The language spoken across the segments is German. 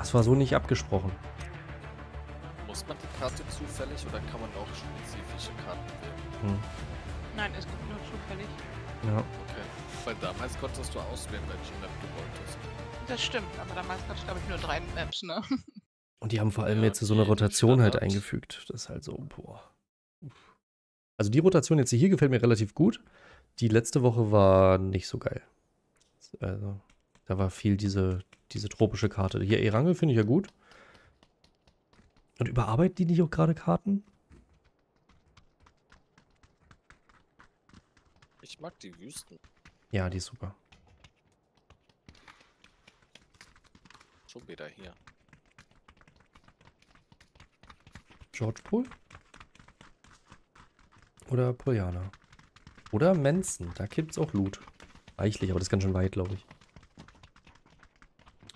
Das war so nicht abgesprochen. Muss man die Karte zufällig oder kann man auch spezifische Karten wählen? Hm. Nein, es gibt nur zufällig. Ja. Okay. Weil damals konntest du auswählen, welche Map du wolltest. Das stimmt, aber damals gab es, glaube ich, nur drei Maps, ne? Und die haben vor allem Ja, jetzt so eine Rotation halt eingefügt. Das ist halt so, boah. Also die Rotation jetzt hier gefällt mir relativ gut. Die letzte Woche war nicht so geil. Also, da war viel diese, diese tropische Karte. Hier Erangel finde ich ja gut. Und überarbeiten die nicht auch gerade Karten? Ich mag die Wüsten. Ja, die ist super. Schon wieder hier. George Pool? Oder Poliana? Oder Manson, da gibt's auch Loot. Reichlich, aber das ist ganz schön weit, glaube ich.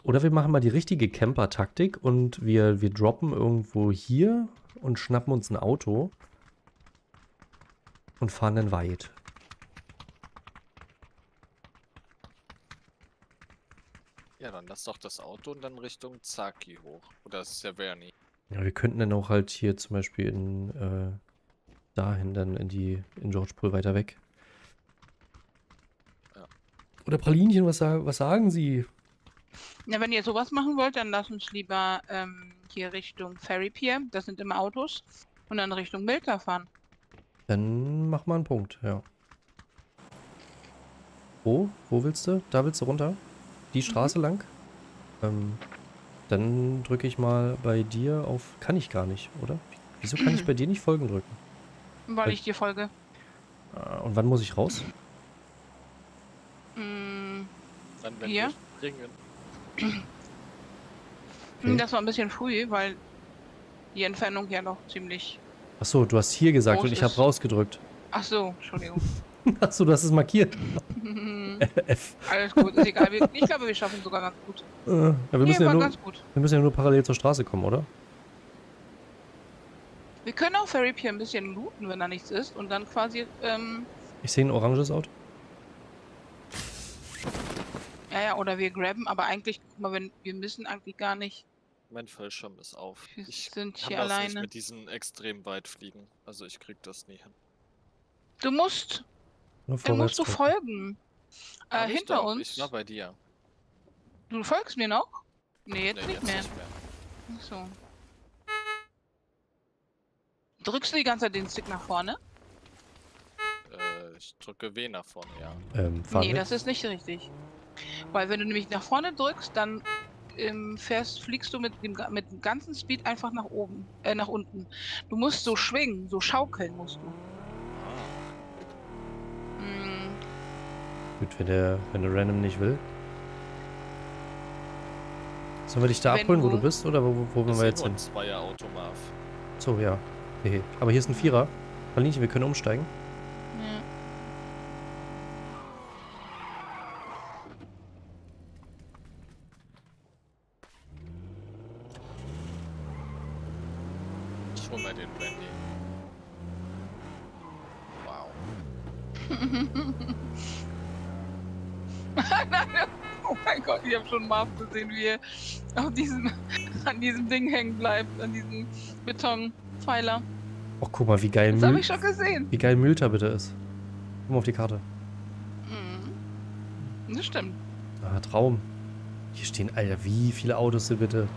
Oder wir machen mal die richtige Camper-Taktik und wir, wir droppen irgendwo hier und schnappen uns ein Auto und fahren dann weit. Ja, dann lass doch das Auto und dann Richtung Zaki hoch. Oder Severny. Ja, wir könnten dann auch halt hier zum Beispiel in, äh, dahin dann in die, in George Pool weiter weg. Ja. Oder Pralinchen, was, was sagen Sie? Ja, wenn ihr sowas machen wollt, dann lasst uns lieber ähm, hier Richtung Ferry Pier, das sind immer Autos, und dann Richtung Milka fahren. Dann mach mal einen Punkt, ja. Wo? Wo willst du? Da willst du runter? Die Straße lang? Ähm, dann drücke ich mal bei dir auf. Kann ich gar nicht, oder? Wieso kann ich bei dir nicht Folgen drücken? Weil Weil- ich dir folge. Äh, Und wann muss ich raus? Mm, Dann, wenn Hier? wir springen. Okay. Das war ein bisschen früh, weil die Entfernung ja noch ziemlich. Achso, du hast hier gesagt und ich habe rausgedrückt. Ach so, Entschuldigung. Achso, du hast es markiert. F. Alles gut, ist egal. Ich glaube, wir schaffen es sogar ganz gut. Äh, ja, wir, Nee, müssen ja war nur, ganz gut. wir müssen ja nur parallel zur Straße kommen, oder? Wir können auch Ferry Pier ein bisschen looten, wenn da nichts ist, und dann quasi, ähm, Ich sehe ein oranges Auto. Ja, ja, oder wir grabben, aber eigentlich, guck mal, wenn, wir müssen eigentlich gar nicht. Mein Fallschirm ist auf. Wir Ich sind kann hier das nicht alleine. mit diesen extrem weit fliegen. Also ich krieg das nie hin. Du musst, dann musst du folgen. Äh, hinter doch. uns. Ich war bei dir. Du folgst mir noch? Nee, jetzt Nee, nicht jetzt mehr. nicht mehr. Ach so. Drückst du die ganze Zeit den Stick nach vorne? Äh, ich drücke W nach vorne, ja. Ähm, nee, das ist nicht richtig. Weil wenn du nämlich nach vorne drückst, dann ähm, fährst, fliegst du mit dem, mit dem ganzen Speed einfach nach oben, äh, nach unten. Du musst so schwingen, so schaukeln musst du. Ah, Mm, Gut, wenn der, wenn der Random nicht will. Sollen wir dich da Wenn abholen, wo du- du bist? Oder wo, wo wollen wir jetzt hin? ein Zweier Automav. So, ja. Hehe. Aber hier ist ein Vierer. Palinchen, wir können umsteigen. ja. Ich hol mal den Randy. Wow. oh mein Gott, ich Marv gesehen, wie er auf diesem, an diesem Ding hängen bleibt, an diesem Betonpfeiler. Och, guck mal, wie geil, Das habe ich schon gesehen. wie geil Mühlter bitte ist. Guck mal auf die Karte. Mhm. Das stimmt. Ah, Traum. Hier stehen, Alter, wie viele Autos sind bitte.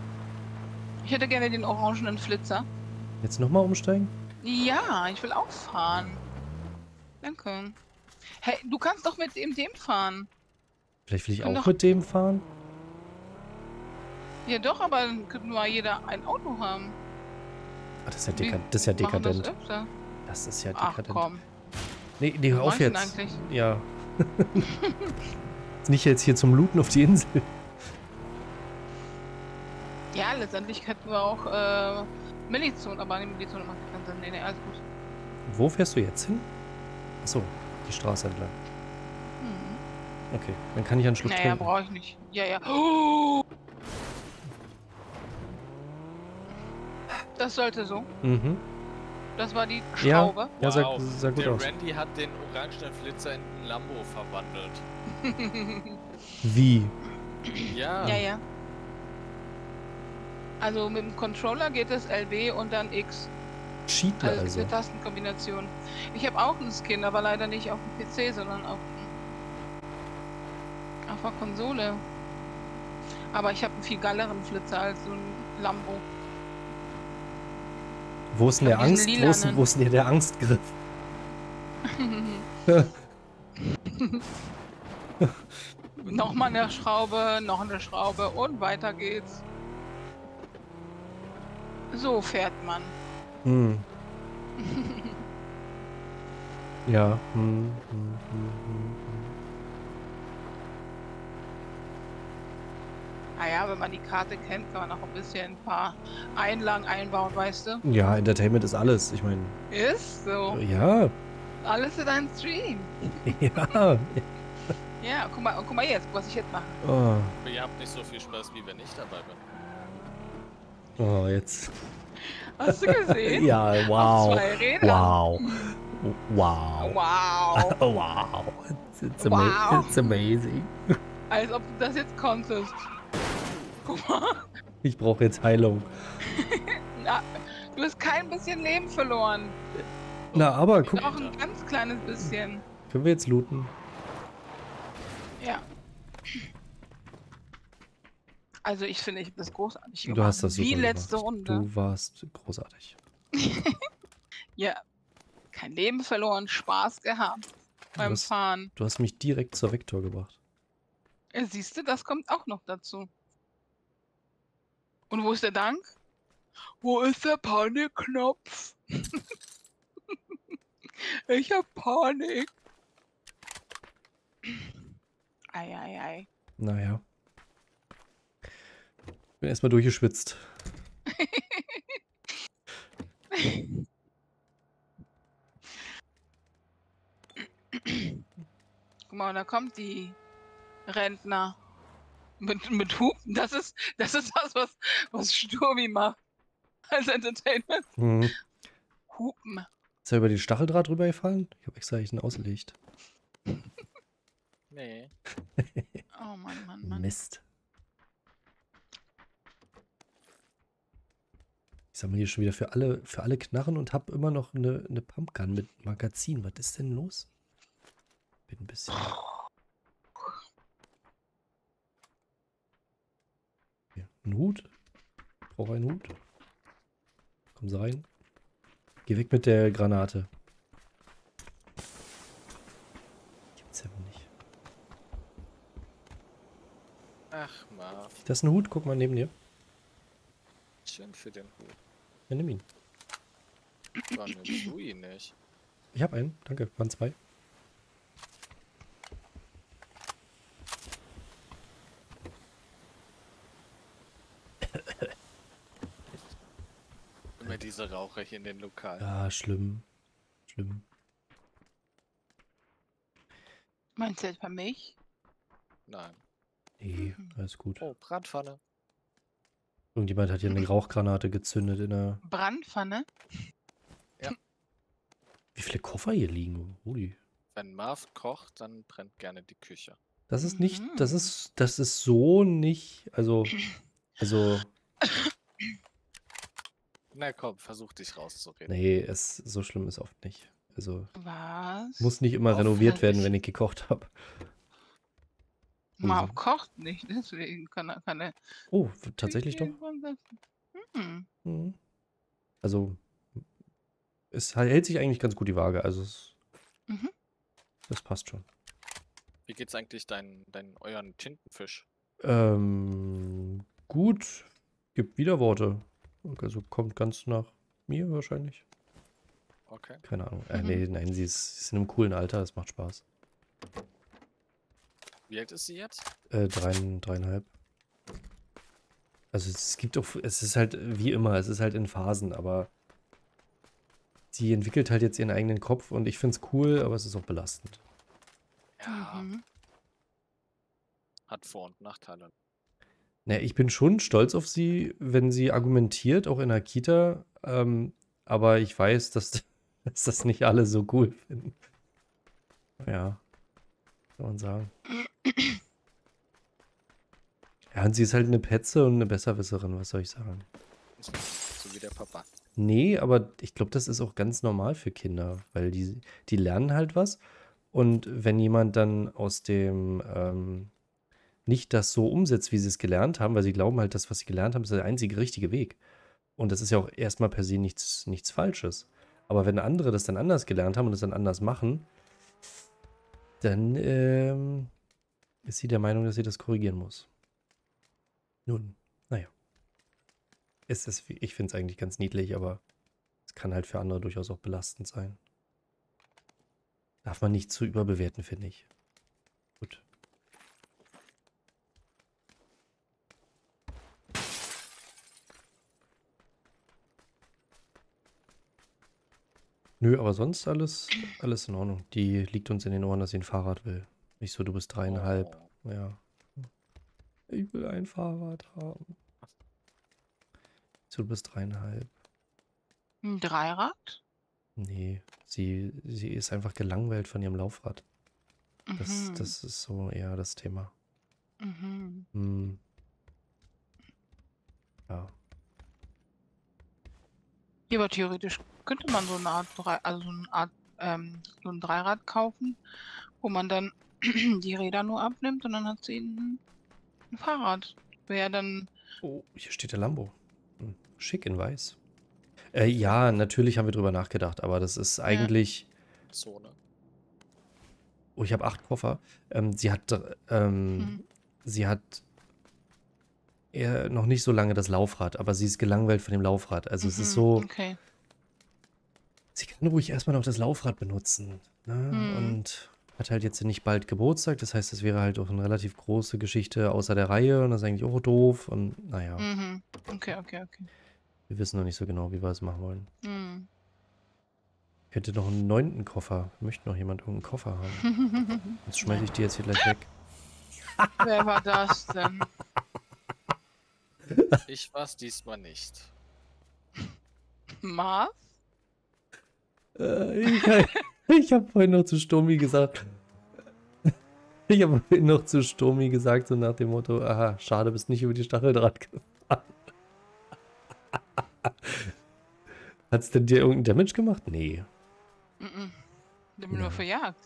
Ich hätte gerne den orangenen Flitzer. Jetzt nochmal umsteigen? Ja, ich will auch fahren. Danke. Hey, du kannst doch mit dem dem fahren. Vielleicht will ich Kann auch doch- mit dem fahren? Ja doch, aber dann könnte mal jeder ein Auto haben. Ah, das ist ja, deka das ist ja das dekadent. öfter. Das ist ja Ach dekadent. komm. Nee, nee, hör auf jetzt. eigentlich? Ja. Nicht jetzt hier zum Looten auf die Insel. Ja, letztendlich könnten wir auch äh, Millizone, aber die Millizone macht keinen Sinn. Nee, nee, alles gut. Wo fährst du jetzt hin? Achso, die Straße entlang. Hm. Okay, dann kann ich einen Schluck Naja, trinken. brauche ich nicht. Ja, ja. Oh! Das sollte so. Mhm. Das war die Ja. Schraube. Ja, sah, Wow, sah gut Der aus. Randy hat den orangenen Flitzer in einen Lambo verwandelt. Wie? Ja, ja, ja. Also mit dem Controller geht es LB und dann X. Cheaten Also, also. diese Tastenkombination. Ich habe auch einen Skin, aber leider nicht auf dem PC, sondern auf, auf der Konsole. Aber ich habe einen viel geileren Flitzer als so ein Lambo. Wo ist denn der Angst? Wo ist, wo ist denn hier der Angstgriff? Nochmal eine Schraube, noch eine Schraube und weiter geht's. So fährt man. Hm. Ja. Hm, hm, Naja, wenn man die Karte kennt, kann man auch ein bisschen ein paar Einlagen einbauen, weißt du? Ja, Entertainment ist alles. Ich meine, Ist so. ja, Alles in einem Stream. ja. Ja, guck mal, guck mal jetzt, was ich jetzt mache. Oh, ihr habt nicht so viel Spaß, wie wenn ich dabei bin. oh jetzt. Hast du gesehen? Ja, Auf wow. zwei Rädern. Wow. Wow. Wow. wow. It's, it's, ama Wow. it's amazing. Als ob du das jetzt konntest. Guck mal. Ich brauche jetzt Heilung. Na, du hast kein bisschen Leben verloren. Na, aber guck, Noch ein ganz kleines bisschen. können wir jetzt looten? Ja. Also ich finde, ich habe das großartig Du gemacht. hast das super Wie letzte gemacht. Runde. Du warst großartig. Ja. Kein Leben verloren, Spaß gehabt beim hast- Fahren. Du hast mich direkt zur Vektor gebracht. Ja, Siehst du, das kommt auch noch dazu. Und wo ist der Dank? Wo ist der Panikknopf? ich hab Panik. Eieiei. Naja. Bin erstmal durchgeschwitzt. Guck mal, da kommt die Rentner mit, mit Hupen. Das ist, das ist das, was, was Sturmi macht. Als Entertainment. Hm. Hupen. Ist er über den Stacheldraht drüber gefallen? Ich habe extra einen ausgelegt. Nee. Oh Mann, Mann, Mann. Mist. Ich sammle hier schon wieder für alle, für alle Knarren und habe immer noch eine, eine Pumpgun mit Magazin. Was ist denn los? Bin ein bisschen. Hier, ein Hut. Brauche einen Hut. Komm rein. Geh weg mit der Granate. Gibt's ja wohl nicht. Ach, Marv. Das ist ein Hut, guck mal neben dir. Schön für den Hut. Ja, nimm ihn. War mir Sui nicht. Ich habe einen, danke. Waren zwei. Immer diese Raucher hier in den Lokalen. Ja, schlimm. Schlimm. Meinst du etwa mich? Nein. Nee, alles gut. Oh, Brandpfanne. Irgendjemand hat hier eine Rauchgranate gezündet in der. Brandpfanne? Wie viele Koffer hier liegen? Ui. Wenn Marv kocht, dann brennt gerne die Küche. Das ist nicht, das Mhm. ist, das ist so nicht, also, also, Na komm, versuch dich rauszureden. nee, es, so schlimm ist oft nicht. Also, Was? muss nicht immer renoviert werden, Auffällig. wenn ich gekocht habe. Marv Mhm. kocht nicht, deswegen kann er keine. Oh, tatsächlich doch. Hm. Mhm. Also, es hält sich eigentlich ganz gut die Waage, also, es, Mhm. das passt schon. Wie geht's eigentlich deinen, deinen euren Tintenfisch? Ähm, gut, gibt Widerworte. Also kommt ganz nach mir wahrscheinlich. Okay. Keine Ahnung. Äh, Mhm. nee, nein, sie ist, sie ist in einem coolen Alter, es macht Spaß. Wie alt ist sie jetzt? Äh, dreien, dreieinhalb. Also es gibt auch, es ist halt wie immer, es ist halt in Phasen, aber sie entwickelt halt jetzt ihren eigenen Kopf und ich find's cool, aber es ist auch belastend. Ja, Mhm. hat Vor- und Nachteile. Naja, ich bin schon stolz auf sie, wenn sie argumentiert, auch in der Kita, ähm, aber ich weiß, dass, dass das nicht alle so cool finden. Ja, kann man sagen. Ja, und sie ist halt eine Petze und eine Besserwisserin, was soll ich sagen? So wie der Papa. Nee, aber ich glaube, das ist auch ganz normal für Kinder, weil die, die lernen halt was. Und wenn jemand dann aus dem ähm, nicht das so umsetzt, wie sie es gelernt haben, weil sie glauben halt, das, was sie gelernt haben, ist der einzige richtige Weg. Und das ist ja auch erstmal per se nichts, nichts Falsches. Aber wenn andere das dann anders gelernt haben und es dann anders machen, dann ähm, ist sie der Meinung, dass sie das korrigieren muss. Nun, naja. Es ist, ich finde es eigentlich ganz niedlich, aber es kann halt für andere durchaus auch belastend sein. Darf man nicht zu überbewerten, finde ich. Gut. Nö, aber sonst alles, alles in Ordnung. Die liegt uns in den Ohren, dass sie ein Fahrrad will. Nicht so, du bist dreieinhalb. Oh. Ja. Ich will ein Fahrrad haben. So, du bist dreieinhalb. Ein Dreirad? Nee, sie, sie ist einfach gelangweilt von ihrem Laufrad. Das, Mhm. das ist so eher das Thema. Mhm. Hm. Ja. Ja, aber theoretisch könnte man so eine Art, also so eine Art, ähm, so ein Dreirad kaufen, wo man dann die Räder nur abnimmt und dann hat sie ein, ein Fahrrad. Wäre dann, Oh, hier steht der Lambo. Hm. Schick in weiß. Äh, ja, natürlich haben wir drüber nachgedacht, aber das ist eigentlich. So, ne? Oh, ich habe acht Koffer. Ähm, sie hat, ähm, Hm. sie hat eher noch nicht so lange das Laufrad, aber sie ist gelangweilt von dem Laufrad. Also es ist Mhm, so, Okay. Sie kann ruhig erstmal noch das Laufrad benutzen. Ne? Mhm. Und hat halt jetzt nicht bald Geburtstag. Das heißt, es wäre halt auch eine relativ große Geschichte außer der Reihe und das ist eigentlich auch doof. Und naja, Mhm. Okay, okay, okay. wir wissen noch nicht so genau, wie wir es machen wollen. Mhm. Ich hätte noch einen neunten Koffer. Möchte noch jemand irgendeinen Koffer haben? Jetzt schmeiße ich die jetzt hier gleich weg. Wer war das denn? Ich war's diesmal nicht. Mars? Äh, ich ich habe vorhin noch zu Sturmi gesagt. Ich habe vorhin noch zu Sturmi gesagt, so nach dem Motto: Aha, schade, bist nicht über die Stacheldraht gefahren. Hat es denn dir irgendeinen Damage gemacht? Nee. Die haben Ja. nur verjagt.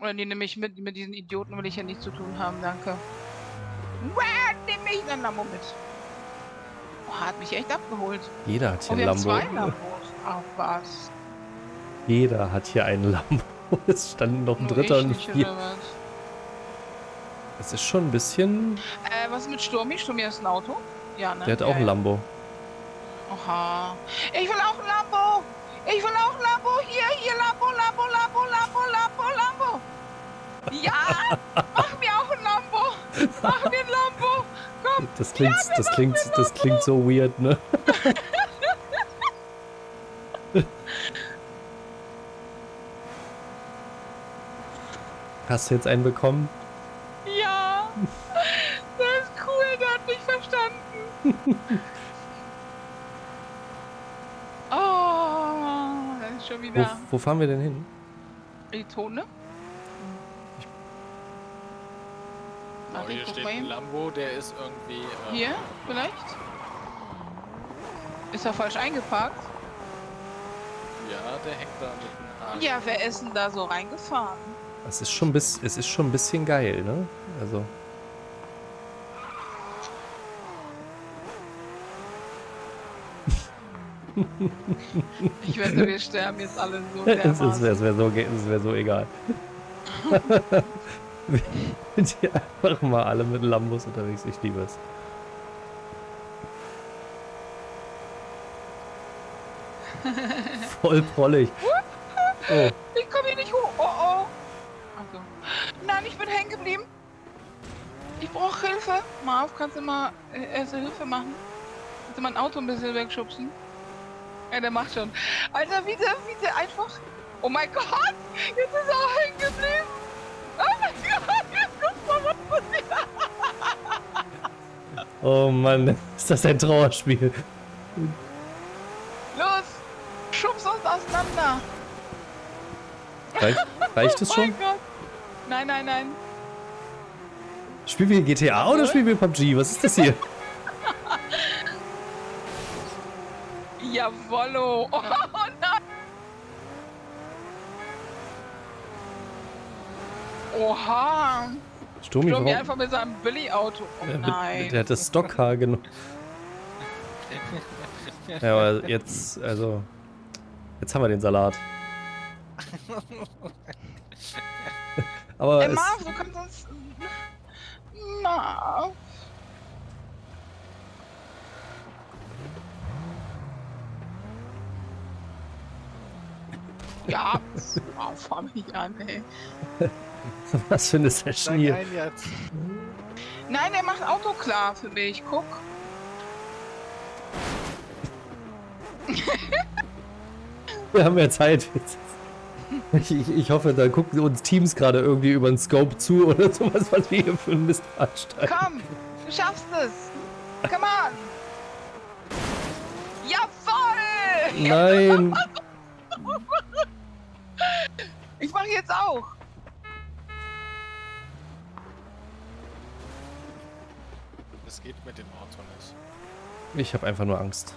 Oder die nehme ich mit, mit diesen Idioten will ich ja nichts zu tun haben, danke. Wow, nimm mich in ein Lambo mit. Oh, hat mich echt abgeholt. Jeder hat hier Oh, ein Lambo. zwei Lambos. Ach was. Jeder hat hier einen Lambo. Es standen noch ein Nur dritter und vier. Es ist schon ein bisschen. Äh, was mit Sturmi? Sturmi ist ein Auto? Ja, ne? Der hat ja, auch ein ja. Lambo. Oha. Ich will auch ein Lambo! Ich will auch ein Lambo! Hier, hier, Lambo, Lambo, Lambo, Lambo, Lambo, Lambo! Ja! Mach mir auch ein Lambo! Mach mir ein Lambo! Komm! Das klingt, das klingt, das klingt so weird, ne? Hast du jetzt einen bekommen? Ja! Der ist cool, der hat mich verstanden! Oh, das ist schon Wo, wieder wo fahren wir denn hin? die Tone. Oh, hier steht ein. Lambo, der ist irgendwie. äh, Hier, vielleicht? Ist er falsch eingeparkt? Ja, der hängt da mit dem Arsch. Ja, wer ist denn da so reingefahren? Es ist schon, bis, es ist schon ein bisschen geil, ne? Also, Ich wette, wir sterben jetzt alle so es, es wäre wär so, es wär so egal. Wir sind hier einfach mal alle mit Lambos unterwegs. Ich liebe es. Voll prollig. Oh, Ich komme hier nicht hoch. Oh oh. Nein, ich bin hängen geblieben. Ich brauche Hilfe. Marv, kannst du mal äh, erste Hilfe machen? Kannst du mein Auto ein bisschen wegschubsen? Ja, der macht schon. Alter, wie der, wie der einfach. Oh mein Gott! Jetzt ist er auch hängen geblieben! Oh mein Gott! Jetzt guck mal, was passiert! oh Mann, ist das ein Trauerspiel. Los! Schubs uns auseinander! Reicht, reicht es oh schon? mein Gott! Nein, nein, nein. Spielen wir GTA oder spielen wir PUBG? Was ist das hier? Jawollo. Oh nein. Oha. Sturmi, Sturmi einfach mit seinem Billy-Auto. Oh Ja, nein. Der hat das Stockcar genommen. Ja, aber jetzt, also. Jetzt haben wir den Salat. Aber Ey, es, Marv, du kannst uns... Marv. Ja, oh, fahr mich an, ey. was für eine Session hier. ein jetzt. Nein, er macht Auto klar für mich. Guck. Wir haben ja Zeit. Ich, ich, ich hoffe, da gucken uns Teams gerade irgendwie über den Scope zu oder sowas, was wir hier für einen Mist veranstalten. Komm, du schaffst es. Come on. Jawoll! Nein! Ich mache jetzt auch. Das geht mit dem Auto nicht. Ich habe einfach nur Angst.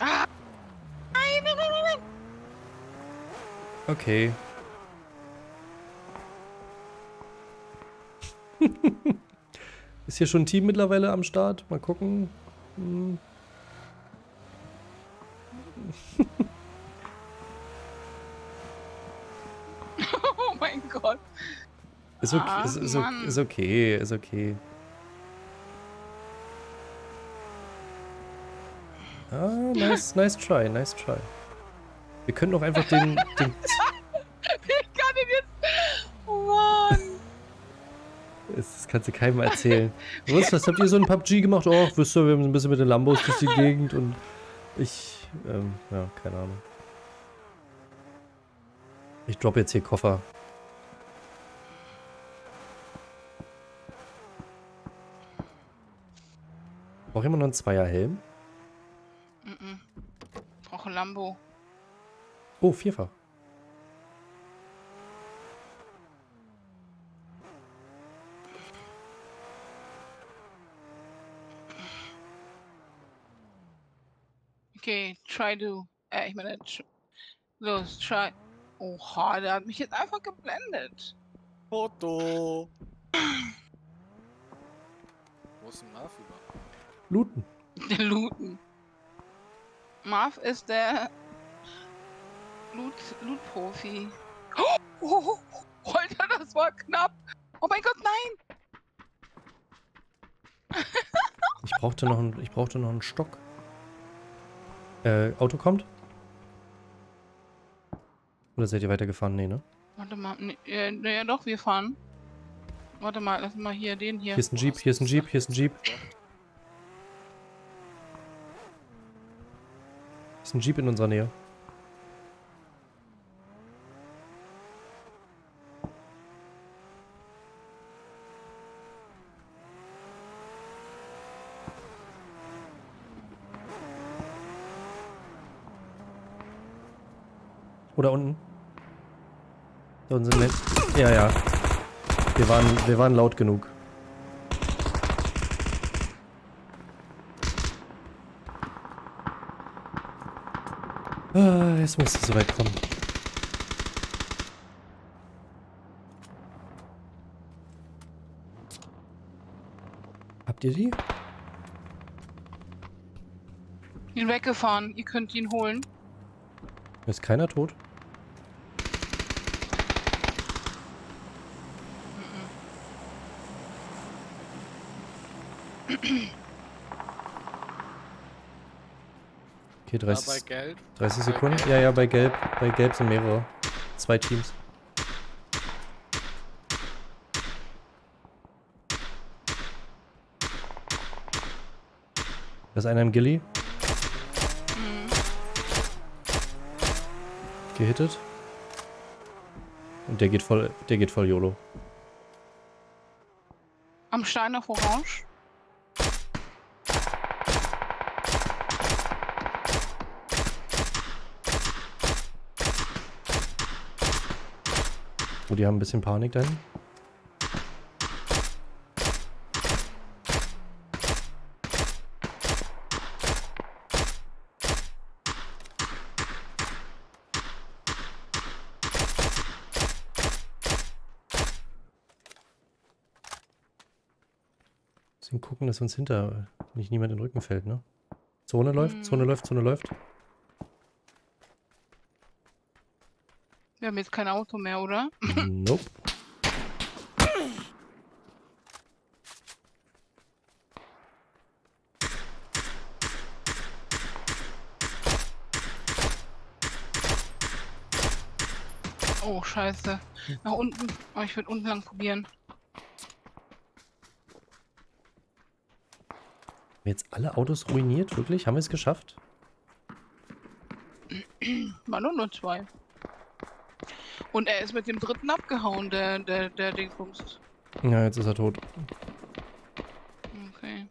Ah. Nein, nein, nein, nein, nein. Okay. Ist hier schon ein Team mittlerweile am Start? Mal gucken. Hm. Oh mein Gott. Ist okay, Ach, ist, ist, ist okay, ist okay. Ah, nice, nice try, nice try. Wir können doch einfach den, den Ich kann ihn jetzt. Oh Mann. Das kannst du keinem erzählen. Was, was habt ihr so ein PUBG gemacht? Oh, wisst ihr, wir haben ein bisschen mit den Lambos durch die Gegend und ich, ähm, ja, keine Ahnung. Ich drop jetzt hier Koffer. Braucht jemand noch einen Zweierhelm? Mhm. Brauche Lambo. Oh, vierfach. Okay, try to. Äh, ich meine, tr- los, try. Oha, der hat mich jetzt einfach geblendet. Foto. Wo ist denn Marv über? Looten. Der Looten. Marv ist der Loot, Loot-Profi. Oh, oh, oh, Alter, das war knapp. Oh mein Gott, nein. Ich brauchte noch einen, ich brauchte noch einen Stock. Äh, Auto kommt? Oder seid ihr weitergefahren? Nee, ne? Warte mal, ne, äh, naja doch, wir fahren. Warte mal, lass mal hier den hier. Hier ist ein Jeep, hier ist ein Jeep, hier ist ein Jeep. Ist ein Jeep in unserer Nähe. Oder unten? Da unten sind Menschen. Ja, ja. Wir waren, wir waren laut genug. Ah, jetzt muss es soweit kommen. Habt ihr die? ihn weggefahren. Ihr könnt ihn holen. Ist keiner tot? Okay, Da bei 30, Geld. 30 bei Sekunden. Ja, ja, bei Gelb. Bei Gelb sind mehrere. Zwei Teams. Da ist einer im Gilly. Mhm. Gehittet. Und der geht voll, der geht voll YOLO. Am Stein auf Orange. wir haben ein bisschen Panik dann. Bisschen gucken, dass uns hinter nicht niemand in den Rücken fällt, ne? Zone läuft, mhm. Zone läuft, Zone läuft. Wir haben jetzt kein Auto mehr, oder? Nope. Oh, scheiße. Nach unten. Oh, ich würde unten lang probieren. Haben wir jetzt alle Autos ruiniert? Wirklich? Haben wir es geschafft? War nur nur zwei. Und er ist mit dem dritten abgehauen, der, der, der Dingsbums. Ja, jetzt ist er tot. Okay.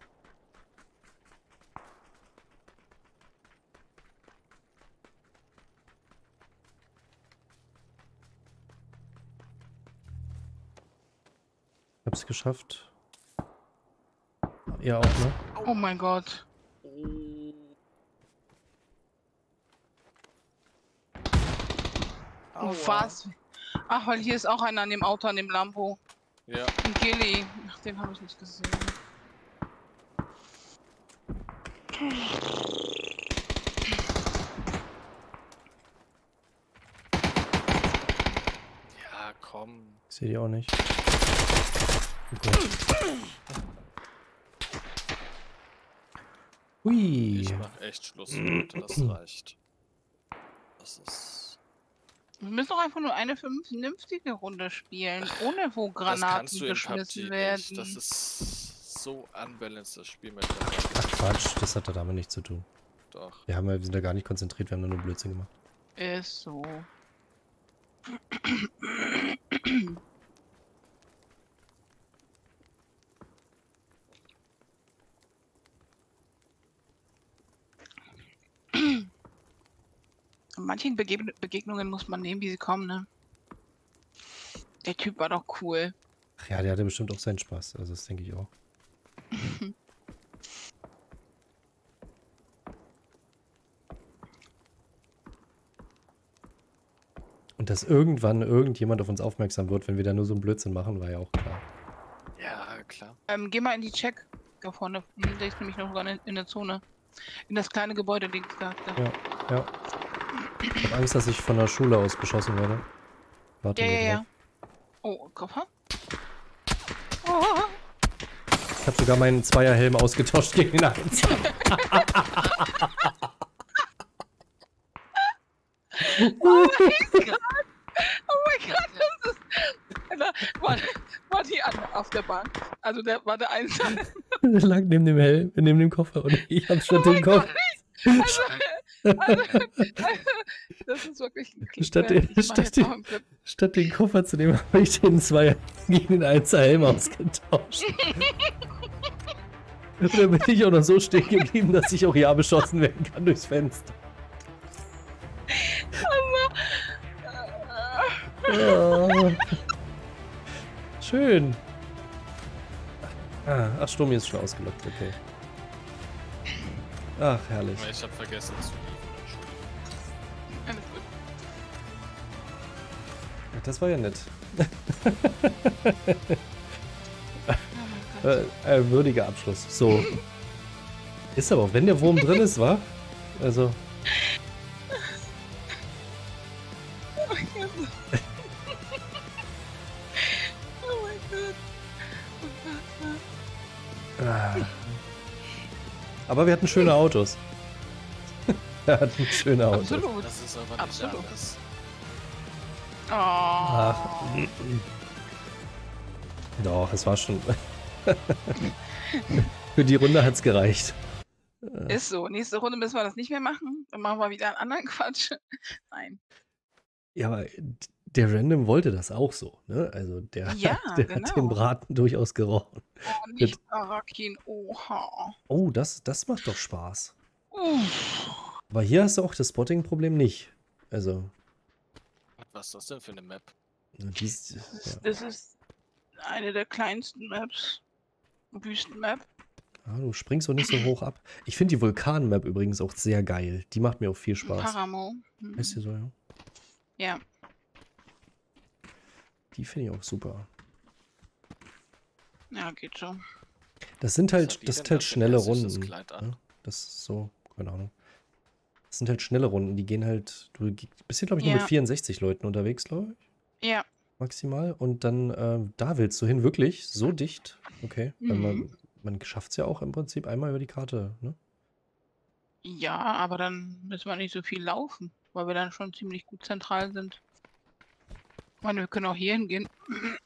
Hab's geschafft. Ihr auch, ne? Oh mein Gott. Aua. was? Ach, weil hier ist auch einer an dem Auto, an dem Lambo. Ja, Ein Gilly. Ach, den habe ich nicht gesehen. ja, komm. Ich sehe die auch nicht. Oh Gott. Hui. Ich mach echt Schluss, Leute, das reicht. Das ist. Wir müssen doch einfach nur eine vernünftige Runde spielen, ohne wo das Granaten kannst du in geschmissen PUBG werden. nicht. Das ist so unbalanced, das Spiel mittlerweile. Ach Quatsch, das hat da damit nichts zu tun. Doch. Wir, haben, ja- wir sind da gar nicht konzentriert, wir haben da nur Blödsinn gemacht. Ist so. Manchen Begegn Begegnungen muss man nehmen, wie sie kommen, ne? Der Typ war doch cool. Ach ja, der hatte bestimmt auch seinen Spaß. Also das denke ich auch. Und dass irgendwann irgendjemand auf uns aufmerksam wird, wenn wir da nur so einen Blödsinn machen, war ja auch klar. Ja, klar. Ähm, geh mal in die Check da vorne. Der ist nämlich noch gar nicht in der Zone. In das kleine Gebäude links da. da. Ja, ja. Ich habe Angst, dass ich von der Schule aus beschossen werde. Warte Ja, mal ja, ja. Oh, Koffer? Oh, Ich habe sogar meinen Zweierhelm ausgetauscht gegen den Eins. oh mein Gott, das ist. Da war, war die an, auf der Bank. Also der war der Einsatz. Der lag neben dem Helm, neben dem Koffer und ich hab statt den Kopf. Also, also, das ist wirklich ein Statt Clip. den- statt den-. Statt den Koffer zu nehmen, habe ich den Zweier gegen den Einser-Helm ausgetauscht. Und dann bin ich auch noch so stehen geblieben, dass ich auch ja beschossen werden kann durchs Fenster. Oh. Schön. Ah, ach, Sturmi ist schon ausgelockt, okay. Ach, herrlich. Ich hab vergessen zu Das war ja nett. Oh. Äh, ein würdiger Abschluss. So. Ist aber auch, wenn der Wurm drin ist, wa? Also, Oh mein Gott. ah. Aber wir hatten schöne Autos. wir hatten schöne Autos. Absolut. Das ist aber nicht Absolut. alles. Oh. Ach. Doch, es war schon. Für die Runde hat's gereicht. Ist so. Nächste Runde müssen wir das nicht mehr machen. Dann machen wir wieder einen anderen Quatsch. Nein. Ja, aber der Random wollte das auch so, ne? Also der, Ja, der hat den genau. Braten durchaus gerochen. Oh, nicht Arakin. Oha. Oh, das, das macht doch Spaß. Uff. Aber hier hast du auch das Spotting-Problem nicht. Also, Was ist das denn für eine Map? dies, Das, ist, das ist eine der kleinsten Maps. Wüstenmap. Ah, du springst auch nicht so hoch ab. Ich finde die Vulkan-Map übrigens auch sehr geil. Die macht mir auch viel Spaß. Paramo. Hm. Ist die so, ja? Ja. Die finde ich auch super. Ja, geht schon. Das sind halt, das sind halt schnelle Runden. Kleid an? ne? Das ist so, keine Ahnung. Das sind halt schnelle Runden, die gehen halt, du bist hier, glaube ich, nur Ja. mit 64 Leuten unterwegs, glaube ich, Ja. maximal. Und dann, ähm, da willst du hin, wirklich, so dicht. Okay. Weil man, Mhm. man schafft es ja auch im Prinzip einmal über die Karte, ne? Ja, aber dann müssen wir nicht so viel laufen, weil wir dann schon ziemlich gut zentral sind. Ich meine, wir können auch hier hingehen.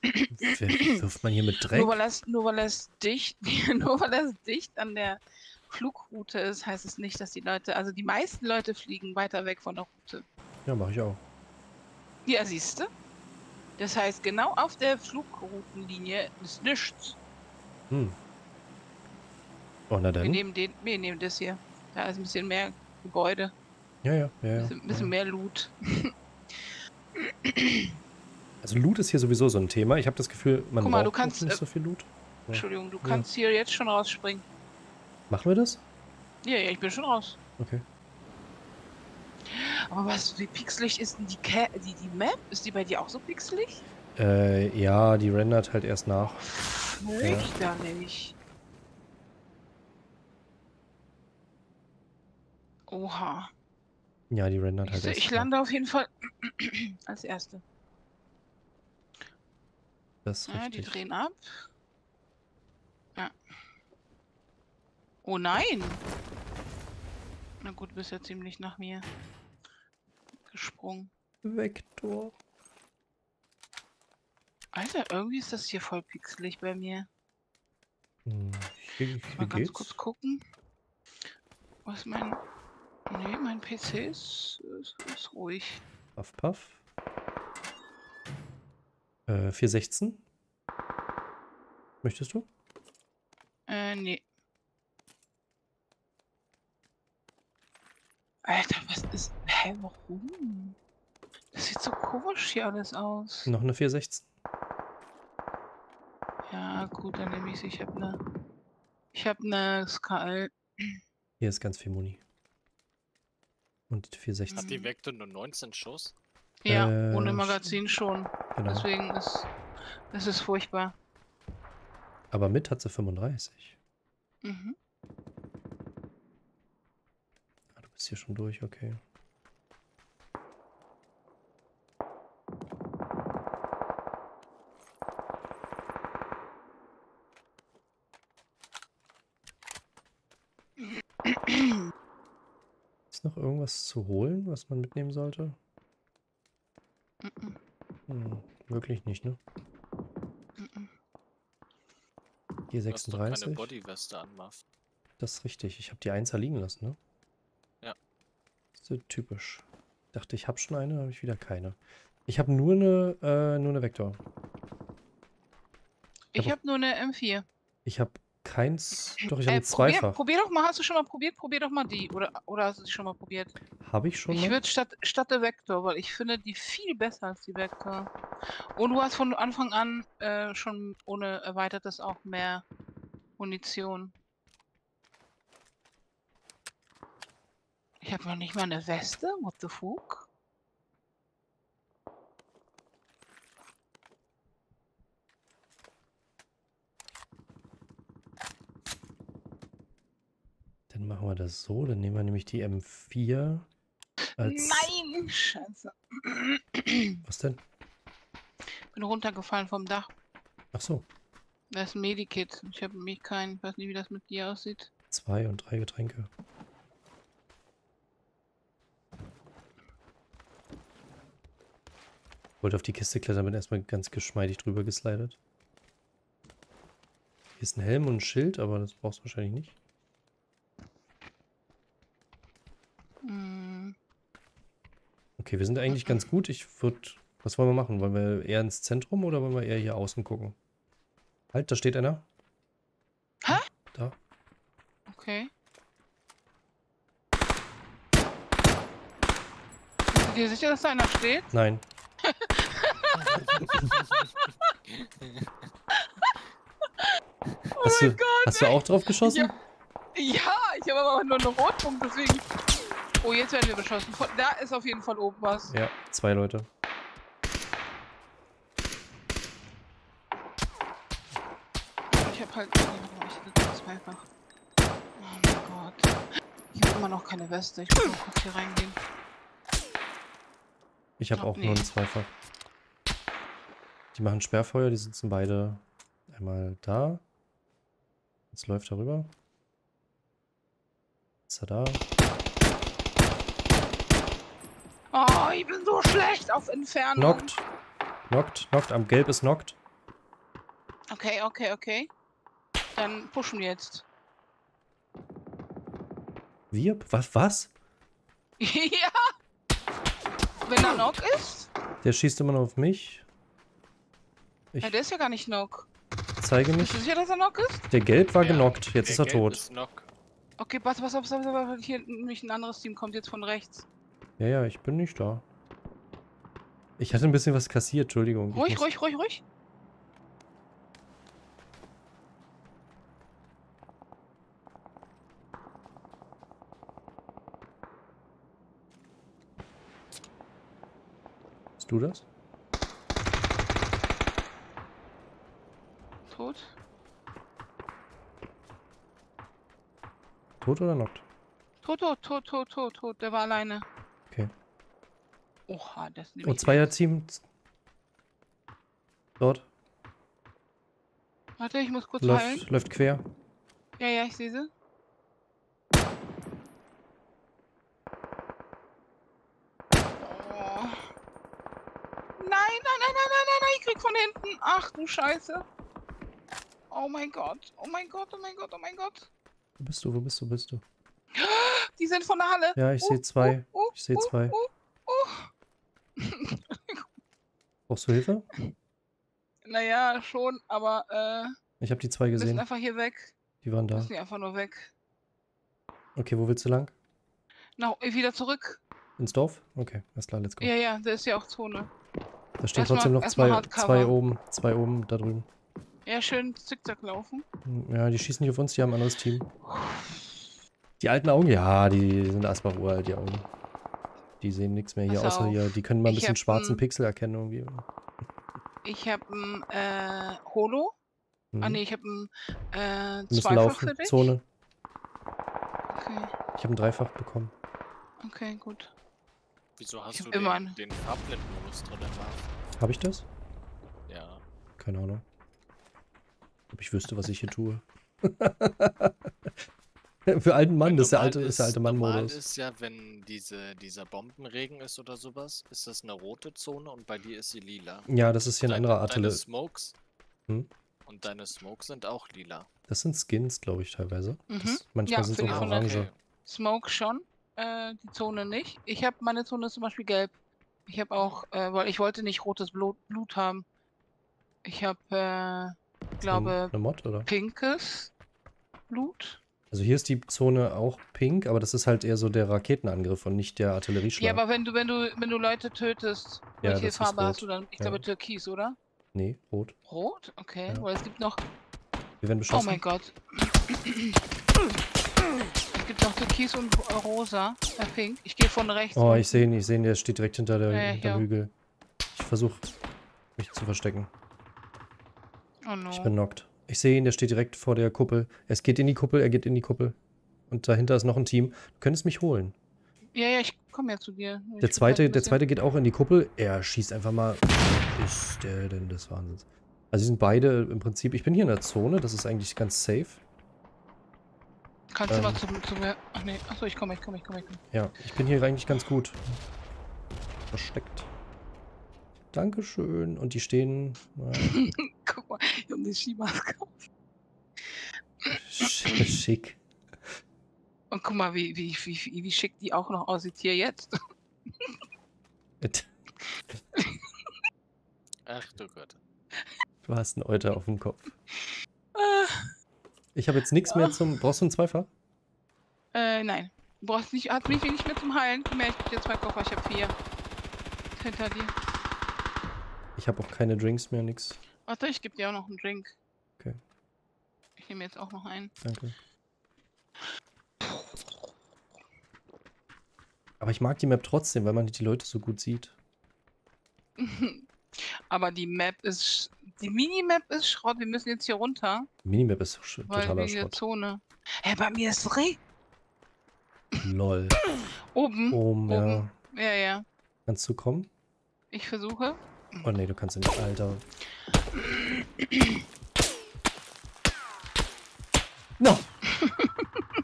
Wirft man hier mit Dreck? Nur weil es, nur weil es dicht, nur weil es dicht an der Flugroute ist, heißt es nicht, dass die Leute, also die meisten Leute fliegen weiter weg von der Route. Ja, mache ich auch. Ja, siehst du? Das heißt, genau auf der Flugroutenlinie ist nichts. Hm. Oh, na Wir dann. nehmen, den, wir nehmen das hier. Da ist ein bisschen mehr Gebäude, Ja, ja, ja. ein ja, bisschen, bisschen ja. mehr Loot. Also Loot ist hier sowieso so ein Thema. Ich habe das Gefühl, man Guck mal, braucht du kannst, nicht äh, so viel Loot. Entschuldigung, du Ja. kannst hier jetzt schon rausspringen. Machen wir das? Ja, ja, ich bin schon raus. Okay. Aber was, wie pixelig ist denn die, Ca die, die Map? Ist die bei dir auch so pixelig? Äh, ja, die rendert halt erst nach. Fürchterlich. Oha. Ja, die rendert Ich, halt se- erst ich nach. lande auf jeden Fall als Erste. Das ist Ja, die drehen ab. Ja. Oh nein! Na gut, bist ja ziemlich nach mir gesprungen. Vektor. Alter, irgendwie ist das hier voll pixelig bei mir. Hm, hier Mal ganz geht's. kurz gucken. Was mein. Nee, mein PC ist, ist, ist ruhig. Puff, puff. Äh, 416? Möchtest du? Äh, nee. Alter, was ist. Hä, warum? Das sieht so komisch hier alles aus. Noch eine 416? Ja, gut, dann nehme ich sie. Ich habe eine. Ich habe eine SKL. Hier ist ganz viel Muni. Und die 416. Hat die Vector nur 19 Schuss? Ja, Äh, ohne Magazin schon. Genau. Deswegen ist. Das ist furchtbar. Aber mit hat sie 35. Mhm. Ah, du bist hier schon durch, okay. Ist noch irgendwas zu holen, was man mitnehmen sollte? Hm, wirklich nicht, ne? Hier Du hast keine 36. Bodyweste an, Muff. Das ist richtig. Ich habe die Einser liegen lassen, ne? So typisch. Dachte, ich habe schon eine, habe ich wieder keine. Ich habe nur eine, äh, nur eine Vektor. Ich habe nur eine M4. Ich habe keins. Doch, ich Äh, habe probier, Zweifach. probier doch mal, hast du schon mal probiert? Probier doch mal die. Oder, oder hast du sie schon mal probiert? Habe ich schon Ich würde statt, statt der Vector, weil ich finde die viel besser als die Vector. Und du hast von Anfang an äh, schon ohne erweitertes auch mehr Munition. Ich habe noch nicht mal eine Weste. What the fuck? Dann machen wir das so. Dann nehmen wir nämlich die M4 als. Nein! Scheiße. Was denn? Bin runtergefallen vom Dach. Ach so. Das ist ein Medikit. Ich habe mich kein. Ich weiß nicht, wie das mit dir aussieht. Zwei und drei Getränke. Wollte auf die Kiste klettern, bin erstmal ganz geschmeidig drüber geslidet. Hier ist ein Helm und ein Schild, aber das brauchst du wahrscheinlich nicht. Hm. Okay, wir sind eigentlich ganz gut. Ich würde. Was wollen wir machen? Wollen wir eher ins Zentrum oder wollen wir eher hier außen gucken? Halt, da steht einer. Hä? Da. Okay. Bist du dir sicher, dass da einer steht? Nein. Oh Hast, mein du, Gott! hast du auch drauf geschossen? Ja, ja ich habe aber nur einen Rotpunkt, deswegen. Oh, jetzt werden wir beschossen. Von- Da ist auf jeden Fall oben was. Ja, zwei Leute. Ich habe halt. ich hätte zweifach. Oh mein Gott. Ich habe immer noch keine Weste. Ich muss mal kurz hier reingehen. Ich habe auch nee. nur ein Zweifach. Die machen Sperrfeuer, die sitzen beide einmal da. Jetzt läuft er rüber. Ist er da? Oh, ich bin so schlecht auf Entfernung. Knockt. Knockt, knockt. Am Gelb ist knockt. Okay, okay, okay. Dann pushen wir jetzt. Wir? Was? Was? ja. Wenn er Knock ist? Der schießt immer noch auf mich. Ich Ja, der ist ja gar nicht Knock. zeige mich. Bist du sicher, dass er Knock ist? Der Gelb war Ja, genockt. Jetzt ist er Gelb tot. Ist knock. Okay, pass, pass auf, pass auf. Hier nämlich ein anderes Team kommt jetzt von rechts. Ja, ja, ich bin nicht da. Ich hatte ein bisschen was kassiert, Entschuldigung. Ruhig, muss- ruhig, ruhig, ruhig. Bist du das? Tot. Tot oder knockt? Tot, tot, tot, tot, tot, tot. Der war alleine. Okay. Oha, das ist Oh, nämlich... Zweierteam. Dort. Warte, ich muss kurz heilen. Läuft, läuft quer. Ja, ja, ich sehe sie. Oh. Nein, nein, nein, nein, nein, nein, nein, ich krieg von hinten. Ach du Scheiße. Oh mein Gott, oh mein Gott, oh mein Gott, oh mein Gott. Wo bist du? Wo bist du? Wo bist du? Die sind von der Halle. Ja, ich Uh, sehe zwei. uh, uh, Ich sehe zwei. Brauchst du Hilfe? Naja, schon, aber äh, Ich habe die zwei gesehen. einfach hier weg. Die waren da. Die einfach nur weg. Okay, wo willst du lang? Na, wieder zurück. Ins Dorf? Okay, alles klar, let's go. Ja, ja, da ist ja auch Zone. Da stehen Erstmal- trotzdem noch zwei, zwei oben. Zwei oben da drüben. Ja, schön zickzack laufen. Ja, die schießen nicht auf uns, die haben ein anderes Team. Die alten Augen, ja, die sind erstmal uralt, die Augen. Die sehen nichts mehr hier, Pass außer auf, hier. Die können mal ein ich bisschen hab schwarzen n- Pixel erkennen irgendwie. Ich habe ein äh, Holo. Hm. Ah nee, ich habe ein äh, Wir müssen Zweifach laufen. für dich. Zone. Okay, Ich habe ein Dreifach bekommen. okay, gut. Wieso hast Ich du immer den, einen. den Farbblindenmodus drin, Marv? Habe ich das? Ja. Keine Ahnung. Ob ich wüsste, was ich hier tue. Für alten Mann, das ist der alte, ist der alte Normal Mann-Modus. ist ja, wenn diese, dieser Bombenregen ist oder sowas, ist das eine rote Zone und bei dir ist sie lila. Ja, das ist hier ein Deine- anderer Deine Artillerie. Smokes Hm? und deine Smokes sind auch lila. Das sind Skins, glaube ich, teilweise. Mhm. Das, manchmal Ja, sind es die auch orange. Okay. Smoke schon, äh, die Zone nicht. Ich habe meine Zone ist zum Beispiel gelb. Ich habe auch, äh, weil ich wollte nicht rotes Blut, Blut haben. Ich habe, äh, Ist glaube, Eine Mod, oder? pinkes Blut. Also hier ist die Zone auch pink, aber das ist halt eher so der Raketenangriff und nicht der Artillerieschlag. Ja, aber wenn du, wenn du, wenn du Leute tötest, Ja, welche Farbe hast du dann? Ich Ja. glaube Türkis, oder? nee, rot. Rot? Okay, Ja. weil es gibt noch Wir werden Oh beschossen. mein Gott. Es gibt noch Türkis und äh, Rosa. Äh, Pink. Ich gehe von rechts. Oh, ich sehe ihn, ich sehe ihn, der steht direkt hinter der, Ja, ja, hinterm ja. Hügel. Ich versuche mich zu verstecken. Oh no. Ich bin knockt. Ich sehe ihn, der steht direkt vor der Kuppel. Es geht in die Kuppel, er geht in die Kuppel. Und dahinter ist noch ein Team. Du könntest mich holen. Ja, ja, ich komme ja zu dir. Ich Der halt zweite, ein der zweite geht auch in die Kuppel. Er schießt einfach mal. Ist der denn des Wahnsinns? Also sie sind beide im Prinzip. Ich bin hier in der Zone, das ist eigentlich ganz safe. Kannst du ähm, mal zu, zu mir. Ach nee, achso, ich komme, ich komme, ich komme, ich komme. Ja, ich bin hier eigentlich ganz gut. Versteckt. Dankeschön. Und die stehen. Guck mal, ich habe eine Skimaske. auf. sch- schick. Und guck mal, wie, wie, wie, wie, wie schick die auch noch aussieht hier jetzt. Ach du Gott. Du hast einen Euter auf dem Kopf. Ah, Ich habe jetzt nichts mehr zum. Brauchst du einen Zweifach? äh, nein. Du brauchst nicht, hat mich nicht mehr zum Heilen. Her, ich geb dir zwei Koffer, ich habe vier. Hinter dir. Ich habe auch keine Drinks mehr, nix. Warte, ich gebe dir auch noch einen Drink. Okay. Ich nehme jetzt auch noch einen. Danke. Aber ich mag die Map trotzdem, weil man die Leute so gut sieht. Aber die Map ist Die Minimap ist Schrott. Wir müssen jetzt hier runter, Minimap ist sch- weil totaler Schrott. Zone. Hä, bei mir ist Reh. Lol. Oben. Oben, ja. Oben. Ja, ja. Kannst du kommen? Ich versuche. Oh nee, du kannst ja nicht. Alter. No!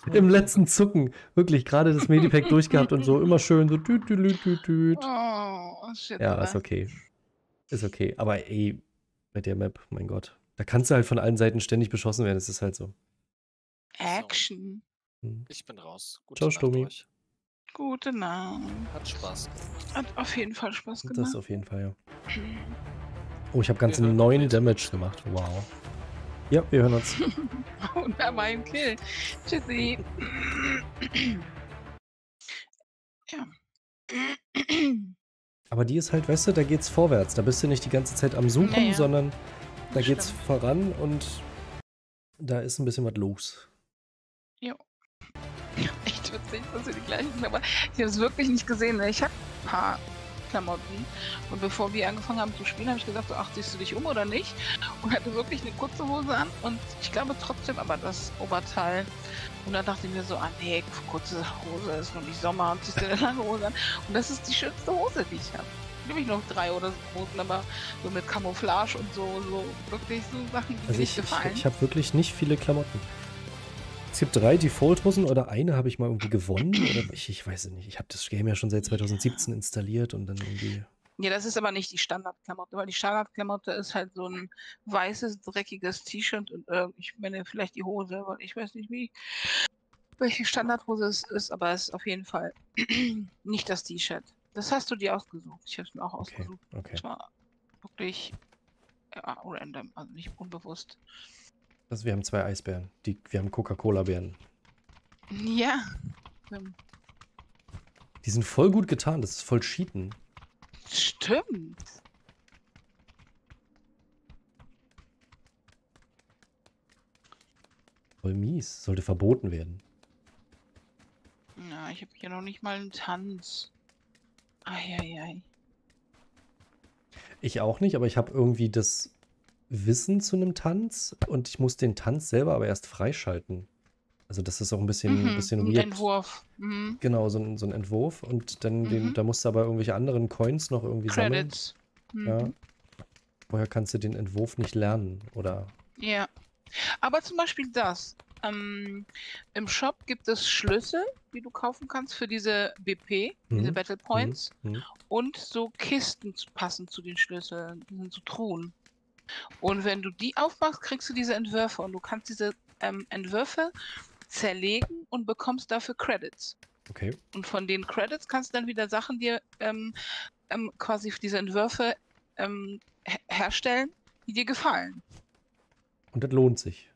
Im letzten Zucken. Wirklich, gerade das Medipack durchgehabt und so immer schön so düt, düt, düt, düt. Oh, shit. Ja, ist okay. Ist okay. Aber ey, mit der Map, mein Gott. Da kannst du halt von allen Seiten ständig beschossen werden. Das ist halt so. Action. Hm. Ich bin raus. Gute Ciao, Stummi. euch. Gute Nacht. Hat Spaß. Hat auf jeden Fall Spaß Das gemacht. auf jeden Fall, ja. Oh, ich habe ganze Wir hören neun. Damage gemacht. Wow. Ja, wir hören uns. Und da war ein Kill. Tschüssi. ja. Aber die ist halt, weißt du, da geht's vorwärts. Da bist du nicht die ganze Zeit am Suchen, Ja, ja. sondern da Das geht's stimmt. voran und da ist ein bisschen was los. Echt witzig, dass wir die gleichen Klamotten. Ich habe es wirklich nicht gesehen. Ne? Ich habe ein paar Klamotten. Und bevor wir angefangen haben zu spielen, habe ich gesagt, so, ach, ziehst du dich um oder nicht? Und hatte wirklich eine kurze Hose an. Und ich glaube trotzdem aber das Oberteil. Und dann dachte ich mir so, ah nee, kurze Hose ist noch nicht Sommer und ziehst eine lange Hose an. Und das ist die schönste Hose, die ich habe. Glaube ich noch drei oder so Hosen, aber so mit Camouflage und so, so wirklich so Sachen, die Also mir ich, nicht ich, gefallen. ich habe wirklich nicht viele Klamotten. Es gibt drei Default-Hosen oder eine habe ich mal irgendwie gewonnen. Oder ich, ich weiß es nicht. Ich habe das Game ja schon seit 2017 installiert und dann irgendwie. Ja, das ist aber nicht die Standardklamotte, weil die Standardklamotte ist halt so ein weißes, dreckiges T-Shirt und irgend- ich meine vielleicht die Hose, weil ich weiß nicht wie, welche Standardhose es ist, aber es ist auf jeden Fall nicht das T-Shirt. Das hast du dir ausgesucht. Ich habe es mir auch Okay, ausgesucht. okay. Es war wirklich ja, random, also nicht unbewusst. Also wir haben zwei Eisbären. Die, wir haben Coca-Cola-Bären. Ja. Die sind voll gut getan. Das ist voll Cheaten. Stimmt. Voll mies. Sollte verboten werden. Ja, ich habe hier noch nicht mal einen Tanz. Eieiei. Ich auch nicht, aber ich habe irgendwie das Wissen zu einem Tanz und ich muss den Tanz selber aber erst freischalten. Also das ist auch ein bisschen, Mhm, bisschen ein weird. Entwurf. Mhm. Genau, so ein, so ein Entwurf und dann den, Mhm. da musst du aber irgendwelche anderen Coins noch irgendwie sammeln. Credits. Mhm. Ja. Vorher kannst du den Entwurf nicht lernen oder Ja. Aber zum Beispiel das. Ähm, Im Shop gibt es Schlüssel, die du kaufen kannst für diese BP, diese Mhm. Battle Points. mhm. Und so Kisten zu- passend zu den Schlüsseln. Die sind so Truhen. Und wenn du die aufmachst, kriegst du diese Entwürfe. Und du kannst diese ähm, Entwürfe zerlegen und bekommst dafür Credits. okay. Und von den Credits kannst du dann wieder Sachen dir ähm, ähm, quasi für diese Entwürfe ähm, her herstellen, die dir gefallen. Und das lohnt sich.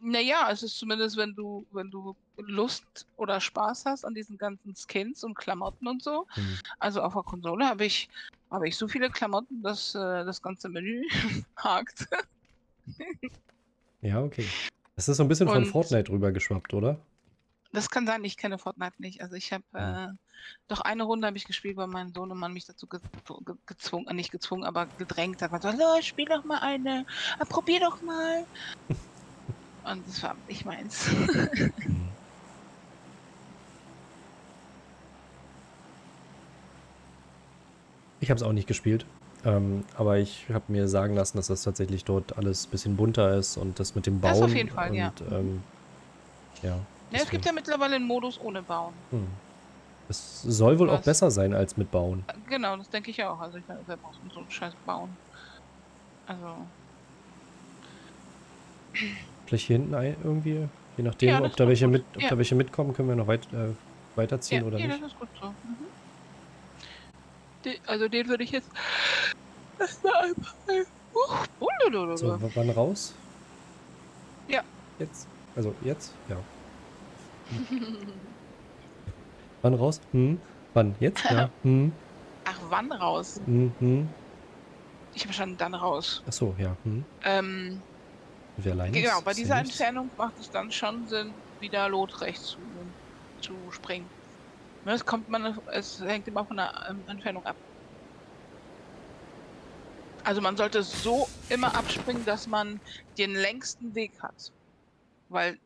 Naja, es ist zumindest, wenn du, wenn du Lust oder Spaß hast an diesen ganzen Skins und Klamotten und so. Mhm. Also auf der Konsole habe ich, habe ich so viele Klamotten, dass äh, das ganze Menü hakt. Ja, okay. Das ist so ein bisschen von Und- Fortnite rübergeschwappt, oder? Das kann sein, ich kenne Fortnite nicht. Also ich habe Ja. äh, doch eine Runde habe ich gespielt, weil mein Sohnemann mich dazu ge ge gezwungen, äh, nicht gezwungen, aber gedrängt hat. Er so, los, spiel doch mal eine, ah, probier doch mal. Und das war nicht meins. Ich habe es auch nicht gespielt. Ähm, aber ich habe mir sagen lassen, dass das tatsächlich dort alles ein bisschen bunter ist und das mit dem Bauen. Das auf jeden Fall, und, ja. Ähm, ja. Ja, es gibt ja mittlerweile einen Modus ohne Bauen. Hm. Es soll wohl auch Was? besser sein als mit Bauen. Äh, Genau, das denke ich auch. Also ich meine, wer braucht so einen Scheiß bauen? Also, Vielleicht hier hinten ein, irgendwie, je nachdem, Ja, das ob, da welche gut. mit, ob Ja. da welche mitkommen, können wir noch weit, äh, weiterziehen ja, oder ja, nicht. das ist gut so. Mhm. Also den würde ich jetzt erstmal einfach. So, wann raus? Ja. Jetzt? Also jetzt? Ja. Wann raus? Hm? Wann? Jetzt? Ja. Hm? Ach, wann raus? Hm? Hm? Ich habe schon dann raus. Achso, ja. Hm? Ähm, Wir alleine? genau, bei dieser. Entfernung macht es dann schon Sinn, wieder lotrechts zu, zu springen. Ne, Es kommt man, es hängt immer von der ähm, Entfernung ab. Also man sollte so immer abspringen, dass man den längsten Weg hat. Weil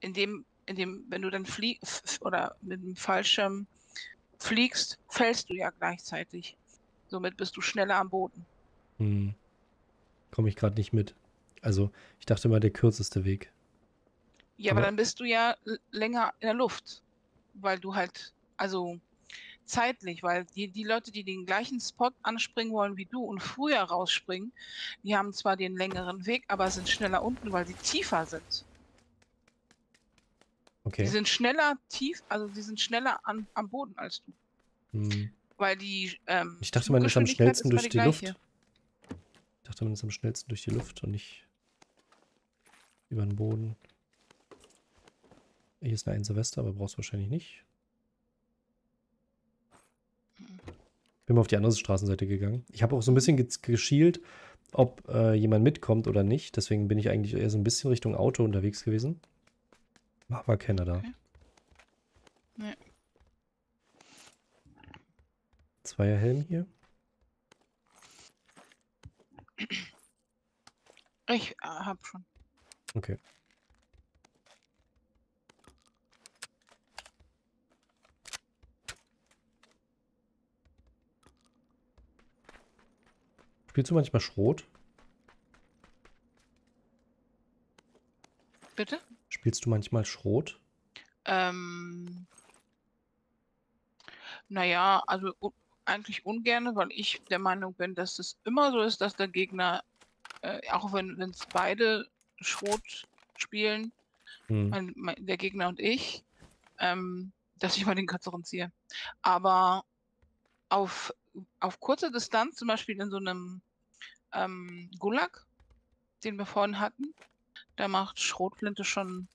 in dem, in dem, wenn du dann fliegst oder mit dem Fallschirm fliegst, fällst du ja gleichzeitig. Somit bist du schneller am Boden. Hm. Komme ich gerade nicht mit. Also, ich dachte mal, der kürzeste Weg. Ja, aber Aber- dann bist du ja länger in der Luft. Weil du halt, also zeitlich, weil die, die Leute, die den gleichen Spot anspringen wollen wie du und früher rausspringen, die haben zwar den längeren Weg, aber sind schneller unten, weil sie tiefer sind. Die Okay. sind schneller tief, also die sind schneller an, am Boden als du. Hm. Weil die. Ähm, Ich dachte, man ist am schnellsten immer durch die Luft. gleiche. Ich dachte, man ist am schnellsten durch die Luft und nicht über den Boden. Hier ist eine 1 Silvester, aber brauchst du wahrscheinlich nicht. Bin mal auf die andere Straßenseite gegangen. Ich habe auch so ein bisschen ge geschielt, ob äh, jemand mitkommt oder nicht. Deswegen bin ich eigentlich eher so ein bisschen Richtung Auto unterwegs gewesen. War aber keiner da. Okay. Nee. Zweierhelm hier. Ich äh, hab schon. Okay. Spielst du manchmal Schrot? Bitte? Spielst du manchmal Schrot? Ähm, naja, also u- eigentlich ungerne, weil ich der Meinung bin, dass es immer so ist, dass der Gegner, äh, auch wenn es beide Schrot spielen, Hm. mein, mein, der Gegner und ich, ähm, dass ich mal den kürzeren ziehe. Aber auf, auf kurze Distanz, zum Beispiel in so einem ähm, Gulag, den wir vorhin hatten, da macht Schrotflinte schon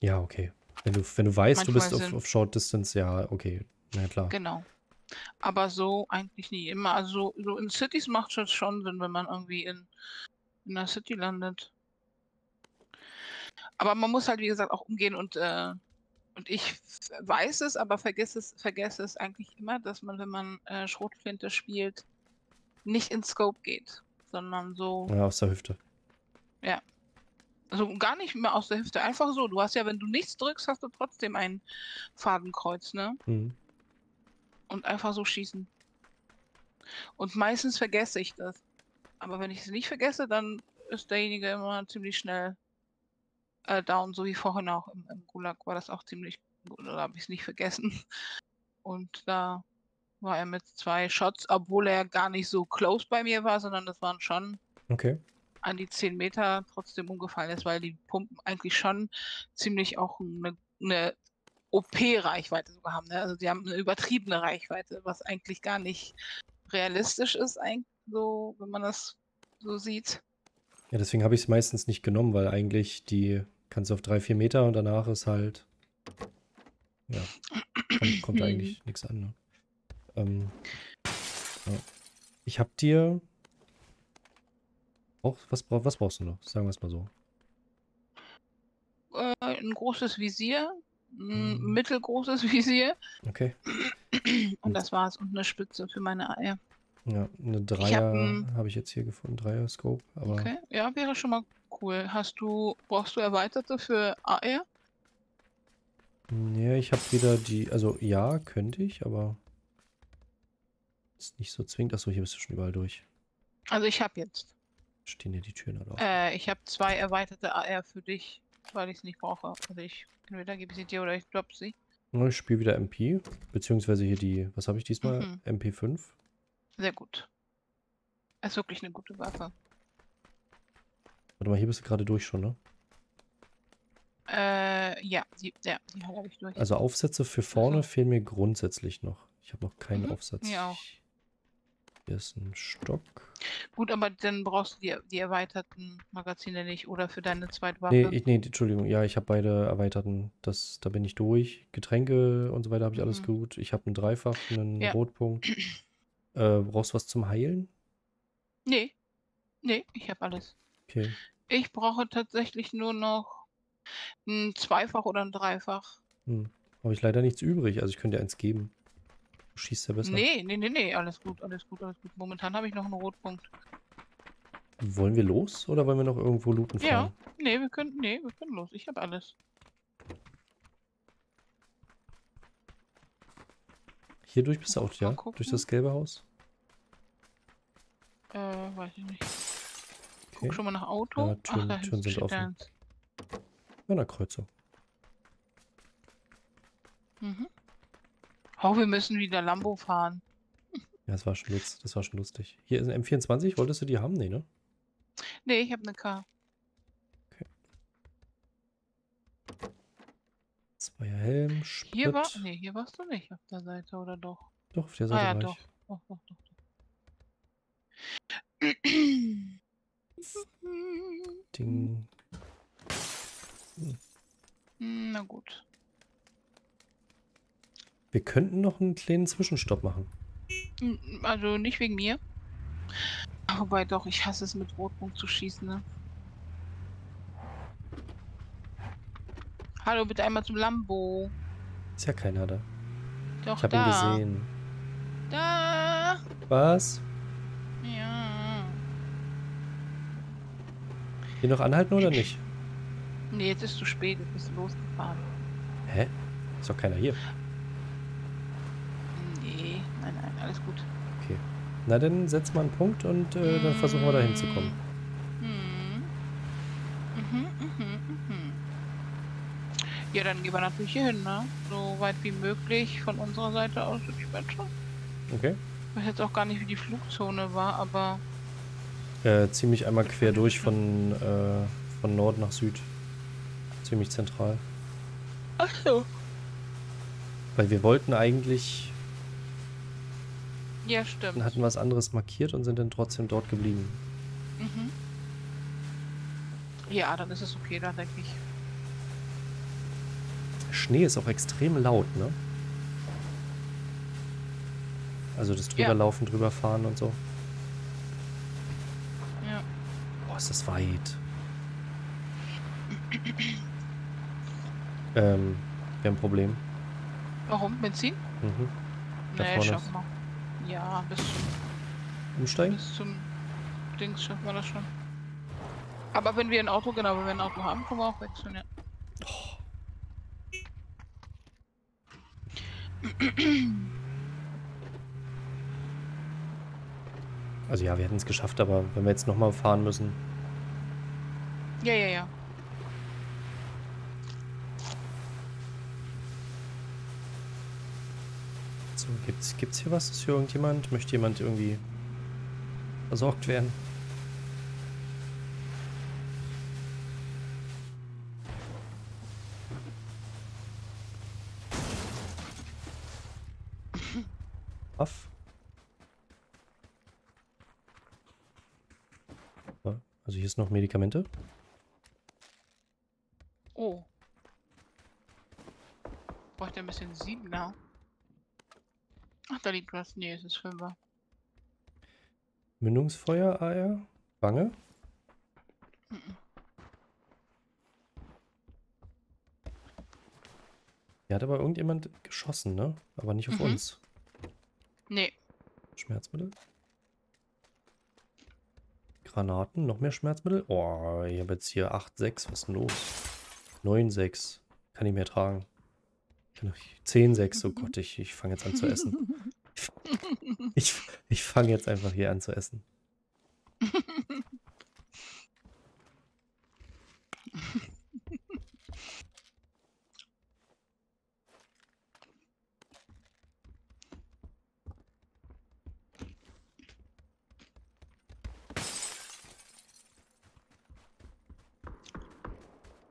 Ja, okay. Wenn du, wenn du weißt, du bist auf, auf Short Distance, ja, okay. Na klar. Genau. Aber so eigentlich nie. Immer, also so in Cities macht es schon Sinn, wenn man irgendwie in, in der City landet. Aber man muss halt, wie gesagt, auch umgehen und, äh, und ich weiß es, aber vergesse es, vergesse es eigentlich immer, dass man, wenn man äh, Schrotflinte spielt, nicht in Scope geht, sondern so, Ja, aus der Hüfte. also gar nicht mehr aus der Hüfte. Einfach so. Du hast ja, wenn du nichts drückst, hast du trotzdem ein Fadenkreuz, ne? Hm. und einfach so schießen. Und meistens vergesse ich das. Aber wenn ich es nicht vergesse, dann ist derjenige immer ziemlich schnell äh, down, so wie vorhin auch im, im Gulag war das auch ziemlich gut, oder habe ich es nicht vergessen. Und da war er mit zwei Shots, obwohl er gar nicht so close bei mir war, sondern das waren schon Okay. an die 10 Meter trotzdem umgefallen ist, weil die Pumpen eigentlich schon ziemlich auch eine, eine OP-Reichweite sogar haben. Ne? Also die haben eine übertriebene Reichweite, was eigentlich gar nicht realistisch ist, eigentlich so, wenn man das so sieht. Ja, deswegen habe ich es meistens nicht genommen, weil eigentlich die kannst du auf drei, vier Meter und danach ist halt. Ja. Kommt, kommt eigentlich nichts an. Ne? Ähm, ja. Ich habe dir. Auch, was, was brauchst du noch? Sagen wir es mal so. Äh, ein großes Visier, ein Mhm. mittelgroßes Visier Okay. und das war's. Und eine Spitze für meine AR. Ja, eine hab Dreier habe ich jetzt hier gefunden. Dreier-Scope. Okay, ja, wäre schon mal cool. Hast du, brauchst du erweiterte für AR? Nee, ich habe wieder die. Also ja, könnte ich, aber. Ist nicht so zwingend. Achso, hier bist du schon überall durch. Also ich habe jetzt. Stehen hier die Türen oder auch. Äh, ich habe zwei erweiterte AR für dich, weil ich es nicht brauche. Also ich entweder gebe ich sie dir oder ich drop sie. Ja, Ich spiele wieder MP, beziehungsweise hier die, was habe ich diesmal? Mhm. MP5. Sehr gut. Ist wirklich eine gute Waffe. Warte mal, hier bist du gerade durch schon, ne? Äh, ja, die, ja, die habe ich durch. Also Aufsätze für vorne Also. fehlen mir grundsätzlich noch. Ich habe noch keinen Mhm, Aufsatz. mir auch. Hier ist ein Stock. Gut, aber dann brauchst du die, die erweiterten Magazine nicht oder für deine zweite Waffe. Nee, ich, nee, Entschuldigung. Ja, ich habe beide erweiterten. Das, da bin ich durch. Getränke und so weiter habe ich alles Mhm. gut. Ich habe einen Dreifach, einen Ja. Rotpunkt. Äh, brauchst du was zum Heilen? Nee, nee, ich habe alles. Okay. Ich brauche tatsächlich nur noch ein Zweifach oder ein Dreifach. Hm. Habe ich leider nichts übrig. Also ich könnte dir eins geben. Schießt ja besser. Nee, nee, nee, nee, alles gut, alles gut, alles gut. Momentan habe ich noch einen Rotpunkt. Wollen wir los oder wollen wir noch irgendwo looten fahren? Ja. Nee, wir können, nee, wir können los. Ich habe alles. Hier durch bist du auch, ja? gucken. Durch das gelbe Haus? Äh, weiß ich nicht. Okay. Guck schon mal nach Auto. Ja, Türen- da Türen sind offen. eins. Kreuzung. Mhm. Oh, wir müssen wieder Lambo fahren. Ja, das war schon, lutz, das war schon lustig. Hier ist ein M24, wolltest du die haben? Nee, ne? Nee, ich habe eine K. Zweier Helm, Sprit. Hier war, nee, hier warst du nicht auf der Seite, oder doch? Doch, auf der Ah Seite ja, war doch. ich. Doch, doch, doch. doch. Ding. Hm, Na gut. Wir könnten noch einen kleinen Zwischenstopp machen. Hm, Also nicht wegen mir. Wobei doch, ich hasse es mit Rotpunkt zu schießen, ne? Hallo, bitte einmal zum Lambo. Ist ja keiner da. Doch, Ich habe ihn da. gesehen. Da. Was? Ja. Hier noch anhalten oder nicht? Nee, jetzt ist zu spät, jetzt bist du losgefahren. Hä? Ist doch keiner hier. Nein, nein, alles gut. Na, dann setz mal einen Punkt und äh, dann versuchen wir da hinzukommen. Hm. Mhm, mhm, mhm. Ja, dann gehen wir natürlich hier hin, ne? So weit wie möglich von unserer Seite aus. Ich weiß schon. Okay. Ich weiß jetzt auch gar nicht, wie die Flugzone war, aber Äh, ziemlich einmal quer durch von, äh, von Nord nach Süd. Ziemlich zentral. Ach so. Weil wir wollten eigentlich, Ja, stimmt. hatten was anderes markiert und sind dann trotzdem dort geblieben. Mhm. Ja, dann ist es okay, da denke ich. Schnee ist auch extrem laut, ne? Also das Ja. drüberlaufen, drüberfahren und so. Ja. Boah, ist das weit. ähm, wir haben ein Problem. Warum? Benzin? Mhm. Da Nee, schaffen wir. Ja, bis zum, Umsteigen? bis zum Dings schaffen wir das schon. Aber wenn wir ein Auto, genau, wenn wir ein Auto haben, können wir auch wechseln, ja. Also ja, wir hätten es geschafft, aber wenn wir jetzt nochmal fahren müssen. Ja, ja, ja. Gibt's, gibt's hier was? Ist hier irgendjemand? Möchte jemand irgendwie versorgt werden? Ja, Also hier ist noch Medikamente. Oh. Bräuchte ein bisschen Siebener. Ach, da liegt was. Nee, es ist Fünfer. Mündungsfeuer, AR, Wange. Mhm. Hier hat aber irgendjemand geschossen, ne? Aber nicht auf Mhm. uns. Nee. Schmerzmittel. Granaten, noch mehr Schmerzmittel. Oh, ich habe jetzt hier 8,6. Was ist denn los? 9,6. Kann ich mehr tragen. Kann ich- 10,6. Oh Gott, ich, ich fange jetzt an zu essen. Ich, ich fange jetzt einfach hier an zu essen.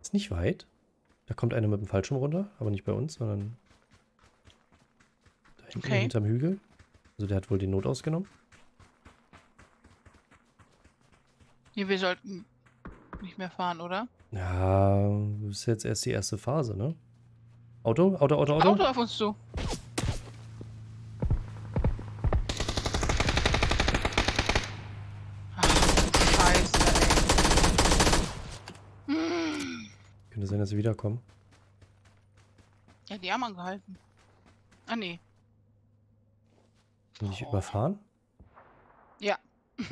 Ist nicht weit. Kommt einer mit dem Fallschirm runter, aber nicht bei uns, sondern da hinten Okay. hinterm Hügel. Also der hat wohl die Not ausgenommen. Nee, wir sollten nicht mehr fahren, oder? Ja, das ist jetzt erst die erste Phase, ne? Auto, Auto, Auto, Auto. Auto auf uns zu. Ach, Scheiße, ey. Hm. Dass sie wiederkommen. Ja, die haben angehalten. Ah, nee. Bin ich überfahren? Ja.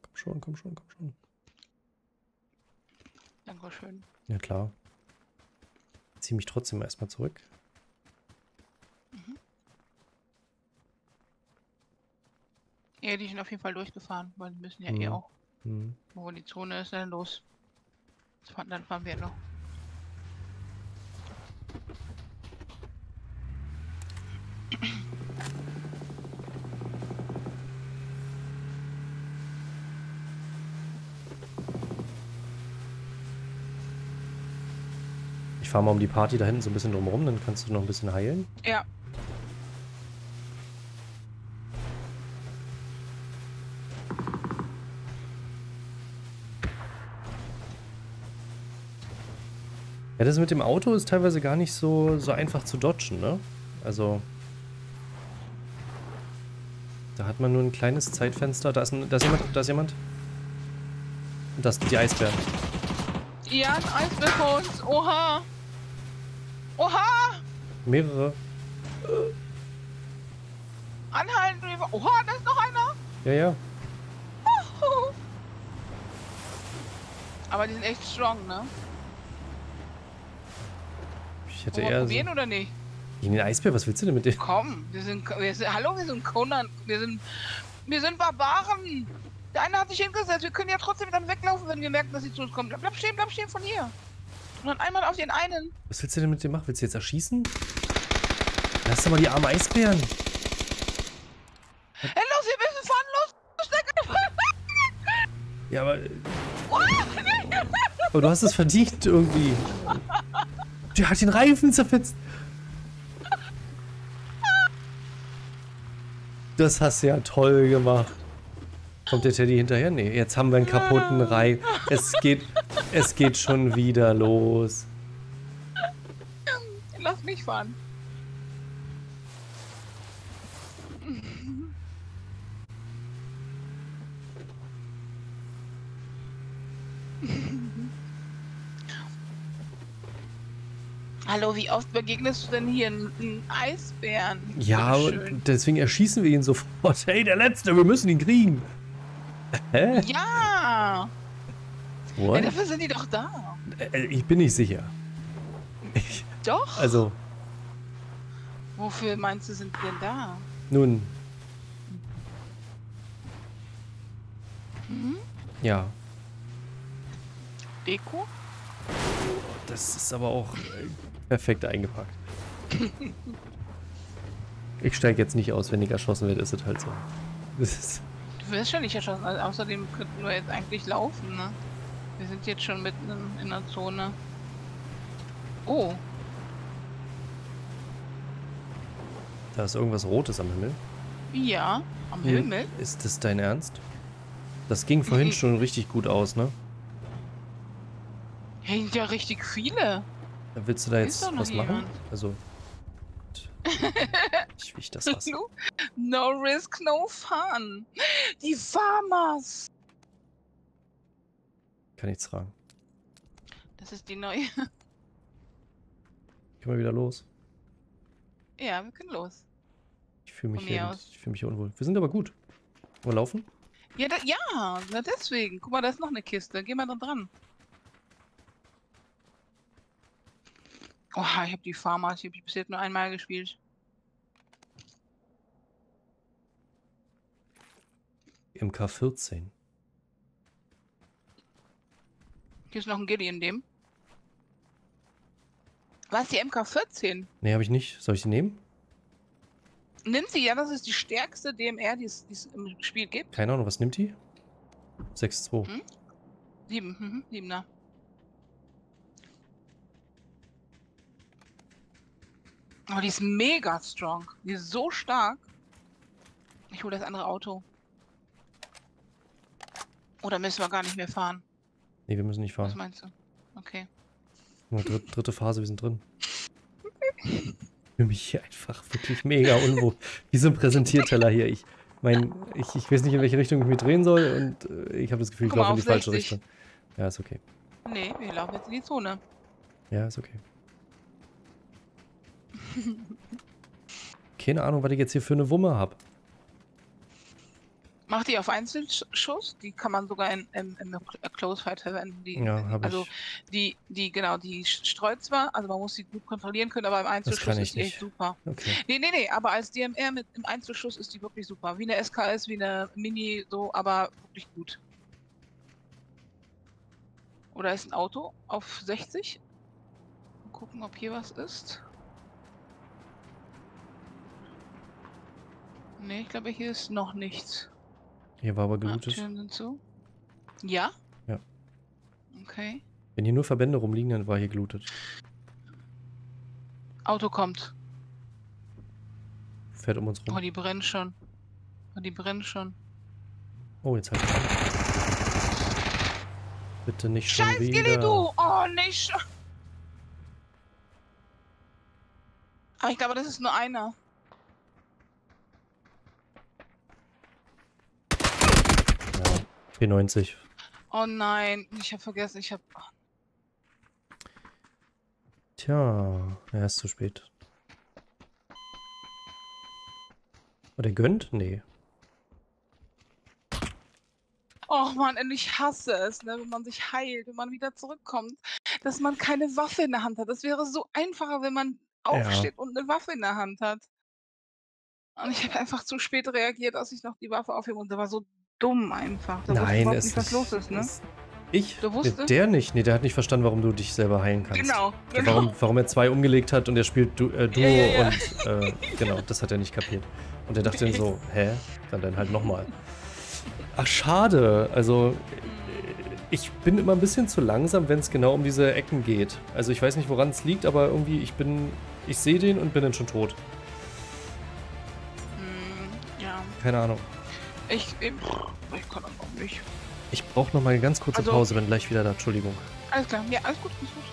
Komm schon, komm schon, komm schon. Dankeschön. Ja klar. Zieh mich trotzdem erstmal zurück. Ja, die sind auf jeden Fall durchgefahren, weil die müssen ja eh Mhm. auch. Hm. Wo die Zone ist, dann los. Dann fahren wir noch. Ich fahre mal um die Party da hinten so ein bisschen drumherum, dann kannst du noch ein bisschen heilen. Ja. Ja, das mit dem Auto ist teilweise gar nicht so, so einfach zu dodgen, ne? Also. Da hat man nur ein kleines Zeitfenster. Da ist, ein, da ist jemand, da ist jemand. Das sind die Eisbären. Ja, ein Eisbär vor uns. Oha. Oha. Mehrere. Anhalten. Oha, da ist noch einer. Ja, ja. Aber die sind echt strong, ne? Ich hätte Wollen wir eher. So, probieren oder nicht? gegen den Eisbär, was willst du denn mit dem? Komm, wir sind, wir sind, hallo, wir sind Conan, wir sind, wir sind Barbaren. Der eine hat sich hingesetzt, wir können ja trotzdem dann weglaufen, wenn wir merken, dass sie zu uns kommen. Bleib, bleib stehen, bleib stehen von hier. Und dann einmal auf den einen. Was willst du denn mit dem machen? Willst du jetzt erschießen? Lass doch mal die armen Eisbären. Hey, los, wir müssen fahren, los! Ja, aber. Oh, Aber du hast es verdient irgendwie. Der hat den Reifen zerfetzt. Das hast du ja toll gemacht. Kommt der Teddy hinterher? Nee, jetzt haben wir einen kaputten Reifen. Es geht, es geht schon wieder los. Lass mich fahren. Hallo, wie oft begegnest du denn hier einen, Eisbären? Ja, deswegen erschießen wir ihn sofort. Hey, der Letzte, wir müssen ihn kriegen. Hä? Ja, ja, What? dafür sind die doch da. Äh, Ich bin nicht sicher. Ich, Doch. also, Wofür meinst du, sind die denn da? nun, Mhm. ja. Deko? Das ist aber auch äh, perfekt eingepackt. Ich steige jetzt nicht aus, wenn ich erschossen werde, ist es halt so. Du wirst schon nicht erschossen. Also außerdem könnten wir jetzt eigentlich laufen, ne? Wir sind jetzt schon mitten in, in der Zone. Oh, da ist irgendwas Rotes am Himmel. ja, am Hm. Himmel. Ist das dein Ernst? Das ging vorhin Mhm. schon richtig gut aus, ne? Hier sind ja richtig viele. Willst du da jetzt was machen? jemand. Also. Ich wiech das was. No, no risk, no fun. Die Farmers. Kann nichts tragen. Das ist die neue. Können wir wieder los. Ja, wir können los. Ich fühle mich, hier, ich fühl mich hier unwohl. Wir sind aber gut. Wollen wir laufen? Ja, da, ja, deswegen. Guck mal, da ist noch eine Kiste. Geh mal da dran. Oha, ich habe die Farmers, die habe ich bis jetzt nur einmal gespielt. MK14. Hier ist noch ein Gilly in dem. Was, die MK14? Nee, habe ich nicht. Soll ich die nehmen? Nimm sie, ja, das ist die stärkste DMR, die es im Spiel gibt. Keine Ahnung, was nimmt die? 6-2. Hm? Sieben, mhm, siebener. Aber die ist mega strong. Die ist so stark. Ich hole das andere Auto. Oder müssen wir gar nicht mehr fahren? Nee, wir müssen nicht Was fahren. meinst du? Okay. Nur dritt, dritte Phase, wir sind drin. Ich fühle mich hier einfach wirklich mega unwohl. Wie so ein Präsentierteller hier. Ich mein, ich, ich weiß nicht, in welche Richtung ich mich drehen soll und äh, ich habe das Gefühl, ich laufe in die falsche 60. Richtung. Ja, ist okay. Nee, wir laufen jetzt in die Zone. Ja, ist okay. Keine Ahnung, was ich jetzt hier für eine Wumme habe. Mach die auf Einzelschuss, die kann man sogar in, im, im Close Fight verwenden. Die, Ja, habe also ich. die, die, genau, die streut zwar, also man muss sie gut kontrollieren können, aber im Einzelschuss ist die echt super. Okay. Nee, nee, nee, aber als DMR mit im Einzelschuss ist die wirklich super. Wie eine SKS, wie eine Mini, so, aber wirklich gut. Oder ist ein Auto auf 60? Mal gucken, ob hier was ist. Nee, ich glaube, hier ist noch nichts. Hier war aber gelootet. Türen sind zu. Ja? Ja. Okay. Wenn hier nur Verbände rumliegen, dann war hier gelootet. Auto kommt. Fährt um uns Oh, rum. die brennt schon. Oh, die brennt schon. Oh, jetzt halt. Bitte nicht schon Scheiß wieder. Gilly, du! Oh, nicht schon. Aber ich glaube, das ist nur einer. P90. Oh nein, ich habe vergessen, ich habe. Tja, er ist zu spät. Oh, der gönnt? Nee. Oh Mann, und ich hasse es, ne, wenn man sich heilt, wenn man wieder zurückkommt, dass man keine Waffe in der Hand hat. Das wäre so einfacher, wenn man aufsteht und eine Waffe in der Hand hat. Und ich habe einfach zu spät reagiert, dass ich noch die Waffe aufhebe und der war so dumm einfach. Der wusste Nein, es nicht, was ist, los ist, ne? es- Ich? Du Nee, wusstest? der nicht. Nee, der hat nicht verstanden, warum du dich selber heilen kannst. Genau, genau. Warum, warum er zwei umgelegt hat und er spielt du, äh, Duo Ja, ja, ja. und äh, genau, das hat er nicht kapiert. Und er dachte dann so, hä? Dann dann halt nochmal. Ach, schade. Also, ich bin immer ein bisschen zu langsam, wenn es genau um diese Ecken geht. Also ich weiß nicht, woran es liegt, aber irgendwie, ich bin, ich sehe den und bin dann schon tot. Hm, ja, Keine Ahnung. Ich, ich, ich kann das auch nicht. Ich brauche noch mal eine ganz kurze Also- Pause, bin gleich wieder da. Entschuldigung. Alles klar, ja, alles gut, alles gut.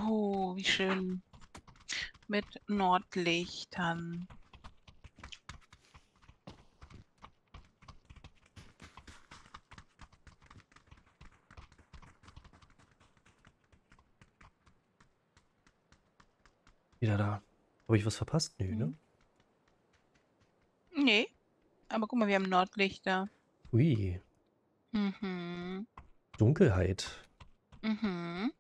Oh, wie schön. Mit Nordlichtern. Wieder da. Habe ich was verpasst? Nö, ne? Mhm. Nee. Aber guck mal, wir haben Nordlichter. Ui. Mhm. Dunkelheit. Mhm.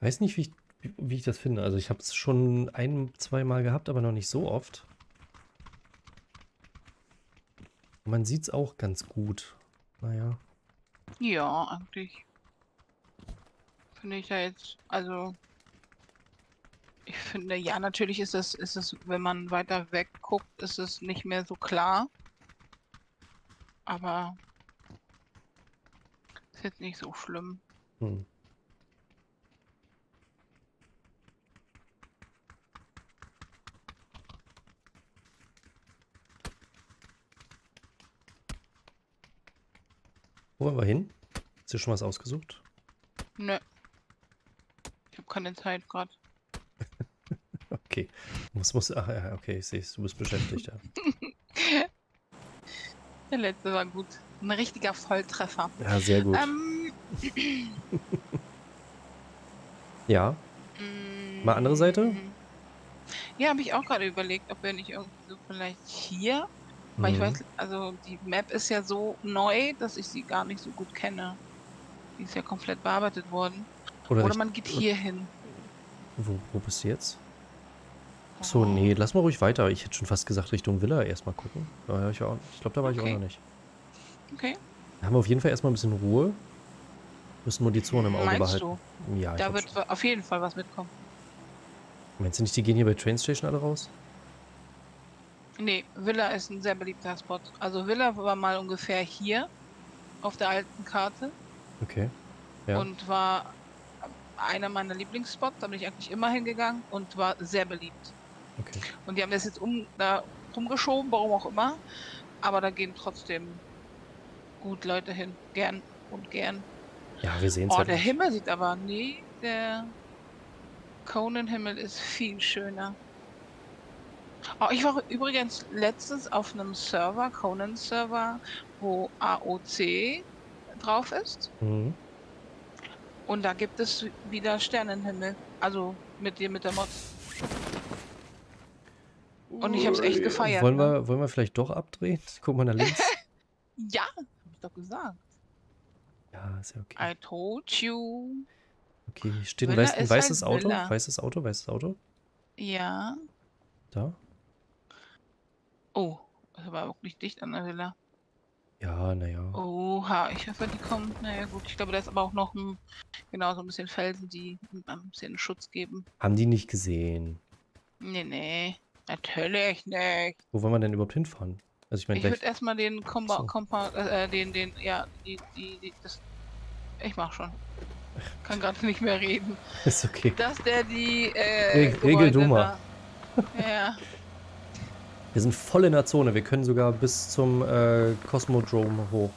Weiß nicht, wie ich, wie, ich das finde. Also ich habe es schon ein, zwei Mal gehabt, aber noch nicht so oft. Man sieht es auch ganz gut. Naja. Ja, eigentlich. Finde ich da jetzt, also. Ich finde, ja, natürlich ist es, ist es, wenn man weiter weg guckt, ist es nicht mehr so klar. Aber ist jetzt nicht so schlimm. Hm. Wo wollen wir hin? Hast du schon was ausgesucht? Nö. Ich habe keine Zeit gerade. Okay. Muss, muss, ach ja, okay, ich sehe du bist beschäftigt. Ja. Der letzte war gut. Ein richtiger Volltreffer. Ja, sehr gut. Ähm, ja, Mal andere Seite? mm, Ja, habe ich auch gerade überlegt, ob wir nicht irgendwie so vielleicht hier. Weil ich Mhm. weiß, also die Map ist ja so neu, dass ich sie gar nicht so gut kenne. Die ist ja komplett bearbeitet worden. Oder, Oder man geht hier hin. wo, wo bist du jetzt? So, nee, lass mal ruhig weiter. Ich hätte schon fast gesagt, Richtung Villa erstmal gucken. Ja, ich, ich glaube, da war ich auch Okay. noch nicht. Okay. Da haben wir auf jeden Fall erstmal ein bisschen Ruhe. Müssen nur die Zone im Auge Meinst behalten. du? Ja, Da wird schon. auf jeden Fall was mitkommen. Meinst du nicht, die gehen hier bei Train Station alle raus? Nee, Villa ist ein sehr beliebter Spot. Also Villa war mal ungefähr hier auf der alten Karte Okay. Ja. und war einer meiner Lieblingsspots. Da bin ich eigentlich immer hingegangen und war sehr beliebt. Okay. Und die haben das jetzt um, da rumgeschoben, warum auch immer. Aber da gehen trotzdem gut Leute hin. Gern und gern. Ja, wir sehen es Oh, halt. der nicht. Himmel sieht aber, nee, der Conan-Himmel ist viel schöner. Oh, ich war übrigens letztens auf einem Server, Conan-Server, wo AOC drauf ist. Mhm. Und da gibt es wieder Sternenhimmel. Also mit dir, mit der Mod. Und ich hab's echt gefeiert. Wollen ne? wir, wollen wir vielleicht doch abdrehen? Guck mal nach links. Ja, hab ich doch gesagt. ja, ist ja okay. I told you. Okay, hier steht ein, weiß, ein halt weißes Auto. Villa. Weißes Auto, weißes Auto. Ja. Da. Oh, das war wirklich dicht an der Villa. Ja, naja. Oha, ich hoffe, die kommen. Naja, gut. Ich glaube, da ist aber auch noch ein, genau, so ein bisschen Felsen, die ein bisschen Schutz geben. Haben die nicht gesehen. Nee, nee. Natürlich nicht. Wo wollen wir denn überhaupt hinfahren? Also ich meine, Ich würde erstmal den Komba, So. Kompa, äh, den, den, ja, die, die, die, das. Ich mach schon. Kann gerade nicht mehr reden. Ist okay. Dass der die, äh, Reg- regel du mal. Ja, Wir sind voll in der Zone. Wir können sogar bis zum äh, Cosmodrome hoch.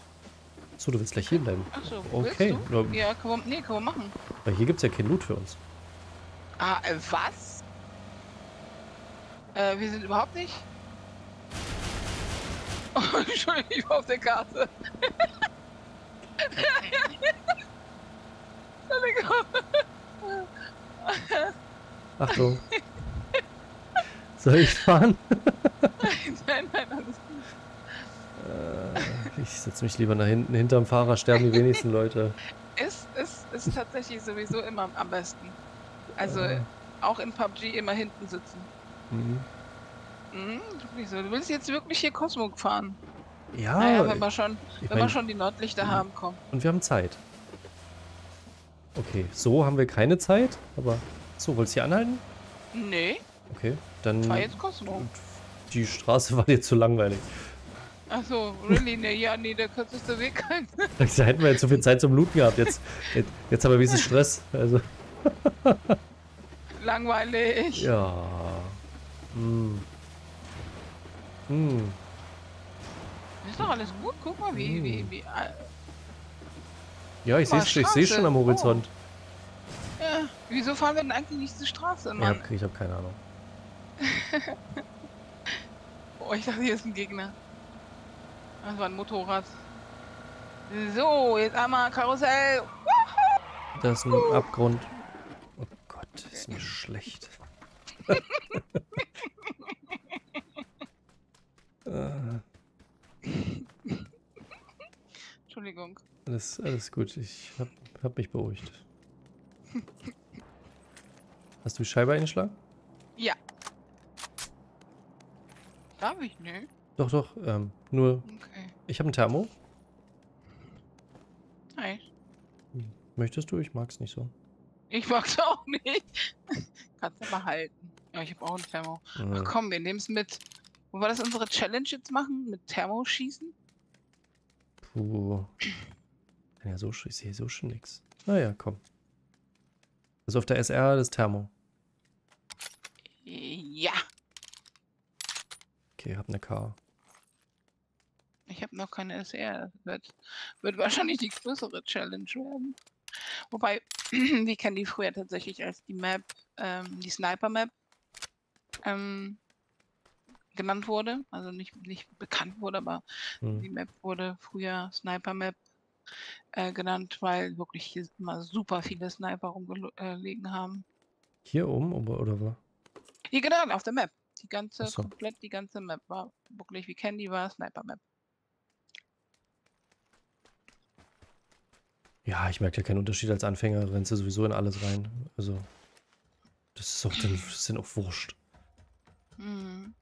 So, du willst gleich hier bleiben. achso, Okay. willst du? Ja, kann man, nee, kann man machen. Weil hier gibt es ja kein Loot für uns. Ah, äh, was? Äh, wir sind überhaupt nicht. Oh, Entschuldigung, ich war auf der Karte. Achtung. Soll ich fahren? nein, nein, alles gut. Äh, ich setze mich lieber nach hinten. Hinterm Fahrer sterben die wenigsten Leute. Ist, ist, ist tatsächlich sowieso immer am besten. Also Äh, auch in PUBG immer hinten sitzen. mhm. Mhm, wirklich so. Du willst jetzt wirklich hier Cosmo fahren? Ja, naja, wenn wir schon, wenn wir mein, schon die Nordlichter haben, komm. und wir haben Zeit. Okay, so haben wir keine Zeit, aber so, wolltest du hier anhalten? Nee, Okay, dann fahr jetzt Cosmo. die Straße war dir zu langweilig. Achso, really? Nee, ja, nee, der kürzeste Weg halt. Da hätten wir jetzt so viel Zeit zum Looten gehabt. Jetzt, jetzt, jetzt haben wir wenigstens Stress. Also, Langweilig. ja. Hm. Hm. Ist doch alles gut. Guck mal, wie, wie, Mm. wie. äh, Ja, ich sehe Oh, ich Straße. schon am Horizont. Ja, wieso fahren wir denn eigentlich nicht zur Straße, Ich Mann? habe ich hab keine Ahnung. Oh, ich dachte, hier ist ein Gegner. Das war ein Motorrad. So, jetzt einmal Karussell. Da ist ein Abgrund. Oh Gott, ist mir schlecht. Entschuldigung. alles, alles gut, ich hab, hab mich beruhigt. Hast du Scheibe eingeschlagen? Ja. Darf ich? Nö. Doch, doch. Ähm, nur, Okay. ich habe ein Thermo. Nice. Möchtest du? Ich mag's nicht so. Ich mag's auch nicht. Kannst du behalten. Ja, ich habe auch ein Thermo. Ach Äh, komm, wir nehmen es mit. Wo wir das unsere Challenge jetzt machen? Mit Thermoschießen? puh. Ja, so, ich sehe so schon nix. Naja, komm. Also auf der SR das Thermo. Ja. Okay, hab eine K. Ich habe noch keine SR. Das wird, wird wahrscheinlich die größere Challenge werden. Wobei, wir kennen die früher tatsächlich als die Map, ähm, die Sniper-Map. Ähm, genannt wurde, also nicht, nicht bekannt wurde, aber Hm. die Map wurde früher Sniper Map äh, genannt, weil wirklich hier immer super viele Sniper rumgelegen haben. Hier oben oder, oder wo? Hier genau, auf der Map. Die ganze, so. komplett die ganze Map war wirklich wie Candy war, Sniper Map. Ja, ich merke ja keinen Unterschied als Anfänger, rennst du sowieso in alles rein. Also, das ist doch dann, das dann auch wurscht. Mhm.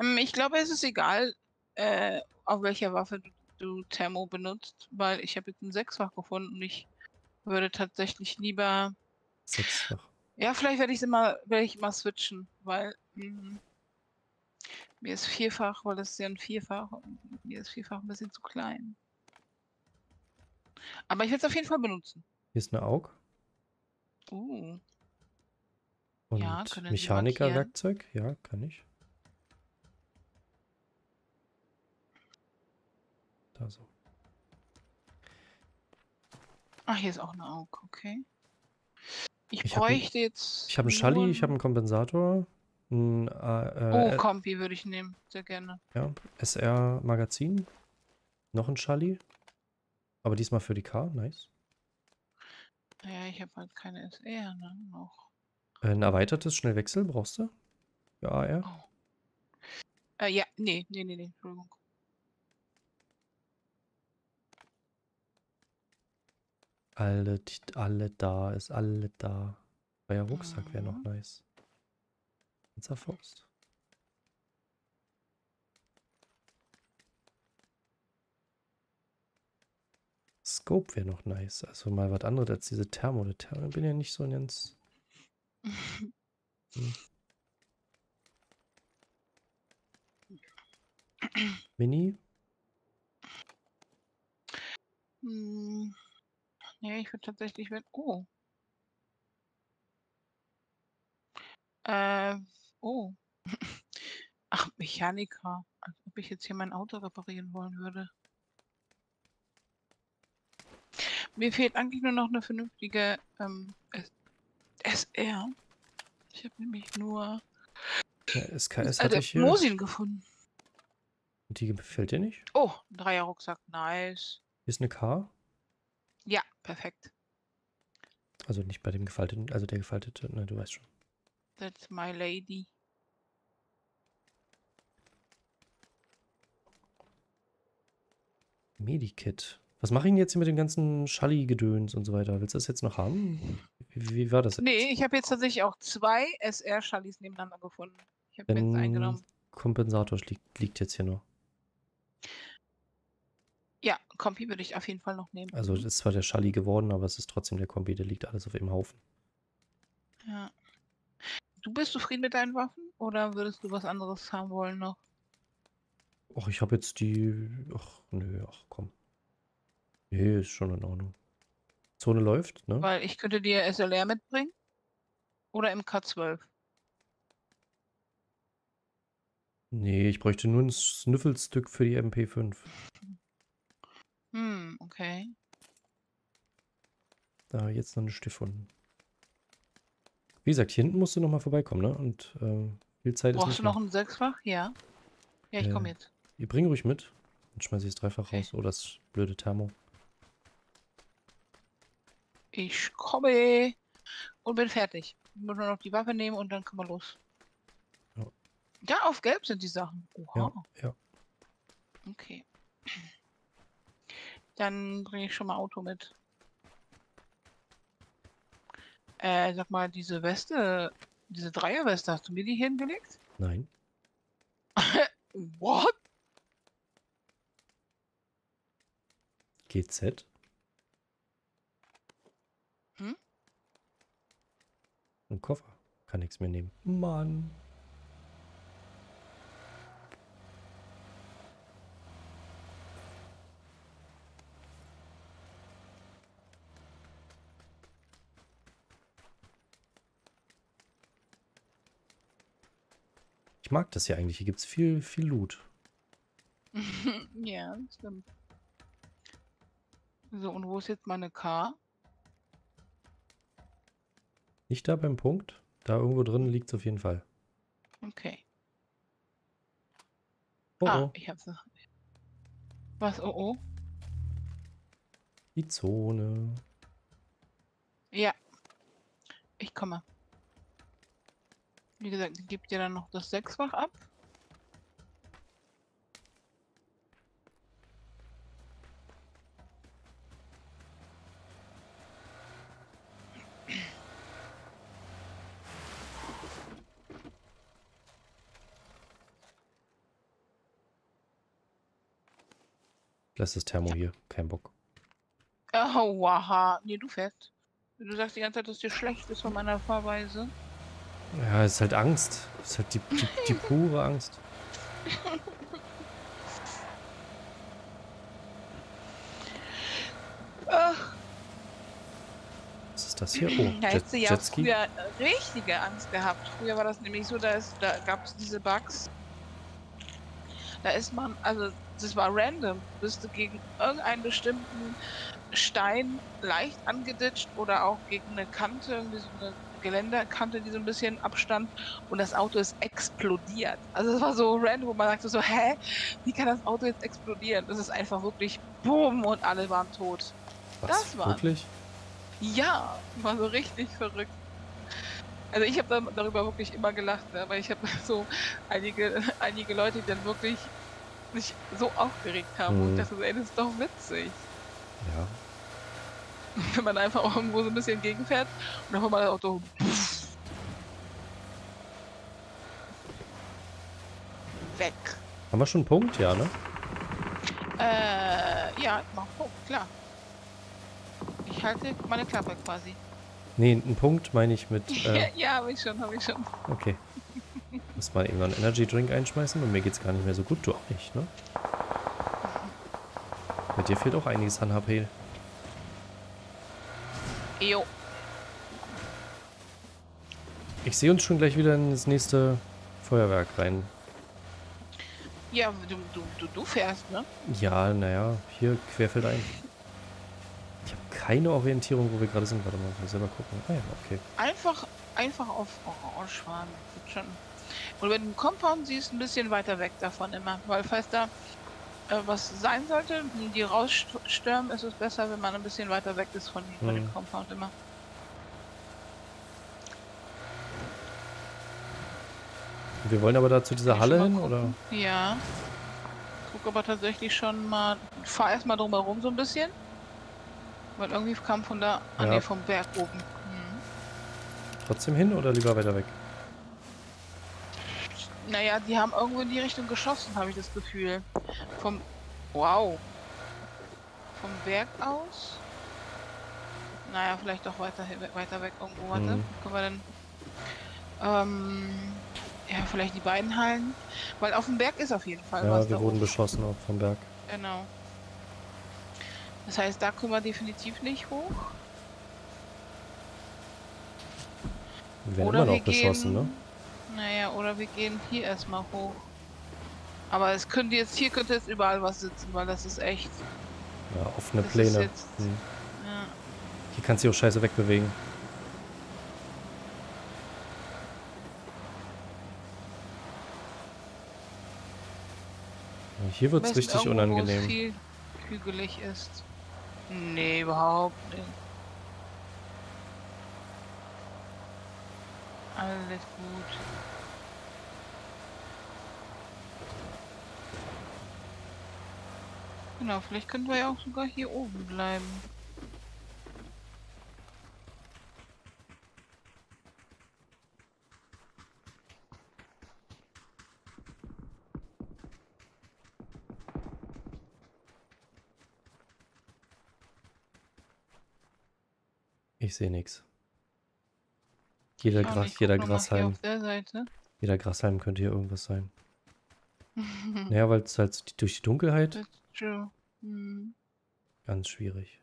Ähm, ich glaube, es ist egal, äh, auf welcher Waffe du, du Thermo benutzt, weil ich habe jetzt ein Sechsfach gefunden und ich würde tatsächlich lieber, Sechsfach. Ja, vielleicht werde ich immer, werde ich mal switchen, weil mh, mir ist Vierfach, weil das ist ja ein Vierfach mir ist Vierfach ein bisschen zu klein. Aber ich werde es auf jeden Fall benutzen. Hier ist eine AUG Uh, und Ja, Sie? Mechanikerwerkzeug. Ja, kann ich. Da so. ach, hier ist auch eine Auge, okay. Ich, Ich hab ein- bräuchte jetzt. Ich habe einen Schalli, ich habe einen Kompensator, ein Oh, äh, äh, Kompi würde ich nehmen, sehr gerne. ja, SR-Magazin, noch ein Schalli, aber diesmal für die K, nice. Ja, ich habe halt keine SR, ne? Noch. Äh, Ein erweitertes Schnellwechsel brauchst du? Für AR? Oh. Äh, ja, nee, nee, nee, nee, Entschuldigung. Alle, alle da, ist alle da. Euer Rucksack wäre noch Mhm. nice. Panzerfaust. Scope wäre noch nice. Also mal was anderes als diese Thermo. Der Thermo bin ja nicht so ein ganz. Mini? Hm, nee, ich würde tatsächlich, wenn. Oh. Äh, oh. Ach, Mechaniker. Als ob ich jetzt hier mein Auto reparieren wollen würde. Mir fehlt eigentlich nur noch eine vernünftige ähm, SR. Ich habe nämlich nur Ja, SKS hatte ich hier. Mosin gefunden. Und die gefällt dir nicht? Oh, ein Dreier-Rucksack, nice. Hier ist eine K. Ja, perfekt. Also nicht bei dem gefalteten, also der gefaltete, ne, du weißt schon. That's my lady. Medikit. Was mache ich denn jetzt hier mit dem ganzen Schalli-Gedöns und so weiter? Willst du das jetzt noch haben? Wie, wie war das jetzt? Nee, ich habe jetzt tatsächlich auch zwei SR-Schallis nebeneinander gefunden. Ich habe mir jetzt Ein eingenommen. Kompensator liegt, liegt jetzt hier noch. Ja, Kompi würde ich auf jeden Fall noch nehmen. Also das ist zwar der Schalli geworden, aber es ist trotzdem der Kombi, der liegt alles auf dem Haufen. Ja. Du bist zufrieden mit deinen Waffen oder würdest du was anderes haben wollen noch? Ach, ich habe jetzt die. Ach, nö, ach komm. Nee, ist schon in Ordnung. Zone läuft, ne? Weil ich könnte dir SLR mitbringen oder MK12. Nee, ich bräuchte nur ein Snüffelstück für die MP5. Hm, okay. Da jetzt noch eine Stift gefunden. Wie gesagt, hier hinten musst du nochmal vorbeikommen, ne? Und äh, viel Zeit ist Brauchst nicht du noch ein Sechsfach? Ja. Ja, ich komme Äh, jetzt. Ihr bring ruhig mit. Dann schmeiße ich es dreifach Okay. raus. Oh, das blöde Thermo. Ich komme und bin fertig. Ich muss nur noch die Waffe nehmen und dann können wir los. Ja. Ja, auf gelb sind die Sachen. Oha. Ja, ja. Okay. Dann bringe ich schon mal Auto mit. Äh, sag mal, diese Weste, diese Dreierweste, hast du mir die hingelegt? Nein. What? GZ. Hm? Ein Koffer. Kann nichts mehr nehmen. Mann. Ich mag das ja eigentlich. Hier gibt es viel, viel Loot. ja, stimmt. So, und wo ist jetzt meine K? Nicht da beim Punkt. Da irgendwo drin liegt es auf jeden Fall. Okay. Oh, ah, oh, ich hab's noch. Was? Oh, oh. die Zone. Ja. Ich komme. Wie gesagt, gibt ja dann noch das Sechsfach ab. Lass das Thermo hier. Kein Bock. Oh, waha. Nee, du fährst. Du sagst die ganze Zeit, dass dir schlecht ist von meiner Fahrweise. Ja, ist halt Angst. Ist halt die, die, die pure Angst. Ach, Was ist das hier? Oh, da hättest du ja Jetski. früher richtige Angst gehabt. Früher war das nämlich so, dass da gab es diese Bugs. Da ist man, also das war random. Bist du gegen irgendeinen bestimmten Stein leicht angeditscht oder auch gegen eine Kante, irgendwie so eine Geländerkante, die so ein bisschen abstand und das Auto ist explodiert. Also es war so random, wo man sagte so, hä, wie kann das Auto jetzt explodieren? Das ist einfach wirklich boom und alle waren tot. Was? das war- Wirklich? Ja, war so richtig verrückt. Also ich habe darüber wirklich immer gelacht, ne? weil ich habe so einige, einige Leute, die dann wirklich sich so aufgeregt haben und Mhm. ich dachte, ey, das ist doch witzig. Ja. Wenn man einfach auch irgendwo so ein bisschen gegenfährt und dann kommt man das Auto. Puff, weg. Haben wir schon einen Punkt? Ja, ne? Äh, ja, mach Punkt, klar. Ich halte meine Klappe quasi. Nee, einen Punkt meine ich mit. ja, Äh, ja habe ich schon, habe ich schon. okay. Muss mal irgendwann einen Energy Drink einschmeißen und mir geht's gar nicht mehr so gut. Du auch nicht, ne? Mit dir fehlt auch einiges an HP. Jo. Ich sehe uns schon gleich wieder in das nächste Feuerwerk rein. Ja, du, du, du, fährst, ne? Ja, naja, hier querfeldein. Ich habe keine Orientierung, wo wir gerade sind. Warte mal, ich muss selber gucken. Ah ja, okay. Einfach, einfach auf Orange fahren. Wird schon. Und wenn du einen Compound siehst, ein bisschen weiter weg davon immer. Weil falls da äh, was sein sollte, die rausstürmen, ist es besser, wenn man ein bisschen weiter weg ist von, von dem Mhm. Compound immer. Wir wollen aber da zu dieser Halle hin, oder? Ja. Guck aber tatsächlich schon mal. Fahr erstmal drumherum so ein bisschen. Weil irgendwie kam von da. Ah, Ja. nee, vom Berg oben. Hm. Trotzdem hin oder lieber weiter weg? Naja, die haben irgendwo in die Richtung geschossen, habe ich das Gefühl. Vom. Wow. Vom Berg aus? Naja, vielleicht doch weiter, weiter weg irgendwo. Warte, Mhm. können wir denn. Ähm. Ja, vielleicht die beiden Hallen. Weil auf dem Berg ist auf jeden Fall was. Ja, wir wurden oben. beschossen auch vom Berg. Genau. Das heißt, da können wir definitiv nicht hoch. Wir werden oder immer noch beschossen, ne? Naja, oder wir gehen hier erstmal hoch. Aber es könnte jetzt, hier könnte jetzt überall was sitzen, weil das ist echt. Ja, offene Das Pläne. jetzt- Hm. Ja. Hier kannst du auch scheiße wegbewegen. Hier wird's Am besten richtig irgendwo, wo es unangenehm. viel hügelig ist. Nee, überhaupt nicht. Alles gut. Genau, vielleicht könnten wir ja auch sogar hier oben bleiben. Ich sehe nichts. Jeder, ich guck jeder Grashalm, jeder Grashalm könnte hier irgendwas sein. Naja, weil es halt durch die Dunkelheit That's true. Hm. ganz schwierig.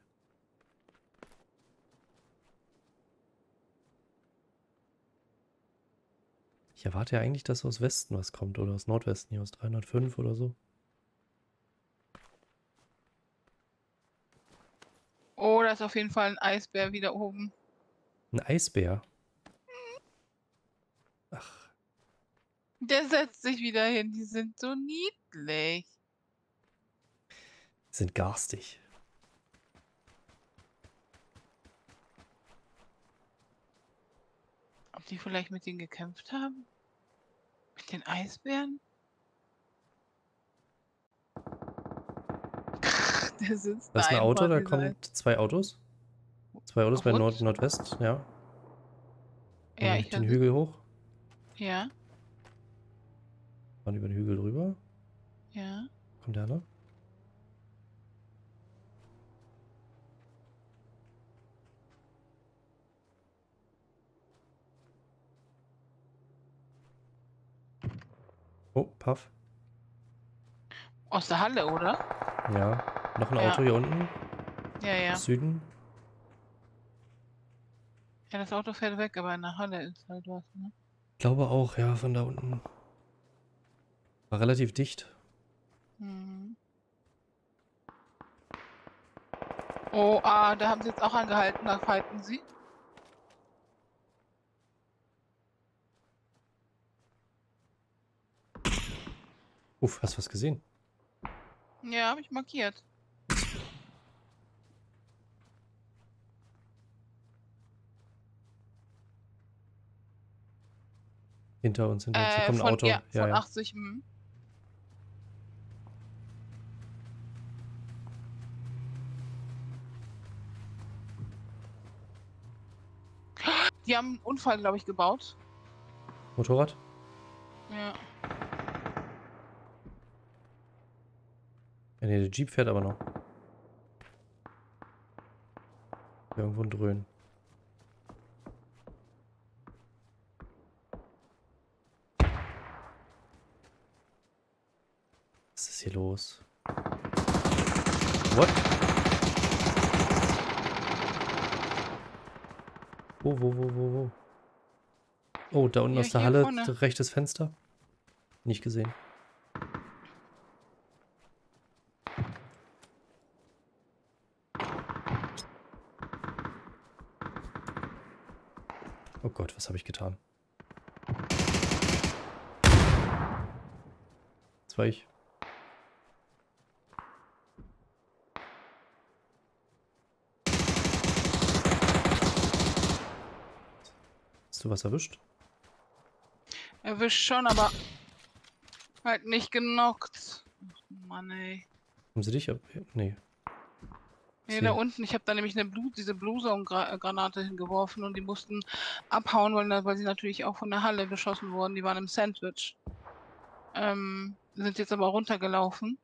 Ich erwarte ja eigentlich, dass aus Westen was kommt oder aus Nordwesten, hier aus 305 oder so. Oh, da ist auf jeden Fall ein Eisbär wieder oben. Ein Eisbär. Ach, Der setzt sich wieder hin. Die sind so niedlich. Sind garstig. Ob die vielleicht mit denen gekämpft haben? Mit den Eisbären? Der sitzt Da ist ein Auto, da kommen zwei Autos. Zwei Autos Auf bei? Nord Nordwest, ja. Ja, Und ich den Hügel hoch. Ja, Fahren über den Hügel drüber. ja. Kommt der ne? Oh, Puff. Aus der Halle, oder? Ja. Noch ein Ja. Auto hier unten. Ja, ja. Süden. Ja, das Auto fährt weg, aber in der Halle ist halt was, ne? Glaube auch, ja, von da unten. War relativ dicht. Mhm. Oh, ah, da haben sie jetzt auch angehalten, da fighten sie. Uff, hast du was gesehen? Ja, habe ich markiert. Hinter uns, hinter uns. Hier Äh, kommt ein von, Auto. ja, ja, von ja. 80. Mhm. Die haben einen Unfall, glaube ich, gebaut. Motorrad? Ja. Ja, nee, der Jeep fährt aber noch. Irgendwo ein Dröhn. Ist hier los? What? Wo, wo, wo, wo, wo? Oh, da unten Ja, aus der Halle, vorne. rechtes Fenster. Nicht gesehen. Oh Gott, was habe ich getan? Das war ich. Hast du was erwischt? Erwischt schon, aber halt nicht genockt. Mann, ey. Haben sie dich ab? Nee. Nee, Sie- da unten, ich habe da nämlich eine Blu diese Blue Zone Gra- Granate hingeworfen und die mussten abhauen, weil, weil sie natürlich auch von der Halle beschossen wurden. Die waren im Sandwich. Ähm, sind jetzt aber runtergelaufen.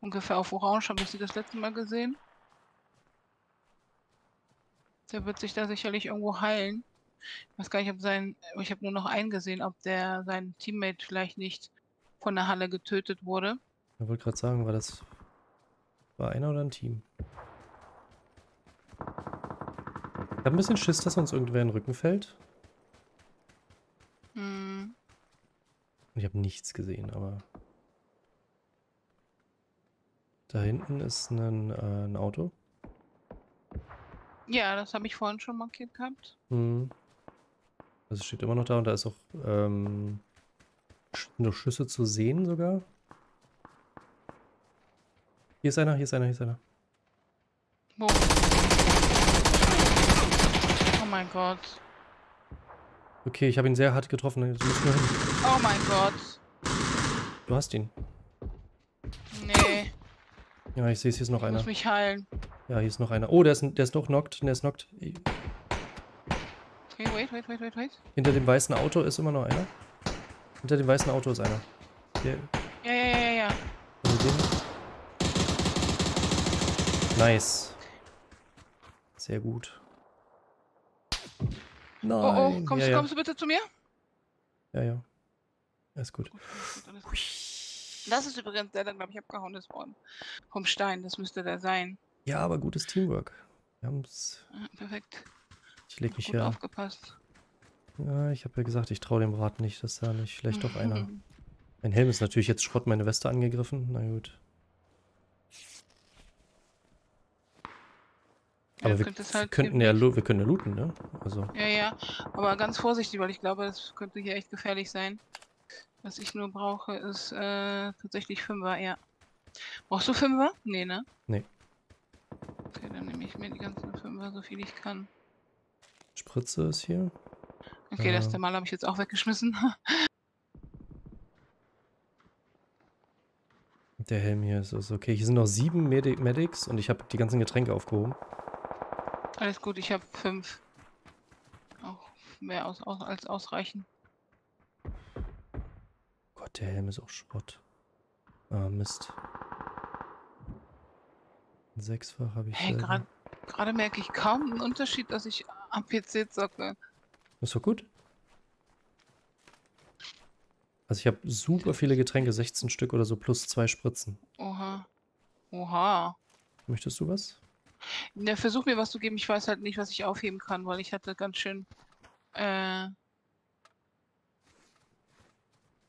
Ungefähr auf Orange habe ich sie das letzte Mal gesehen. Der wird sich da sicherlich irgendwo heilen. Ich weiß gar nicht, ob sein. Ich habe nur noch einen gesehen, ob der sein Teammate vielleicht nicht von der Halle getötet wurde. Ich wollte gerade sagen, war das. War einer oder ein Team? Ich habe ein bisschen Schiss, dass uns irgendwer in den Rücken fällt. Hm. Ich habe nichts gesehen, aber. Da hinten ist ein, äh, ein Auto. Ja, das habe ich vorhin schon markiert gehabt. Hm. Das steht immer noch da und da ist auch ähm, nur Schüsse zu sehen sogar. Hier ist einer, hier ist einer, hier ist einer. Wo? Oh mein Gott. Okay, ich habe ihn sehr hart getroffen. Nur hin. Oh mein Gott. Du hast ihn. Nee, Ja, ich sehe es, hier ist noch ich einer. muss mich heilen. Ja, hier ist noch einer. Oh, der ist, der ist noch knockt. Der ist knockt. Wait, wait, wait, wait, wait. Hinter dem weißen Auto ist immer noch einer. Hinter dem weißen Auto ist einer. Der, Ja, ja, ja, ja, ja. also den. Nice. Sehr gut. Nein. Oh, oh, kommst, ja, ja. kommst du bitte zu mir? Ja, ja. Alles gut. Gut, gut, alles gut. Das ist übrigens der, der, glaube ich, abgehauen ist vom, vom Stein. Das müsste der sein. Ja, aber gutes Teamwork. Wir haben's. Ah, perfekt. Ich leg mich Gut hier. aufgepasst. Ja, ich habe ja gesagt, ich traue dem Rat nicht, dass da nicht vielleicht doch einer. Mein Helm ist natürlich jetzt Schrott, meine Weste angegriffen. Na gut. Ja, Aber wir, halt könnten ja, wir können ja looten, ne? Also, Ja, ja. Aber ganz vorsichtig, weil ich glaube, das könnte hier echt gefährlich sein. Was ich nur brauche, ist äh, tatsächlich Fünfer, ja. Brauchst du Fünfer? Nee, ne? Nee. Okay, dann nehme ich mir die ganzen Fünfer, so viel ich kann. Spritze ist hier. Okay, das Ja. der Mal habe ich jetzt auch weggeschmissen. Der Helm hier ist, ist okay. Hier sind noch sieben Medi Medics und ich habe die ganzen Getränke aufgehoben. Alles gut, ich habe fünf. Auch mehr aus, aus, als ausreichend. Gott, der Helm ist auch Schrott. Ah, Mist. Sechsfach habe ich. Hey, gerade merke ich kaum einen Unterschied, dass ich am PC zocke. Ist doch gut. Also ich habe super viele Getränke, 16 Stück oder so, plus zwei Spritzen. Oha. Oha. Möchtest du was? Ne, versuch mir was zu geben. Ich weiß halt nicht, was ich aufheben kann, weil ich hatte ganz schön. Äh,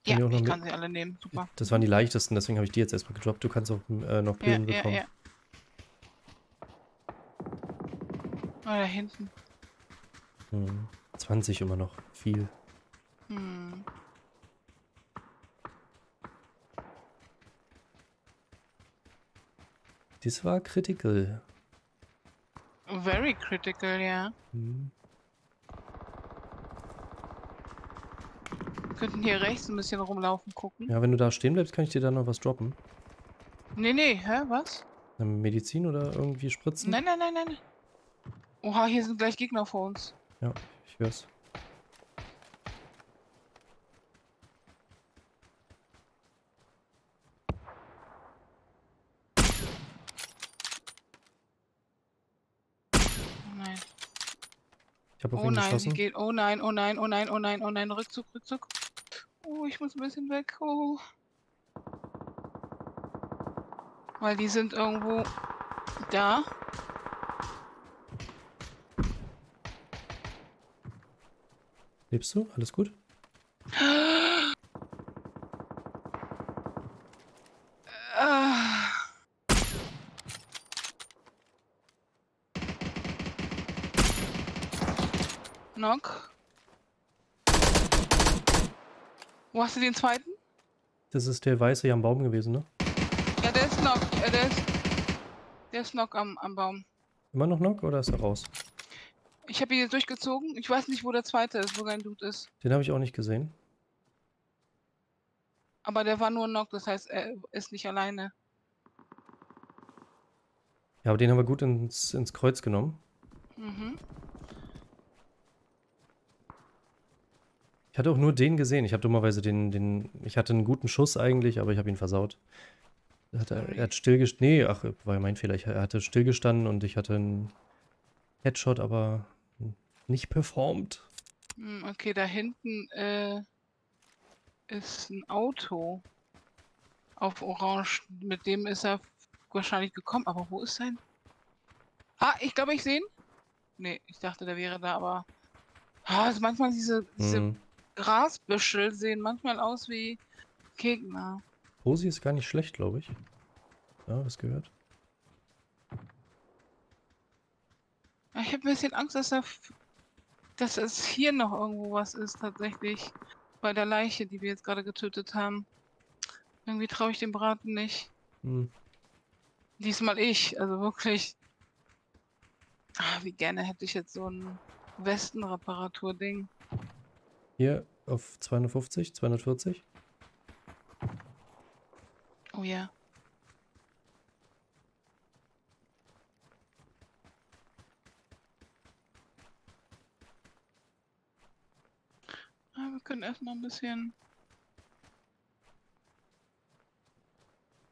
ja, ich kann sie alle nehmen. Super. Das waren die leichtesten, deswegen habe ich die jetzt erstmal gedroppt. Du kannst auch äh, noch Ja, Pillen ja, bekommen. ja. Ah, da hinten. Hm. 20 immer noch. Viel. Hm. Das war critical. Very critical, ja. Hm. Wir könnten hier rechts ein bisschen rumlaufen gucken. Ja, wenn du da stehen bleibst, kann ich dir da noch was droppen. Nee, nee, hä, was? Medizin oder irgendwie Spritzen? Nein, nein, nein, nein. Oha, hier sind gleich Gegner vor uns. Ja, ich hör's. Oh nein. Ich habe auf Oh ihn nein, sie geschossen. geht. Oh nein, oh nein, oh nein, oh nein, oh nein. Rückzug, Rückzug. Oh, ich muss ein bisschen weg. Oh. Weil die sind irgendwo da. Lebst du? Alles gut? Knock. Wo hast du den zweiten? Das ist der Weiße hier am Baum gewesen, ne? Ja, der ist Knock. Äh, der ist, der ist Knock am, am Baum. Immer noch Knock oder ist er raus? Ich habe ihn jetzt durchgezogen. Ich weiß nicht, wo der zweite ist, wo sein Dude ist. Den habe ich auch nicht gesehen. Aber der war nur Knock, das heißt, er ist nicht alleine. Ja, aber den haben wir gut ins, ins Kreuz genommen. Mhm. Ich hatte auch nur den gesehen. Ich habe dummerweise den, den. Ich hatte einen guten Schuss eigentlich, aber ich habe ihn versaut. Er hat, er hat stillgestanden. Nee, ach, war ja mein Fehler. Ich, er hatte stillgestanden und ich hatte einen Headshot, aber nicht performt. Hm, Okay, da hinten äh, ist ein Auto auf Orange. Mit dem ist er wahrscheinlich gekommen. Aber wo ist sein? Ah, ich glaube, ich sehe ihn. Nee, ich dachte, der wäre da, aber. Ah, also manchmal diese, diese Hm. Grasbüschel sehen manchmal aus wie Gegner. Posi ist gar nicht schlecht, glaube ich. Ja, das gehört. Ah, Ich habe ein bisschen Angst, dass, er, dass es hier noch irgendwo was ist, tatsächlich. Bei der Leiche, die wir jetzt gerade getötet haben. Irgendwie traue ich dem Braten nicht. Hm. Diesmal ich, also wirklich. Ah, wie gerne hätte ich jetzt so ein Westenreparatur-Ding. Hier auf 250, 240. Oh ja. Ah, wir können erstmal ein bisschen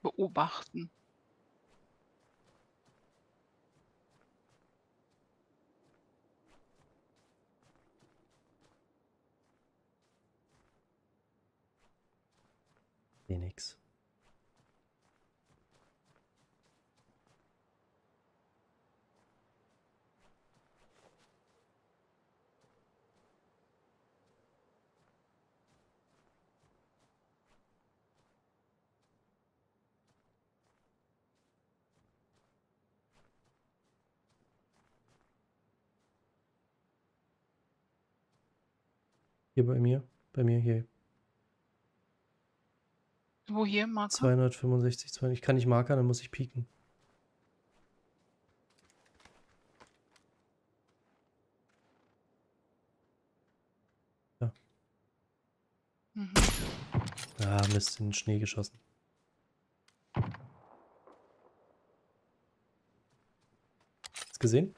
beobachten. Nee, nix. Hier bei mir, bei mir hier. Wo hier, Marker? 265, 200. Ich kann nicht markern, dann muss ich pieken. Mhm. Ah, Mist, in den Schnee geschossen. Hast gesehen?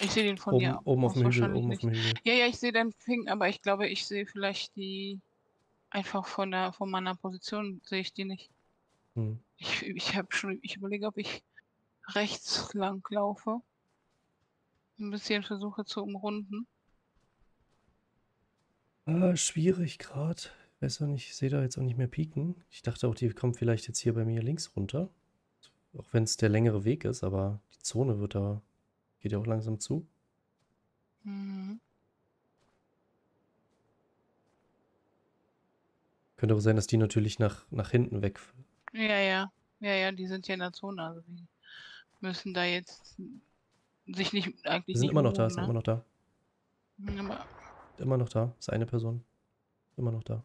Ich sehe den von Oben, dir oben auf dem Hügel, oben auf dem Hügel. Ja, ja, ich sehe deinen Ping, aber ich glaube, ich sehe vielleicht die einfach von der von meiner Position sehe ich die nicht. Hm. Ich, ich habe schon, ich überlege, ob ich rechts lang laufe. Ein bisschen versuche zu umrunden. Ah, schwierig gerade. Ich weiß auch nicht, ich sehe da jetzt auch nicht mehr pieken. Ich dachte auch, die kommt vielleicht jetzt hier bei mir links runter. Auch wenn es der längere Weg ist, aber die Zone wird da, geht ja auch langsam zu. Mhm. Könnte auch sein, dass die natürlich nach, nach hinten weg. Ja, ja, ja, ja, die sind ja in der Zone, also die müssen da jetzt sich nicht Die eigentlich sind nicht immer noch da, umruhen, sind ne? immer noch da. Aber Immer noch da. Ist eine Person. Immer noch da.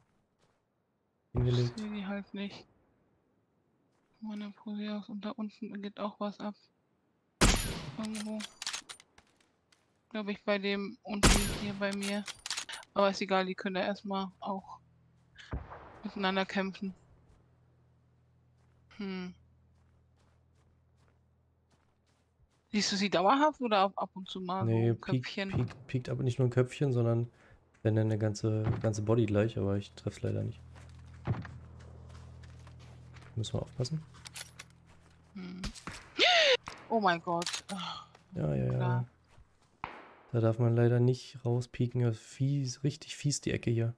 ich Hingelegt. sehe die halt nicht. Meine Pose aus und da unten geht auch was ab. Irgendwo. Glaube ich bei dem unten hier bei mir. Aber ist egal, die können da erstmal auch miteinander kämpfen. Hm. Siehst du sie dauerhaft oder ab, und zu mal Nee, so piekt, Köpfchen? piekt, piekt aber nicht nur ein Köpfchen, sondern wenn dann eine ganze, ganze Body gleich, aber ich treffe es leider nicht. Müssen wir aufpassen. Hm. Oh mein Gott. Ah, Ja, ja, ja. Da darf man leider nicht rauspieken. Das ist Fies, richtig fies die Ecke hier.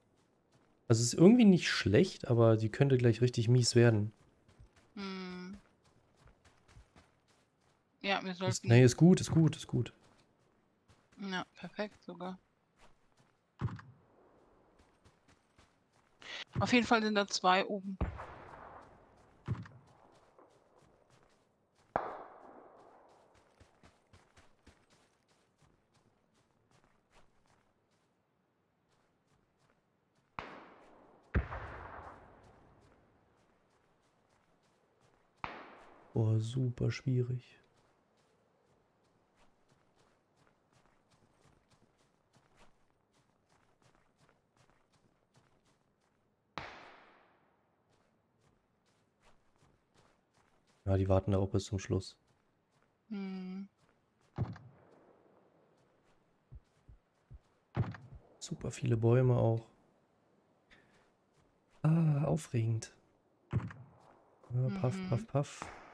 Also es ist irgendwie nicht schlecht, aber die könnte gleich richtig mies werden. Hm. Ja, wir Ist, sollten. nee, ist gut, ist gut, ist gut. Ja, perfekt sogar. Auf jeden Fall sind da zwei oben. Boah, super schwierig. Ja, die warten da auch bis zum Schluss. Hm. Super viele Bäume auch. Ah, aufregend. Ja, paff, Mhm. paff, paff.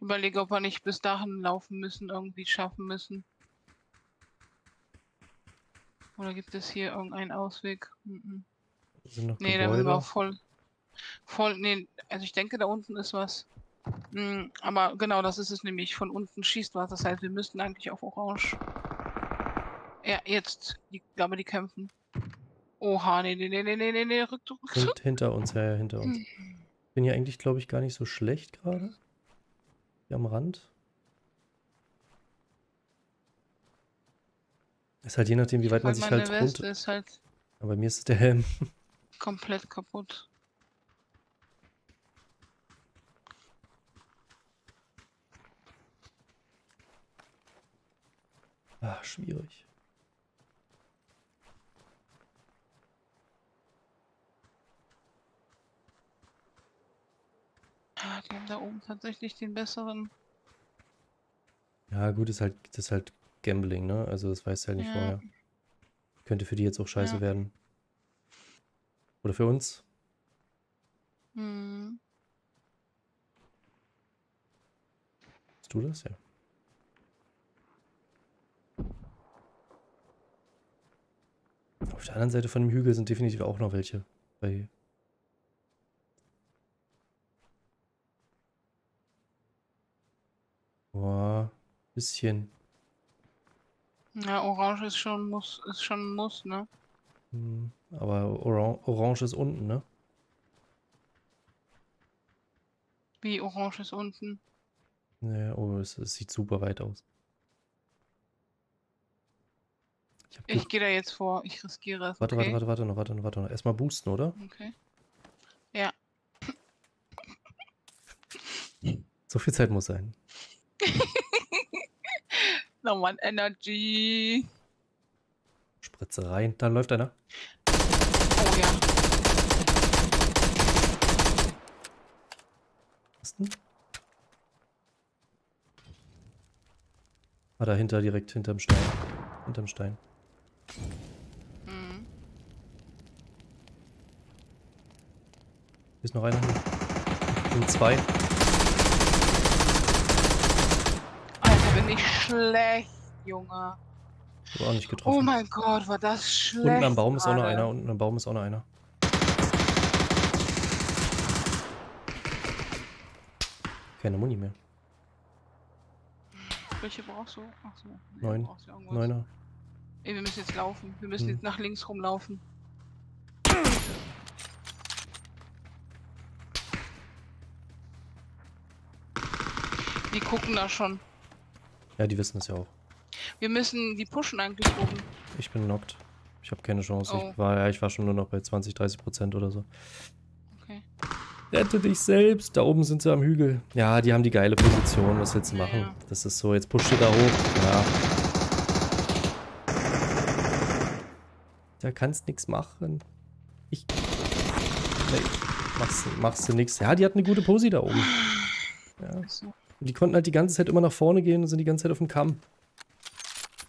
Überlege, ob wir nicht bis dahin laufen müssen, irgendwie schaffen müssen. Oder gibt es hier irgendeinen Ausweg? Mhm. Da sind Nee, da sind wir voll. Voll. Nee, also ich denke, da unten ist was. Mm, aber genau, das ist es nämlich. Von unten schießt was. Das heißt, wir müssten eigentlich auf Orange. Ja, jetzt. Ich glaube, die kämpfen. Oha, nee, nee, nee, nee, nee, nee, nee, rück, rück, rück. Hint, hinter uns, ja, ja, hinter uns. Hm. Bin ja eigentlich, glaube ich, gar nicht so schlecht gerade. Hier am Rand. Ist halt je nachdem, wie weit man sich halt Weste runter. ist halt Aber bei mir ist es der Helm. komplett kaputt. Ah, schwierig. Die haben da oben tatsächlich den besseren. Ja, gut, ist halt, das ist halt Gambling, ne? Also das weißt du halt nicht Ja. vorher. Könnte für die jetzt auch scheiße Ja. werden. Oder für uns. Hm. Bist du das? Ja. Auf der anderen Seite von dem Hügel sind definitiv auch noch welche. Bei Boah, bisschen. Ja, Orange ist schon muss, ist schon Muss, ne? Hm, aber Oran Orange ist unten, ne? Wie Orange ist unten. Ja, oh, es, es sieht super weit aus. Ich Ich gehe da jetzt vor. Ich riskiere es. Warte, okay? warte, warte, warte noch, warte noch, warte noch. Erstmal boosten, oder? Okay. So viel Zeit muss sein. Nochmal Energy. Spritze rein. Da läuft einer. Oh ja. Was denn? Ah, dahinter, direkt hinterm Stein. Hinterm Stein. Mhm. Hier ist noch einer. Hier sind zwei. Alter, bin ich schlecht, Junge. Aber auch nicht Oh getroffen. mein Gott, war das schlecht. Unten am Baum ist auch noch gerade. einer. Unten am Baum ist auch noch einer. Keine Muni mehr. Welche brauchst du? Achso. Neun. ja. Neuner. Ey, wir müssen jetzt laufen. Wir müssen Hm. jetzt nach links rumlaufen. Die gucken da schon. Ja, die wissen es ja auch. Wir müssen die pushen eigentlich oben. Ich bin knockt. Ich habe keine Chance. Oh. Ich war, ja, ich war schon nur noch bei 20, 30 Prozent oder so. Okay. Rette dich selbst. Da oben sind sie am Hügel. Ja, die haben die geile Position. Was willst du machen? ja. Das ist so. Jetzt pusht ihr da hoch. Ja. Da kannst nix machen. Ich. Nee, machst, machst du nix. Ja, die hatten eine gute Posi da oben. Ja. Und die konnten halt die ganze Zeit immer nach vorne gehen und sind die ganze Zeit auf dem Kamm.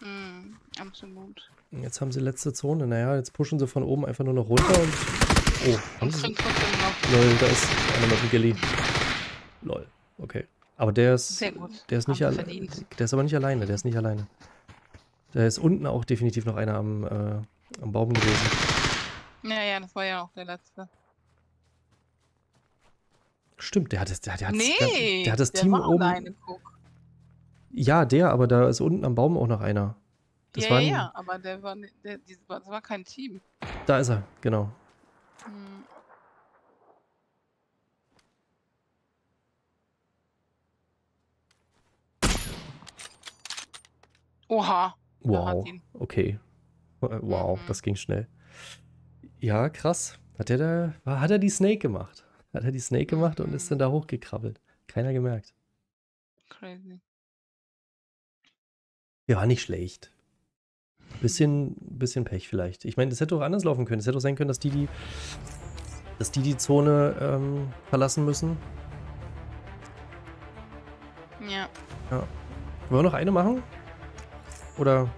Hm, absolut. Und jetzt haben sie letzte Zone. Naja, jetzt pushen sie von oben einfach nur noch runter und. Oh, haben Und sie. Lol, da ist einer mit dem Gilly. Lol, okay. Aber der ist. Sehr gut. Der ist nicht alleine. Der ist aber nicht alleine, der ist nicht alleine. Da ist unten auch definitiv noch einer am, äh, am Baum gewesen. Ja, ja, das war ja auch der letzte. Stimmt, der hat das, der, der hat das, nee, der hat das der Team war oben. alleine, guck. Ja, der, aber da ist unten am Baum auch noch einer. Das ja, war ja, ein- ja, aber der war, der, das war kein Team. Da ist er, genau. Hm. Oha. Wow. Okay. Wow, Mhm. das ging schnell. Ja, krass. Hat der da, hat er die Snake gemacht? Hat er die Snake gemacht und ist dann da hochgekrabbelt? Keiner gemerkt. Crazy. Ja, war nicht schlecht. Bisschen, bisschen Pech vielleicht. Ich meine, das hätte auch anders laufen können. Es hätte auch sein können, dass die die, dass die, die Zone ähm, verlassen müssen. Ja. Wollen wir noch eine machen? Oder?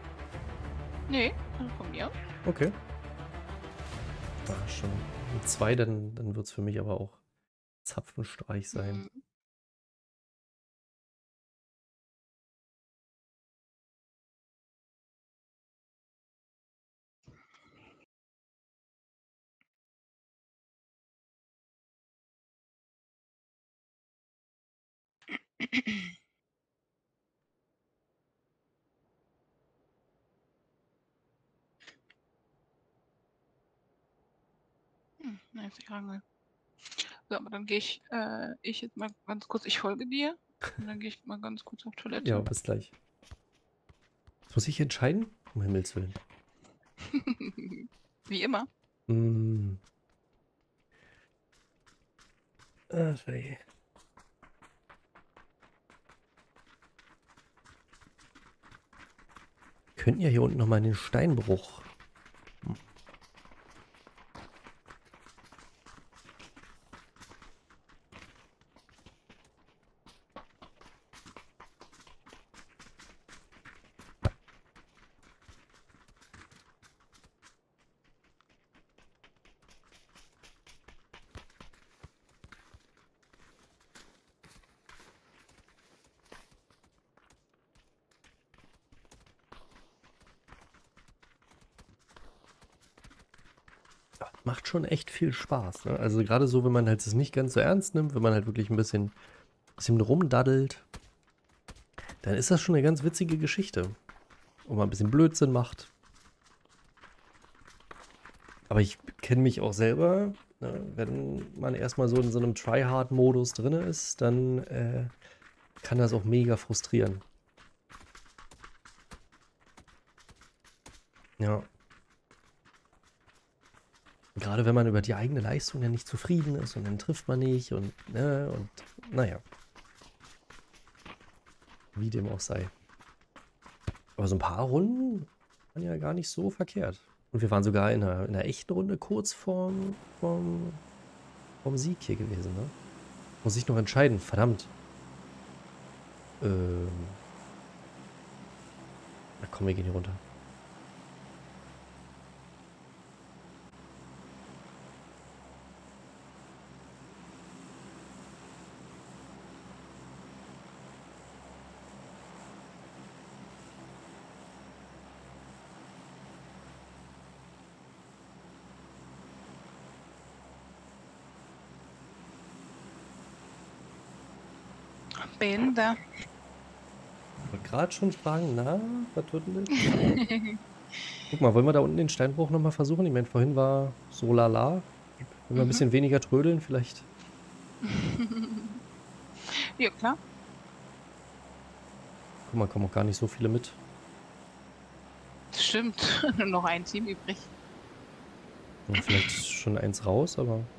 Nee, von mir. Okay. War schon zwei, dann, dann wird es für mich aber auch Zapfenstreich sein. Mhm. Hm, nice, ich Angel. So, aber dann gehe ich, äh, ich jetzt mal ganz kurz, ich folge dir. Und dann gehe ich mal ganz kurz auf Toilette. Ja, bis gleich. Jetzt muss ich entscheiden? Um Himmels Willen. Wie immer. Mm. Ach, ey. Könnten ja hier unten nochmal in den Steinbruch. Schon echt viel Spaß. Ne? Also gerade so, wenn man halt es nicht ganz so ernst nimmt, wenn man halt wirklich ein bisschen, bisschen rumdaddelt, dann ist das schon eine ganz witzige Geschichte. Und man ein bisschen Blödsinn macht. Aber ich kenne mich auch selber, ne? wenn man erstmal so in so einem Tryhard-Modus drin ist, dann äh, kann das auch mega frustrieren. Ja. Gerade wenn man über die eigene Leistung dann nicht zufrieden ist und dann trifft man nicht und, ne, und naja. Wie dem auch sei. Aber so ein paar Runden waren ja gar nicht so verkehrt. Und wir waren sogar in einer, in einer echten Runde kurz vorm, vorm, vorm Sieg hier gewesen, ne? Muss ich noch entscheiden, verdammt. Ähm. Na komm, wir gehen hier runter. Bin da. Ich wollte gerade schon fragen, na, was wird denn das? Guck mal, wollen wir da unten den Steinbruch nochmal versuchen? Ich meine, vorhin war so lala. Wenn wir ein Mhm. bisschen weniger trödeln, vielleicht. ja, klar. Guck mal, kommen auch gar nicht so viele mit. Das stimmt. Nur noch ein Team übrig. Ja, vielleicht schon eins raus, aber.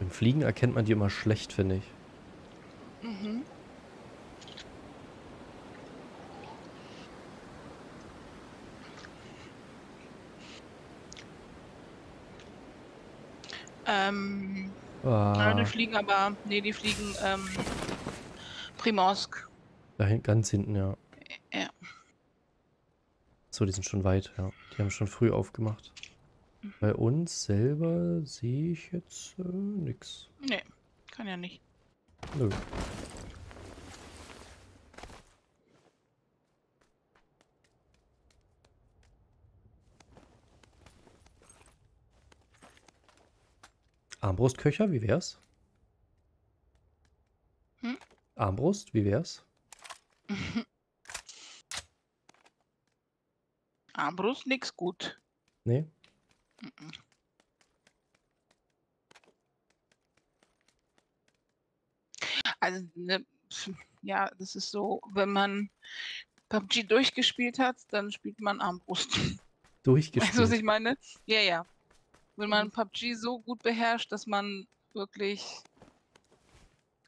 Im Fliegen erkennt man die immer schlecht, finde ich. Mhm. Ähm, ja, Ah, die fliegen aber, nee, die fliegen ähm, Primorsk. da hin, ganz hinten, ja. Ja. So, die sind schon weit, ja. Die haben schon früh aufgemacht. Bei uns selber sehe ich jetzt äh, nix. Nee, kann ja nicht. Nö. Armbrustköcher, wie wär's? Hm? Armbrust, wie wär's? Armbrust nix gut. Nee? Mhm. Also, ne, ja, das ist so, wenn man PUBG durchgespielt hat, dann spielt man Armbrust. Weißt du, was Durchgespielt. ich meine? Ja, ja. Wenn man PUBG so gut beherrscht, dass man wirklich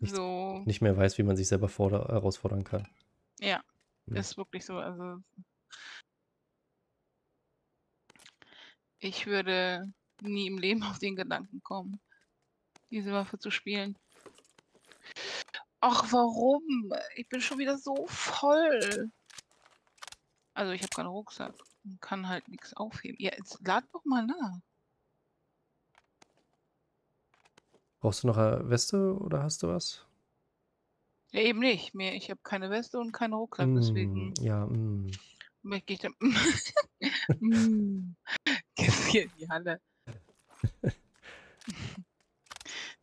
Nichts- so, Nicht mehr weiß, wie man sich selber forder herausfordern kann. ja, Hm. ist wirklich so. Also, ich würde nie im Leben auf den Gedanken kommen, diese Waffe zu spielen. Ach, warum? Ich bin schon wieder so voll. Also, ich habe keinen Rucksack und kann halt nichts aufheben. Ja, jetzt lad doch mal nach. Brauchst du noch eine Weste oder hast du was? Ja, eben nicht. Mehr, ich habe keine Weste und keinen Rucksack, deswegen Mm, ja, mm. möchte ich dann. Hier in die Halle.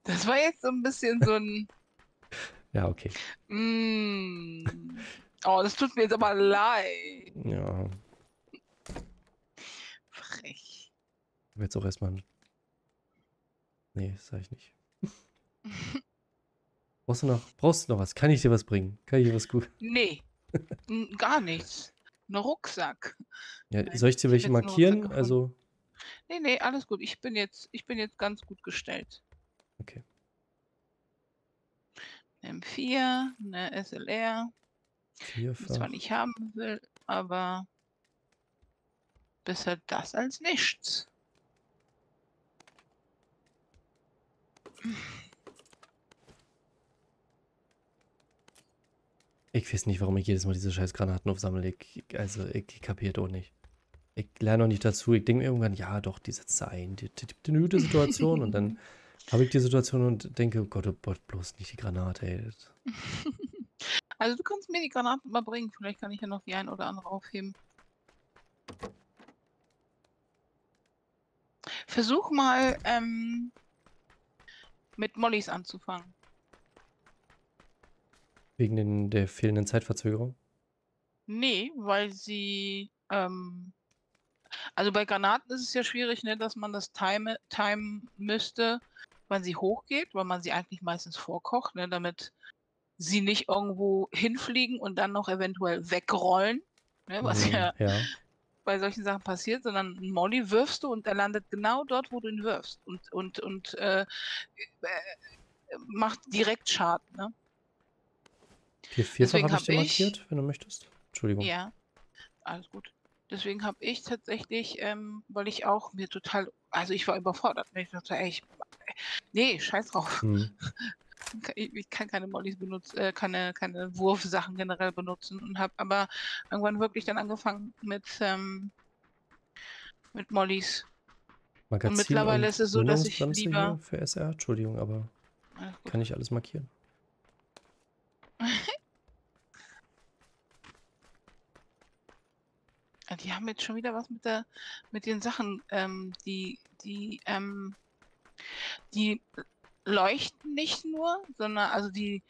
Das war jetzt so ein bisschen so ein. ja, okay. Mm. Oh, das tut mir jetzt aber leid. Ja, Frech. ich will jetzt auch erstmal. Nee, das sag ich nicht. Brauchst du noch, brauchst du noch was? Kann ich dir was bringen? Kann ich dir was gut? Nee, gar nichts. Ein Rucksack. Ja, soll ich dir welche markieren? Also, Nee, nee, alles gut. Ich bin jetzt, ich bin jetzt ganz gut gestellt. okay. Eine M4, eine SLR, Vierfach. zwar nicht haben will, aber besser das als nichts. Ich weiß nicht, warum ich jedes Mal diese scheiß Granaten aufsammle. Ich, also, ich, ich kapiert auch nicht. Ich lerne auch nicht dazu. Ich denke mir irgendwann, ja, doch, die setzt du ein. Die, die, die, eine gute Situation. und dann habe ich die Situation und denke, oh Gott, oh Gott, bloß nicht die Granate, ey. Also du kannst mir die Granaten mal bringen. Vielleicht kann ich ja noch die ein oder andere aufheben. Versuch mal ähm, mit Mollys anzufangen. Wegen den, der fehlenden Zeitverzögerung. Nee, weil sie. Ähm, also bei Granaten ist es ja schwierig, ne, dass man das time, time müsste, wann sie hochgeht, weil man sie eigentlich meistens vorkocht, ne, damit sie nicht irgendwo hinfliegen und dann noch eventuell wegrollen, ne, was Mhm, ja ja. bei solchen Sachen passiert, sondern einen Molly wirfst du und er landet genau dort, wo du ihn wirfst und, und, und äh, äh, macht direkt Schaden. Ne? Vier, vierfach habe ich dir markiert, wenn du möchtest. Entschuldigung. Ja, alles gut. Deswegen habe ich tatsächlich, ähm, weil ich auch mir total, also ich war überfordert. Ich dachte, ey, ich, nee, scheiß drauf. Hm. Ich, kann keine Mollys benutzen, äh, keine, keine Wurfsachen generell benutzen und habe aber irgendwann wirklich dann angefangen mit, ähm, mit Mollys. Magazin mittlerweile ist es so, dass ich lieber- für SR. Entschuldigung, aber kann ich alles markieren. Die haben jetzt schon wieder was mit der, mit den Sachen, ähm, die, die, ähm, die leuchten nicht nur, sondern also die,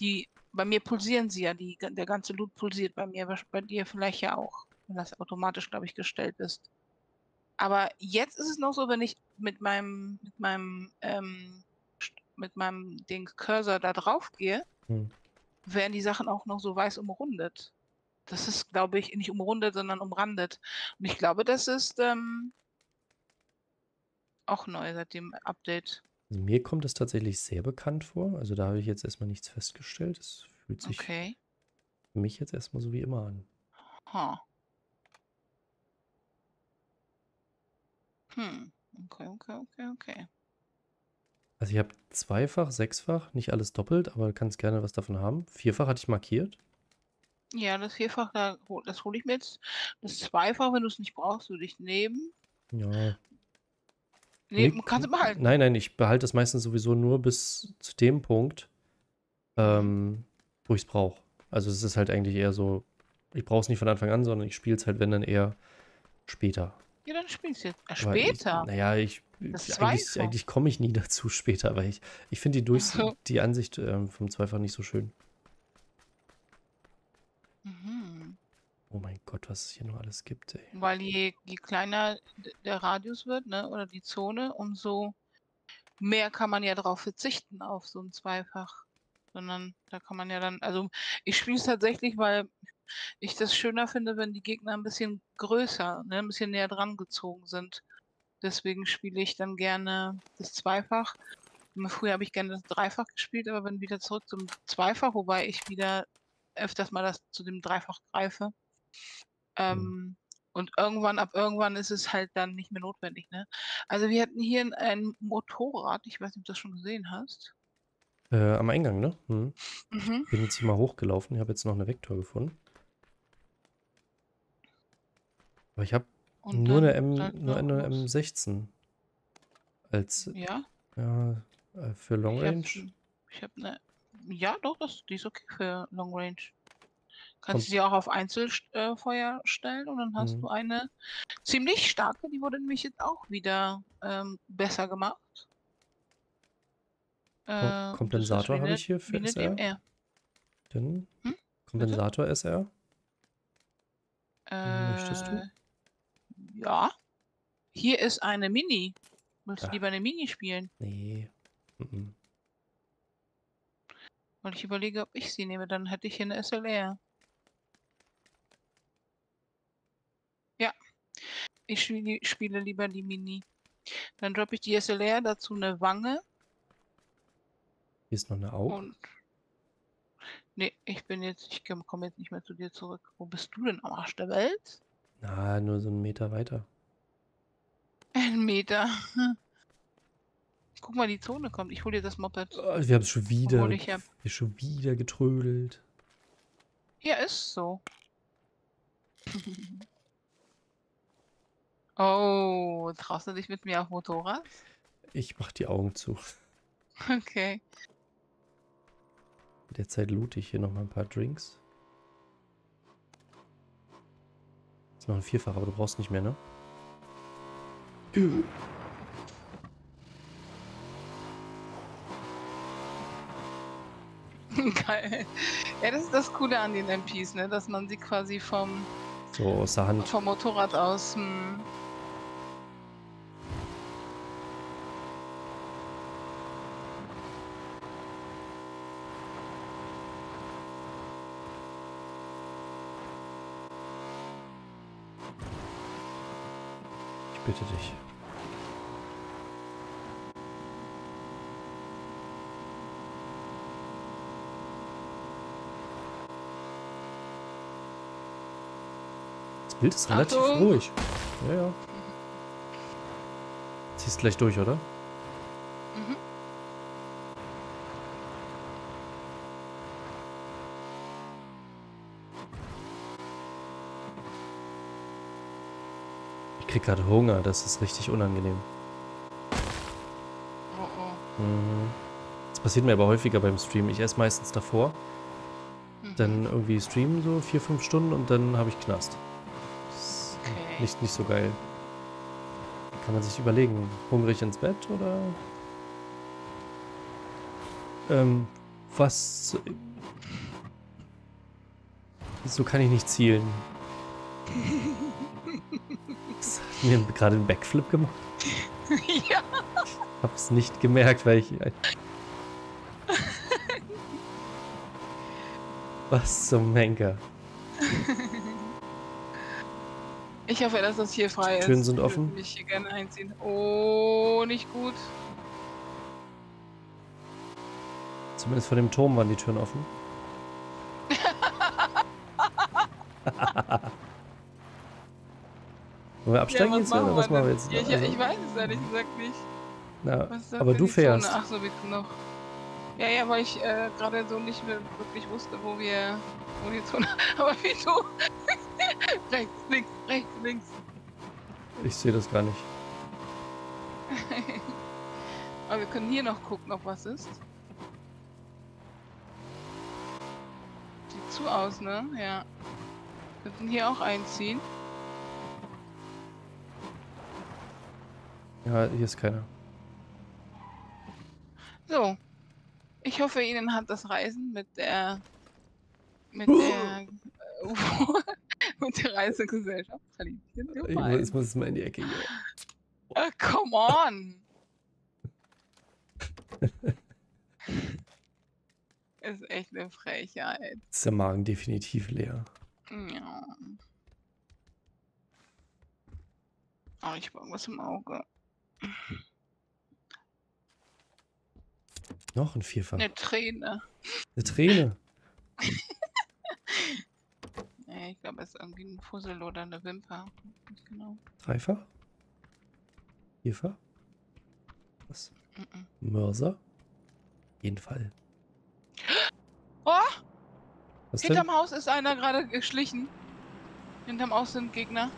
die, bei mir pulsieren sie ja, die, der ganze Loot pulsiert bei mir, bei dir vielleicht ja auch, wenn das automatisch, glaube ich, gestellt ist. Aber jetzt ist es noch so, wenn ich mit meinem, mit meinem, ähm, mit meinem Ding Cursor da drauf gehe, Hm. werden die Sachen auch noch so weiß umrundet. Das ist, glaube ich, nicht umrundet, sondern umrandet. Und ich glaube, das ist ähm, auch neu seit dem Update. Also mir kommt es tatsächlich sehr bekannt vor. Also da habe ich jetzt erstmal nichts festgestellt. Es fühlt sich Okay. für mich jetzt erstmal so wie immer an. Ha. Hm. Okay, okay, okay, okay. Also ich habe zweifach, sechsfach, nicht alles doppelt, aber du kannst gerne was davon haben. Vierfach hatte ich markiert. Ja, das Vierfach, da, hol- das hole ich mir jetzt. Das Zweifach, wenn du es nicht brauchst, würde ich nehmen. Ja. Nee, Nee, kannst du behalten. Nein, nein, ich behalte es meistens sowieso nur bis zu dem Punkt, ähm, wo ich es brauche. Also es ist halt eigentlich eher so, ich brauche es nicht von Anfang an, sondern ich spiele es halt, wenn dann eher später. Ja, dann spielst du jetzt. Äh, Aber später. Ich, naja, ich, Das ich eigentlich, Zweifach. eigentlich komme ich nie dazu später, weil ich, ich finde die, Durchs Ach so. die Ansicht ähm, vom Zweifach nicht so schön. Oh mein Gott, was es hier noch alles gibt, ey. Weil je, je kleiner der Radius wird, ne, oder die Zone, umso mehr kann man ja darauf verzichten, auf so ein Zweifach. Sondern da kann man ja dann, also ich spiele es tatsächlich, weil ich das schöner finde, wenn die Gegner ein bisschen größer, ne, ein bisschen näher dran gezogen sind. Deswegen spiele ich dann gerne das Zweifach. Früher habe ich gerne das Dreifach gespielt, aber bin wieder zurück zum Zweifach, wobei ich wieder öfters mal das zu dem Dreifach greife. Ähm, und irgendwann, ab irgendwann ist es halt dann nicht mehr notwendig, ne? Also wir hatten hier ein, Motorrad, ich weiß nicht, ob du das schon gesehen hast. Äh, am Eingang, ne? Hm. Mhm. Bin jetzt hier mal hochgelaufen. Ich habe jetzt noch eine Vektor gefunden. Aber ich habe nur eine, M, nur eine auch los. M16 als Ja, ja, äh, für Long ich habe Range. ich hab eine. Ja, doch, das, die ist okay für Long Range. Kannst du sie auch auf Einzelfeuer stellen und dann hast Mhm. du eine ziemlich starke, die wurde nämlich jetzt auch wieder ähm, besser gemacht. Äh, Kompensator habe eine- ich hier für SR. DMR. Denn Hm? Kompensator SR. Äh, Möchtest du? Ja. Hier ist eine Mini. Willst du Ah. lieber eine Mini spielen? Nee. Mhm. Weil ich überlege, ob ich sie nehme, dann hätte ich hier eine SLR. Ja. Ich spiele, lieber die Mini. Dann droppe ich die SLR, dazu eine Wange Hier ist noch eine Aug. und. Nee, ich bin jetzt, ich komme jetzt nicht mehr zu dir zurück. Wo bist du denn am Arsch der Welt? Na, nur so einen Meter weiter. Ein Meter. Guck mal, die Zone kommt. Ich hole dir das Moped. Oh, wir haben es schon wieder. Hab- Wir schon wieder getrödelt. Ja, ist so. oh, traust du dich mit mir auf Motorrad? Ich mach die Augen zu. Okay. Derzeit loote ich hier noch mal ein paar Drinks. Ist noch ein Vierfach, aber du brauchst nicht mehr, ne? Geil. Ja, das ist das Coole an den MPs, ne? Dass man sie quasi vom, So aus der Hand. vom Motorrad aus. Hm. Bitte dich. Das Bild ist relativ Achtung. ruhig. Ja, ja. Ziehst gleich durch, oder? Krieg gerade Hunger, das ist richtig unangenehm. Oh oh. Mhm. Das passiert mir aber häufiger beim Stream. Ich esse meistens davor, Mhm. dann irgendwie streamen so vier, fünf Stunden und dann habe ich Knast. Das ist Okay. nicht, nicht so geil. Kann man sich überlegen, hungrig ins Bett oder ähm, was so kann ich nicht zielen. Das hat mir gerade einen Backflip gemacht. ja. Hab's nicht gemerkt, weil ich. Was zum Henker? Ich hoffe, dass das hier frei ist. Türen sind Ich würde offen. mich hier gerne einziehen. Oh, nicht gut. Zumindest von dem Turm waren die Türen offen. Wollen wir absteigen ja, jetzt oder was machen wir jetzt? Ja, ich, Also, ich weiß es ehrlich gesagt nicht. na, aber du fährst. Zone? Ach so, bitte noch. Ja, ja, weil ich äh, gerade so nicht mehr wirklich wusste, wo wir, wo die Zone. Aber wie du. rechts, links, rechts, links. Ich sehe das gar nicht. Aber wir können hier noch gucken, ob was ist. Sieht zu aus, ne? Ja. Wir können hier auch einziehen. Ja, hier ist keiner. So. Ich hoffe, Ihnen hat das Reisen mit der mit der äh, mit der Reisegesellschaft Kaninchen Ich muss, gefallen. ich muss jetzt mal in die Ecke hier. Ah, come on! ist echt eine Frechheit. Ist der Magen definitiv leer. Ja. Oh, ich habe irgendwas im Auge. Noch ein Vierfach. Eine Träne. Eine Träne. Nee, ich glaube, es ist irgendwie ein Fussel oder eine Wimper. Nicht genau. Dreifach? Vierfach? Was? Mhm. Mörser? Jeden Fall. Oh, Was denn? hinterm Haus ist einer gerade geschlichen. Hinterm Haus sind Gegner.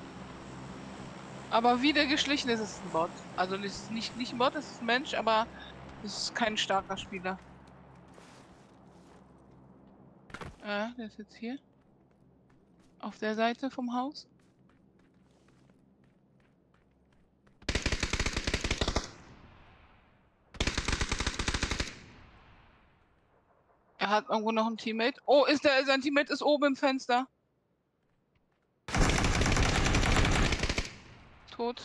Aber wie der geschlichen ist, es ein Bot. Also es ist nicht, nicht ein Bot, es ist ein Mensch, aber es ist kein starker Spieler. Äh, der ist jetzt hier. Auf der Seite vom Haus. Er hat irgendwo noch ein Teammate. Oh, ist der, sein Teammate ist oben im Fenster. Tot.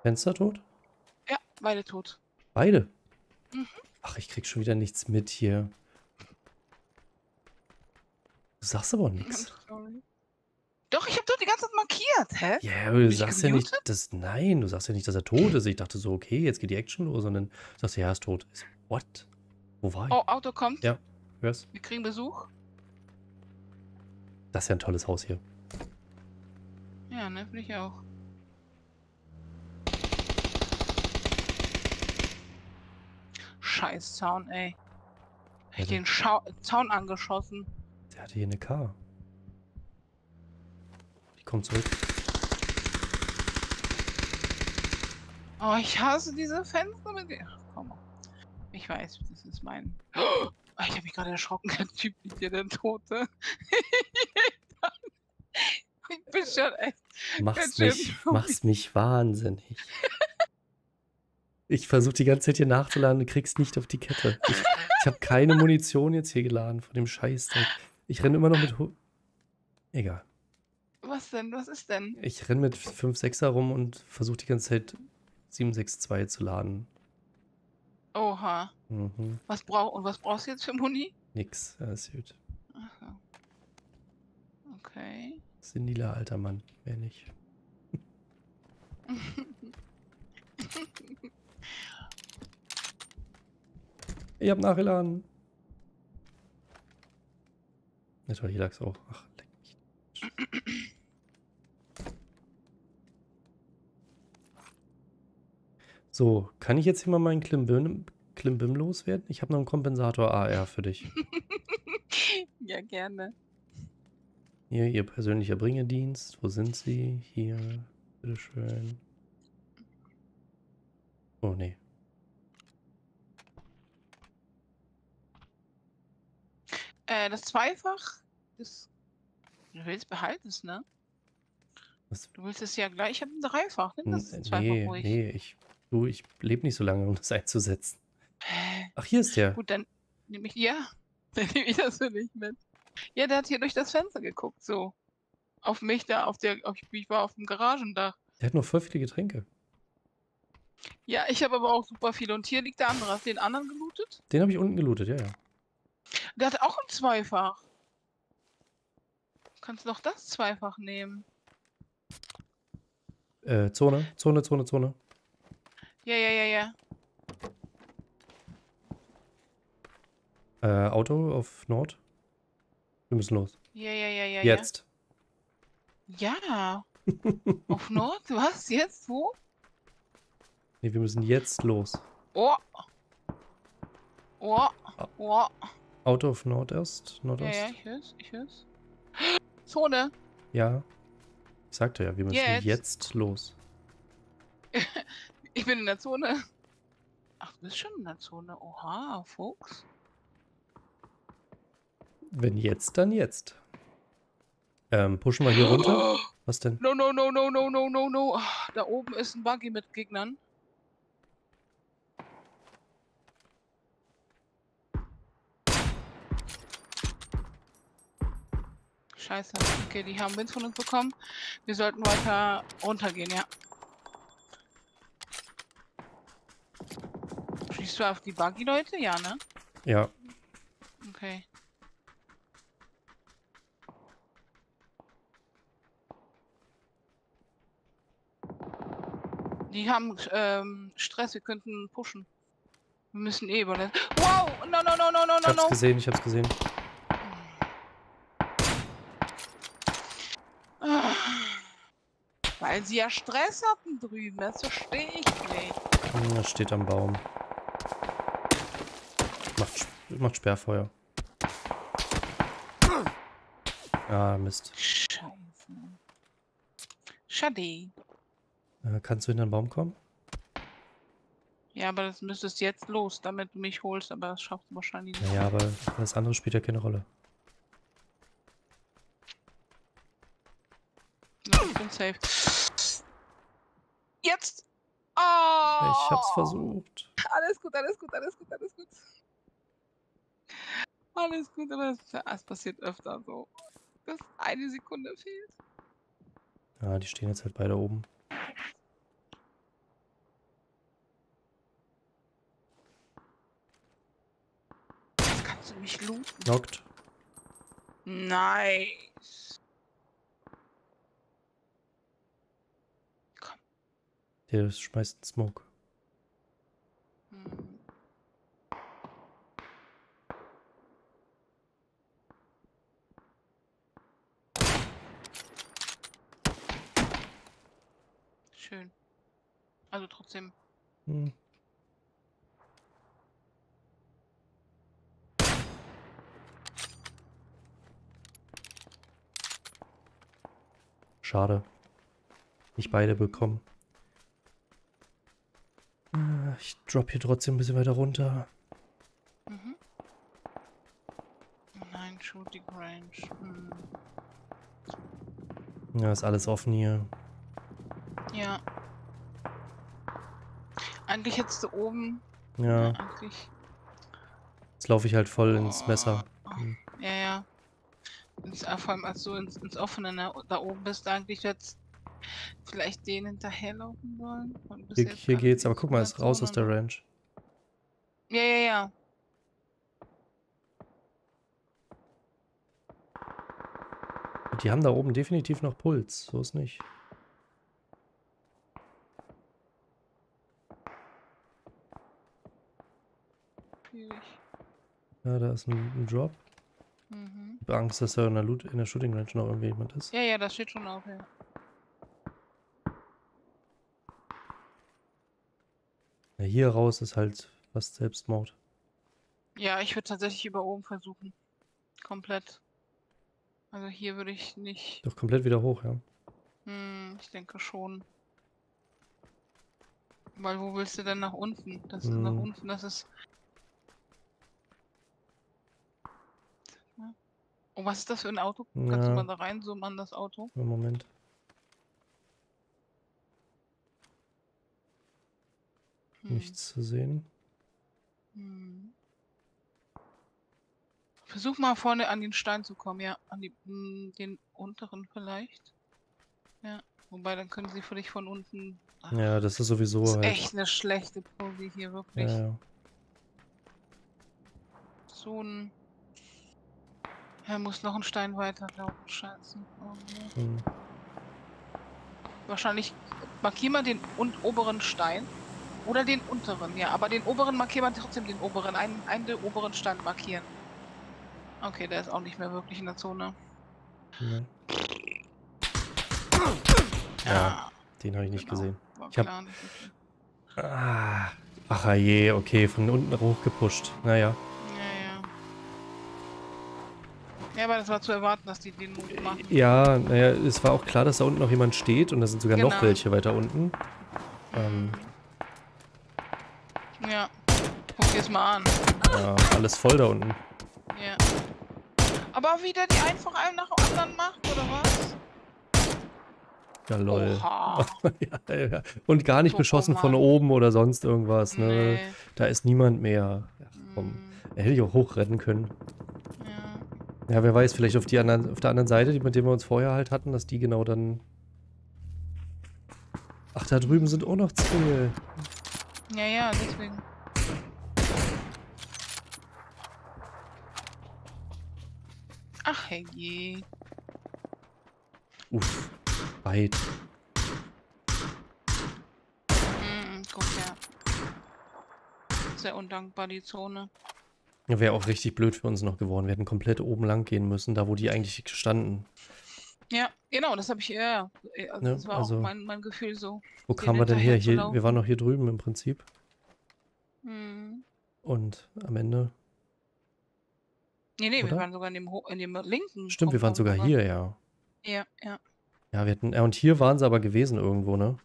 Fenster tot? Ja, beide tot. Beide. Mhm. Ach, ich krieg schon wieder nichts mit hier. Du sagst aber nichts. Doch, ich habe doch die ganze Zeit markiert, hä? Ja, aber du sagst ja nicht, dass. Nein, du sagst ja nicht, dass er tot ist. Ich dachte so, okay, jetzt geht die Action los, sondern du sagst, ja, er ist tot. So, what? Wo war ich? Oh, Auto kommt. Ja. Hörst? Wir kriegen Besuch. Das ist ja ein tolles Haus hier. Ja, ne, ich auch. Scheiß Zaun, ey. Hab ich den Schau Zaun angeschossen. Der hatte hier eine K. Die kommt zurück. Oh, ich hasse diese Fenster mit dir. Ach, komm. Ich weiß, das ist mein. Oh, ich habe mich gerade erschrocken, der Typ liegt hier, der Tote. ich bin schon echt. Machst mich, machst mich wahnsinnig. Ich versuche die ganze Zeit hier nachzuladen, du kriegst nicht auf die Kette. Ich, ich habe keine Munition jetzt hier geladen von dem Scheißdreck. Ich renne immer noch mit. Hu- Egal. Was denn? Was ist denn? Ich renne mit 5-6er rum und versuche die ganze Zeit 762 zu laden. Oha. Mhm. Was brauch und was brauchst du jetzt für Muni? Nix. Alles gut. Ach so. Okay. Seniler alter Mann. Mehr nicht. Ich hab nachgeladen. Ja, toll, hier lag's auch. Ach, leck mich. So, kann ich jetzt hier mal meinen Klimbim, Klimbim loswerden? Ich habe noch einen Kompensator AR für dich. ja, gerne. Hier, Ihr persönlicher Bringedienst. Wo sind Sie? Hier. Bitteschön. Oh, nee. Äh, das Zweifach, das. Du willst behalten es, ne? Was? Du willst es ja gleich. Ich habe ein Dreifach. Nimm das Zweifach Nee, ruhig. nee, ich, du, ich lebe nicht so lange, um das einzusetzen. Hä? Ach, hier ist der. Gut, dann nehme ich. Ja, dann nehme ich das für dich mit. Ja, der hat hier durch das Fenster geguckt, so. Auf mich da, auf der. Auf, ich war auf dem Garagendach. Der hat noch voll viele Getränke. Ja, ich habe aber auch super viele. Und hier liegt der andere. Hast du den anderen gelootet? Den habe ich unten gelootet, ja, ja. Der hat auch ein Zweifach. Kannst noch das Zweifach nehmen. Äh, Zone, Zone, Zone, Zone. Ja, ja, ja, ja. Äh, Auto auf Nord. Wir müssen los. Ja, ja, ja, ja. Jetzt. Ja. Ja. Auf Nord? Was? Jetzt? Wo? Nee, wir müssen jetzt los. Oh. Oh. Oh. Auto auf Nordost, Ja, Nordost. ja, ich hör's, ich hör's. Zone. Ja. Ich sagte ja, wir müssen Jetzt. jetzt, los. Ich bin in der Zone. Ach, du bist schon in der Zone. Oha, Fuchs. Wenn jetzt, dann jetzt. Ähm, pushen wir hier runter? Was denn? No, no, no, no, no, no, no, no. Ah, Da oben ist ein Buggy mit Gegnern. Scheiße. Okay, die haben Wind von uns bekommen. Wir sollten weiter runtergehen, ja. Schießt du auf die Buggy, Leute? Ja, ne? Ja, Okay. Die haben ähm, Stress, wir könnten pushen. Wir müssen eh über Wow! No, no, no, no, no, ich no, hab's no! gesehen, ich hab's gesehen. Ah. Weil sie ja Stress hatten drüben, das verstehe ich nicht. Hm, Das steht am Baum. Macht, macht Sperrfeuer. Ah, Mist. Scheiße. Schade. Äh, kannst du hinter den Baum kommen? Ja, aber das müsstest jetzt los, damit du mich holst, aber das schaffst du wahrscheinlich nicht. Naja, aber das andere spielt ja keine Rolle. Ja, ich bin safe. Jetzt! Oh! Ich hab's versucht. Alles gut, alles gut, alles gut, alles gut. Alles gut, aber es, es passiert öfter so. Dass eine Sekunde fehlt. Ja, die stehen jetzt halt beide oben. Du mich looten. Knockt. Nice. Der schmeißt einen Smoke. Hm. Schön. Also trotzdem. Hm. Schade. Nicht beide bekommen. Ah, Ich drop hier trotzdem ein bisschen weiter runter. Mhm. Nein, Shooting Range. Hm. Ja, ist alles offen hier. Ja. Eigentlich hättest du oben. Ja, Eigentlich. jetzt laufe ich halt voll ins Messer. Oh, Hm. Ja, ja. Äh, vor allem als du ins, ins Offene ne, da oben bist, eigentlich jetzt vielleicht den hinterherlaufen wollen. hier, hier geht's, aber guck mal, ist raus aus der Ranch. Ja, ja, ja. Die haben da oben definitiv noch Puls, so ist nicht. Ja, da ist ein, ein Drop. Ich habe Angst, dass da in der, Loot, in der Shooting Range noch irgendwie jemand ist. Ja, ja, das steht schon auf, ja. Ja, hier raus ist halt fast Selbstmord. Ja, ich würde tatsächlich über oben versuchen. Komplett. Also hier würde ich nicht. Doch komplett wieder hoch, ja. Hm, ich denke schon. Weil wo willst du denn nach unten? Das ist nach Hm. unten, das ist. Oh, was ist das für ein Auto? Kannst du Ja. mal da reinzoomen an das Auto? Moment. Hm. Nichts zu sehen. Hm. Versuch mal vorne an den Stein zu kommen, ja. An die, hm, den unteren vielleicht. Ja. Wobei, dann können sie vielleicht von unten. Ach, Ja, das ist sowieso das ist halt. echt eine schlechte Provi hier, wirklich. Ja, ja. So ein. Er muss noch einen Stein weiterlaufen, scheiße. Oh, nee. Hm. Wahrscheinlich markier mal den oberen Stein. Oder den unteren, ja. Aber den oberen markier mal trotzdem den oberen. Einen, einen der oberen Stein markieren. Okay, der ist auch nicht mehr wirklich in der Zone. Ne. Ja, den habe ich nicht genau. gesehen. War Ich hab- nicht. Ah, ach je, okay, von unten hochgepusht. Naja. Ja, aber das war zu erwarten, dass die den Move machen. Ja, naja, es war auch klar, dass da unten noch jemand steht und da sind sogar noch Genau. welche weiter unten. Ähm, Ja. Guck dir es mal an. ja, alles voll da unten. Ja. Aber wie der die einfach einen nach dem anderen macht, oder was? Ja, lol. Ja, ja. Und gar nicht So, beschossen von oben oder sonst irgendwas, ne? Nee. Da ist niemand mehr. Ach, komm. Hm, Er hätte ich auch hochrennen können. Ja. Wer weiß, vielleicht auf, die anderen, auf der anderen Seite, die, mit der wir uns vorher halt hatten, dass die genau dann... Ach, da drüben sind auch noch zwei. Ja, ja, deswegen. Ach herrje. Uff, weit. Mhm, guck ja. Sehr undankbar, die Zone. Ja, Wäre auch richtig blöd für uns noch geworden. Wir hätten komplett oben lang gehen müssen, da wo die eigentlich standen. Ja, genau, das habe ich, ja, ja. Also Ne, das war also- auch mein, mein Gefühl so. Wo kamen wir denn her? zu Hier, wir waren noch hier drüben im Prinzip. Mhm. Und am Ende. Nee, nee, wir Oder? waren sogar in dem, in dem linken. Stimmt, wir waren sogar hier, ja. Ja, ja, Ja, wir hatten. Ja, und hier waren sie aber gewesen irgendwo, ne?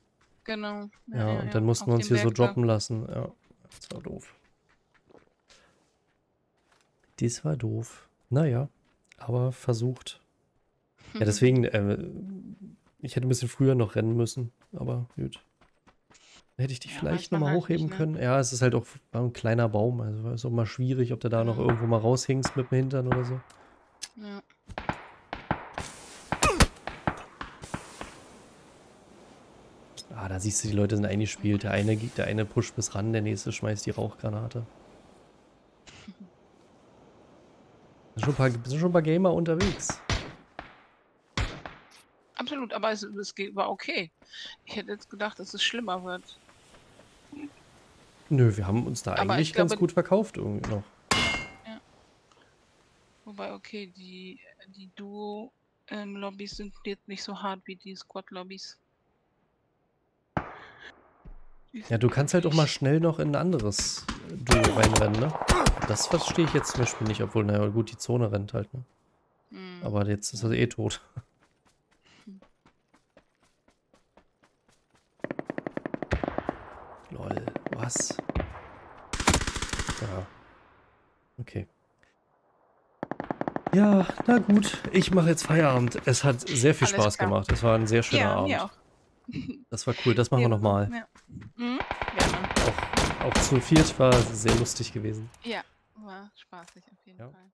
genau. Ja, und dann mussten wir uns hier so Berg da. droppen lassen. Ja, das war doof. Das war doof. Naja, aber versucht. Ja, deswegen, äh, ich hätte ein bisschen früher noch rennen müssen, aber gut. Hätte ich dich Ja, vielleicht nochmal halt hochheben nicht, ne? können? Ja, es ist halt auch war ein kleiner Baum, also ist auch mal schwierig, ob du da noch irgendwo mal raushingst mit dem Hintern oder so. Ja. Ah, da siehst du, die Leute sind eingespielt. Der eine, geht- der eine pusht bis ran, der nächste schmeißt die Rauchgranate. Sind schon ein paar, sind schon ein paar Gamer unterwegs. Absolut, aber es, es war okay. Ich hätte jetzt gedacht, dass es schlimmer wird. Nö, wir haben uns da Aber eigentlich ich ganz glaube- gut verkauft irgendwie noch. Wobei, okay, die, die Duo-Lobbys sind jetzt nicht so hart wie die Squad-Lobbys. Ja, du kannst halt auch mal schnell noch in ein anderes Duo reinrennen, ne? Das verstehe ich jetzt zum Beispiel nicht, obwohl, naja, gut, die Zone rennt halt, ne? Hm. Aber jetzt ist er eh tot. Lol, was? Ja. Okay. Ja, na gut, ich mache jetzt Feierabend. Es hat sehr viel Alles Spaß klar. gemacht. Es war ein sehr schöner ja, Abend. mir auch. Das war cool, das machen wir Ja, nochmal. Ja. Mhm, gerne. Auch, zu viert war sehr lustig gewesen. Ja, war spaßig auf jeden Ja. Fall.